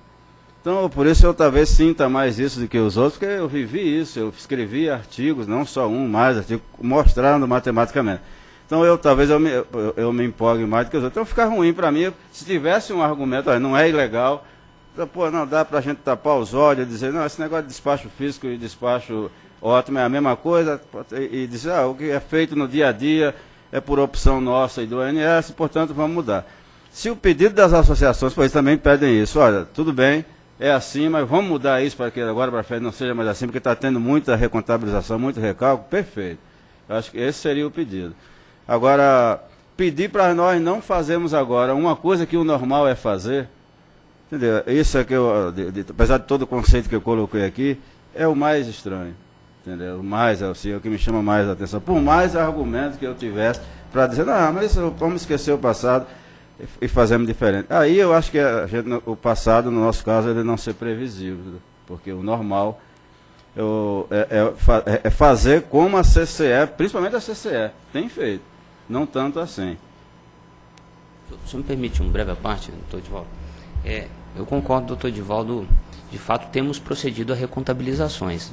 Então, por isso eu talvez sinta mais isso do que os outros, porque eu vivi isso, eu escrevi artigos, não só um, mais artigos, mostrando matematicamente. Então, eu talvez eu me, eu, eu me empolgue mais do que os outros. Então, fica ruim para mim, se tivesse um argumento, olha, não é ilegal, então, pô, não dá para a gente tapar os olhos e dizer, não, esse negócio de despacho físico e despacho ótimo, é a mesma coisa, e, dizer, ah, o que é feito no dia a dia é por opção nossa e do ONS, portanto vamos mudar. Se o pedido das associações, pois também pedem isso, olha, tudo bem, é assim, mas vamos mudar isso para que agora para frente não seja mais assim, porque está tendo muita recontabilização, muito recálculo, perfeito. Eu acho que esse seria o pedido. Agora, pedir para nós não fazermos agora uma coisa que o normal é fazer, entendeu? Isso é que eu, de, de, apesar de todo o conceito que eu coloquei aqui, é o mais estranho entendeu? Mais, assim, é o que me chama mais a atenção. Por mais argumentos que eu tivesse para dizer, não, mas vamos esquecer o passado e, fazemos diferente. Aí eu acho que gente, o passado, no nosso caso, ele não ser previsível, porque o normal eu, é, é, é, é, fazer como a CCE, principalmente a CCE, tem feito, não tanto assim. Se me permite um breve parte, doutor Divaldo. É, eu concordo, doutor Divaldo, de fato temos procedido a recontabilizações.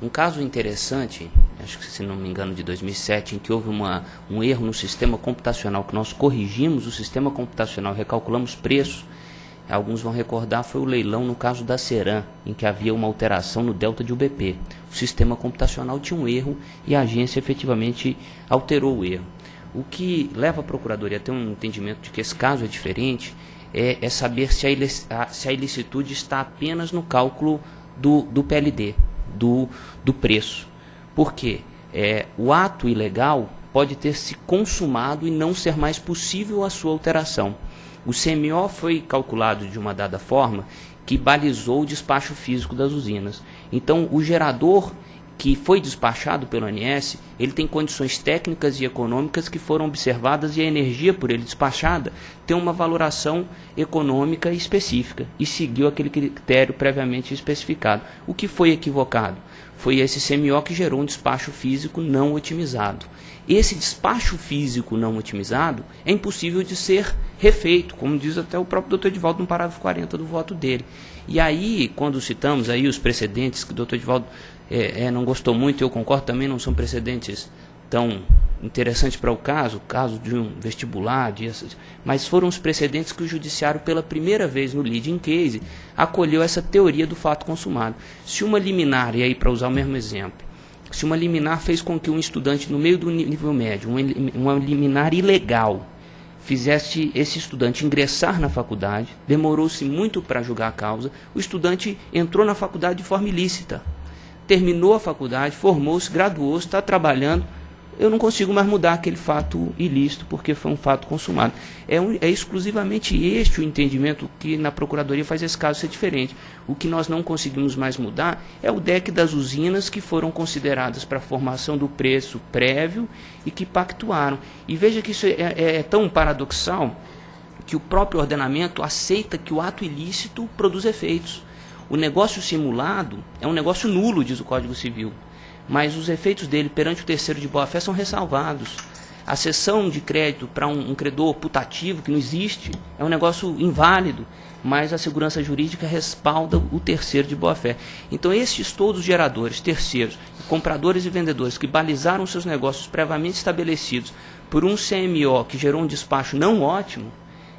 Um caso interessante, acho que se não me engano de 2007, em que houve uma, um erro no sistema computacional, que nós corrigimos o sistema computacional, recalculamos preços, alguns vão recordar, foi o leilão no caso da Ceram, em que havia uma alteração no delta de UBP. O sistema computacional tinha um erro e a agência efetivamente alterou o erro. O que leva a Procuradoria a ter um entendimento de que esse caso é diferente é, é saber se a, se a, ilicitude está apenas no cálculo do, do PLD, do, do preço. Por quê? É, o ato ilegal pode ter se consumado e não ser mais possível a sua alteração. O CMO foi calculado de uma dada forma que balizou o despacho físico das usinas. Então, o gerador que foi despachado pelo ANS, ele tem condições técnicas e econômicas que foram observadas e a energia por ele despachada tem uma valoração econômica específica e seguiu aquele critério previamente especificado. O que foi equivocado? Foi esse CMO que gerou um despacho físico não otimizado. Esse despacho físico não otimizado é impossível de ser refeito, como diz até o próprio Dr. Edvaldo no parágrafo 40 do voto dele. E aí, quando citamos aí os precedentes que o Dr. Edvaldo é, é, não gostou muito, eu concordo também, não são precedentes tão interessantes para o caso, caso de um vestibular, de mas foram os precedentes que o judiciário, pela primeira vez no leading case, acolheu essa teoria do fato consumado. Se uma liminar, e aí para usar o mesmo exemplo, se uma liminar fez com que um estudante no meio do nível médio, uma liminar ilegal, fizesse esse estudante ingressar na faculdade, demorou-se muito para julgar a causa, o estudante entrou na faculdade de forma ilícita terminou a faculdade, formou-se, graduou-se, está trabalhando, eu não consigo mais mudar aquele fato ilícito, porque foi um fato consumado. É, um, é, exclusivamente este o entendimento que na Procuradoria faz esse caso ser diferente. O que nós não conseguimos mais mudar é o deck das usinas que foram consideradas para a formação do preço prévio e que pactuaram. E veja que isso é, é, é tão paradoxal que o próprio ordenamento aceita que o ato ilícito produz efeitos. O negócio simulado é um negócio nulo, diz o Código Civil, mas os efeitos dele perante o terceiro de boa-fé são ressalvados. A cessão de crédito para um, um credor putativo que não existe é um negócio inválido, mas a segurança jurídica respalda o terceiro de boa-fé. Então, estes todos geradores, terceiros, compradores e vendedores que balizaram seus negócios previamente estabelecidos por um CMO que gerou um despacho não ótimo,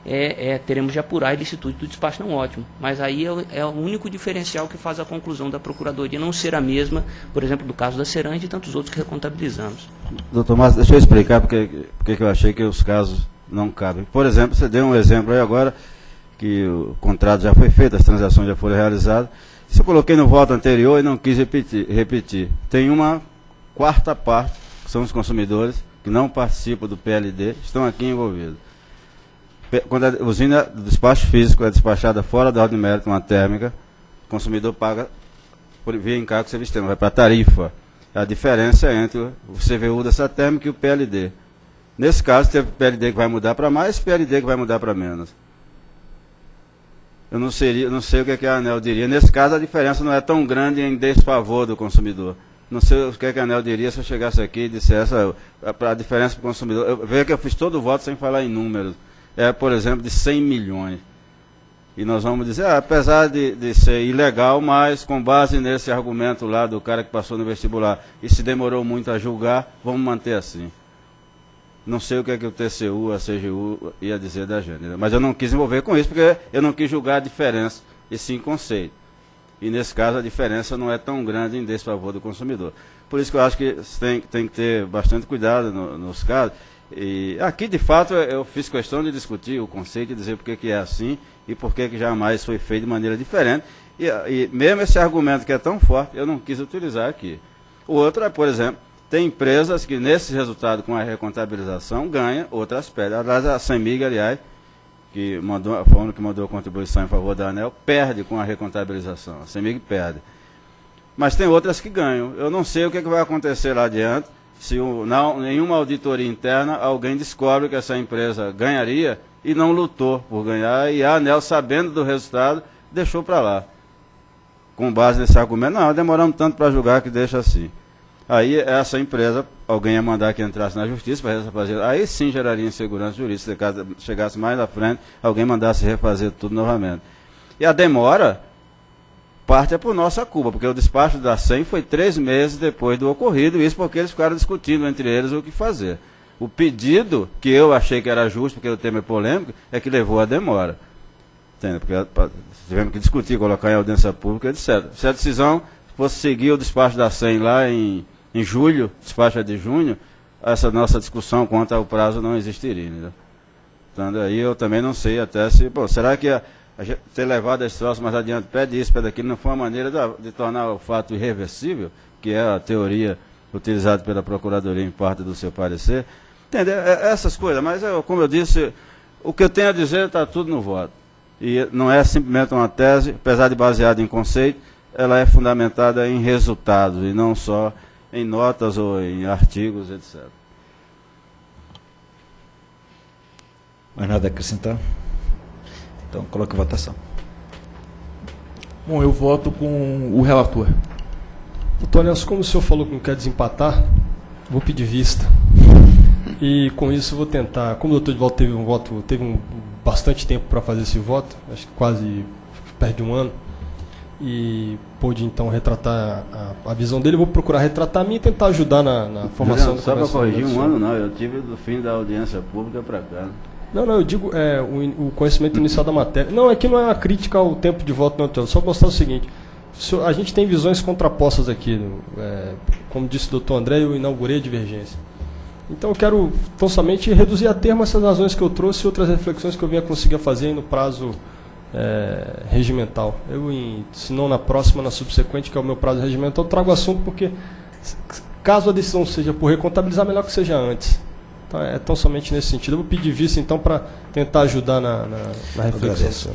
é, é, teremos de apurar a ilicitude do despacho não ótimo. Mas aí é, é, o único diferencial que faz a conclusão da Procuradoria não ser a mesma, por exemplo, do caso da Serange e tantos outros que recontabilizamos. Doutor Márcio, deixa eu explicar porque, porque eu achei que os casos não cabem. Por exemplo, você deu um exemplo aí agora que o contrato já foi feito, as transações já foram realizadas. Se eu coloquei no voto anterior e não quis repetir, repetir. tem uma quarta parte, que são os consumidores, que não participam do PLD, estão aqui envolvidos quando a usina do despacho físico é despachada fora da ordem de mérito, uma térmica, o consumidor paga por via encargo do serviço térmico, vai para a tarifa. É a diferença entre o CVU dessa térmica e o PLD. Nesse caso, teve PLD que vai mudar para mais PLD que vai mudar para menos. Eu não, seria, não sei o que, é que a ANEL diria. Nesse caso, a diferença não é tão grande em desfavor do consumidor. Não sei o que, é que a ANEL diria se eu chegasse aqui e dissesse a, a, a diferença para o consumidor. Veja que eu fiz todo o voto sem falar em números é, por exemplo, de 100 milhões. E nós vamos dizer, ah, apesar de, de ser ilegal, mas com base nesse argumento lá do cara que passou no vestibular e se demorou muito a julgar, vamos manter assim. Não sei o que é que o TCU, a CGU ia dizer da gente. Mas eu não quis envolver com isso, porque eu não quis julgar a diferença, e sim conceito. E nesse caso a diferença não é tão grande em desfavor do consumidor. Por isso que eu acho que tem, tem que ter bastante cuidado no, nos casos. E aqui, de fato, eu fiz questão de discutir o conceito e dizer por que é assim e por que jamais foi feito de maneira diferente. E, e, mesmo esse argumento que é tão forte, eu não quis utilizar aqui. O outro é, por exemplo, tem empresas que nesse resultado com a recontabilização ganham, outras perdem. Aliás, a Semig, aliás, que mandou, foi a que mandou a contribuição em favor da ANEL, perde com a recontabilização. A Semig perde. Mas tem outras que ganham. Eu não sei o que, é que vai acontecer lá adiante se não, nenhuma auditoria interna alguém descobre que essa empresa ganharia e não lutou por ganhar, e a ANEL, sabendo do resultado, deixou para lá. Com base nesse argumento, não, demoramos tanto para julgar que deixa assim. Aí essa empresa, alguém ia mandar que entrasse na justiça para refazer, aí sim geraria insegurança jurídica, se chegasse mais na frente, alguém mandasse refazer tudo novamente. E a demora parte é por nossa culpa, porque o despacho da SEM foi três meses depois do ocorrido, isso porque eles ficaram discutindo entre eles o que fazer. O pedido, que eu achei que era justo, porque o tema é polêmico, é que levou a demora. Entende? Porque pra- tivemos que discutir, colocar em audiência pública, etc. Se a decisão fosse seguir o despacho da SEM lá em, em julho, despacho é de junho, essa nossa discussão quanto ao prazo não existiria. Entendeu? Então, daí eu também não sei até se. Pô, será que a, a ter levado esse troço mais adiante, pede isso, pede aquilo, não foi uma maneira da- de tornar o fato irreversível, que é a teoria utilizada pela Procuradoria em parte do seu parecer? Entendeu? É- Essas coisas, mas eu, como eu disse, o que eu tenho a dizer está tudo no voto. E não é simplesmente uma tese, apesar de baseada em conceito, ela é fundamentada em resultados e não só em notas ou em artigos, etc. Mais nada a acrescentar? Então, coloque a votação. Bom, eu voto com o relator. Doutor Nelson, como o senhor falou que não quer desempatar, vou pedir vista. E com isso vou tentar, como o doutor de volta teve um voto, teve um, bastante tempo para fazer esse voto, acho que quase perto de um ano, e pôde então retratar a, a visão dele, vou procurar retratar a minha e tentar ajudar na, na formação Só para corrigir um ano, não, eu tive do fim da audiência pública para cá. Né? Não, não, eu digo é, o, o conhecimento inicial da matéria. Não, é que não é uma crítica ao tempo de voto, não, Telo. Só mostrar o seguinte: a gente tem visões contrapostas aqui. no- é, como disse o doutor André, eu inaugurei a divergência. Então eu quero tão somente reduzir a termo essas razões que eu trouxe e outras reflexões que eu vinha conseguir fazer no prazo é, regimental. Eu, em, se não na próxima, na subsequente, que é o meu prazo regimental, trago o assunto porque, caso a decisão seja por recontabilizar, melhor que seja antes. Então, é tão somente nesse sentido. Eu vou pedir vista, então, para tentar ajudar na, na, na reflexão.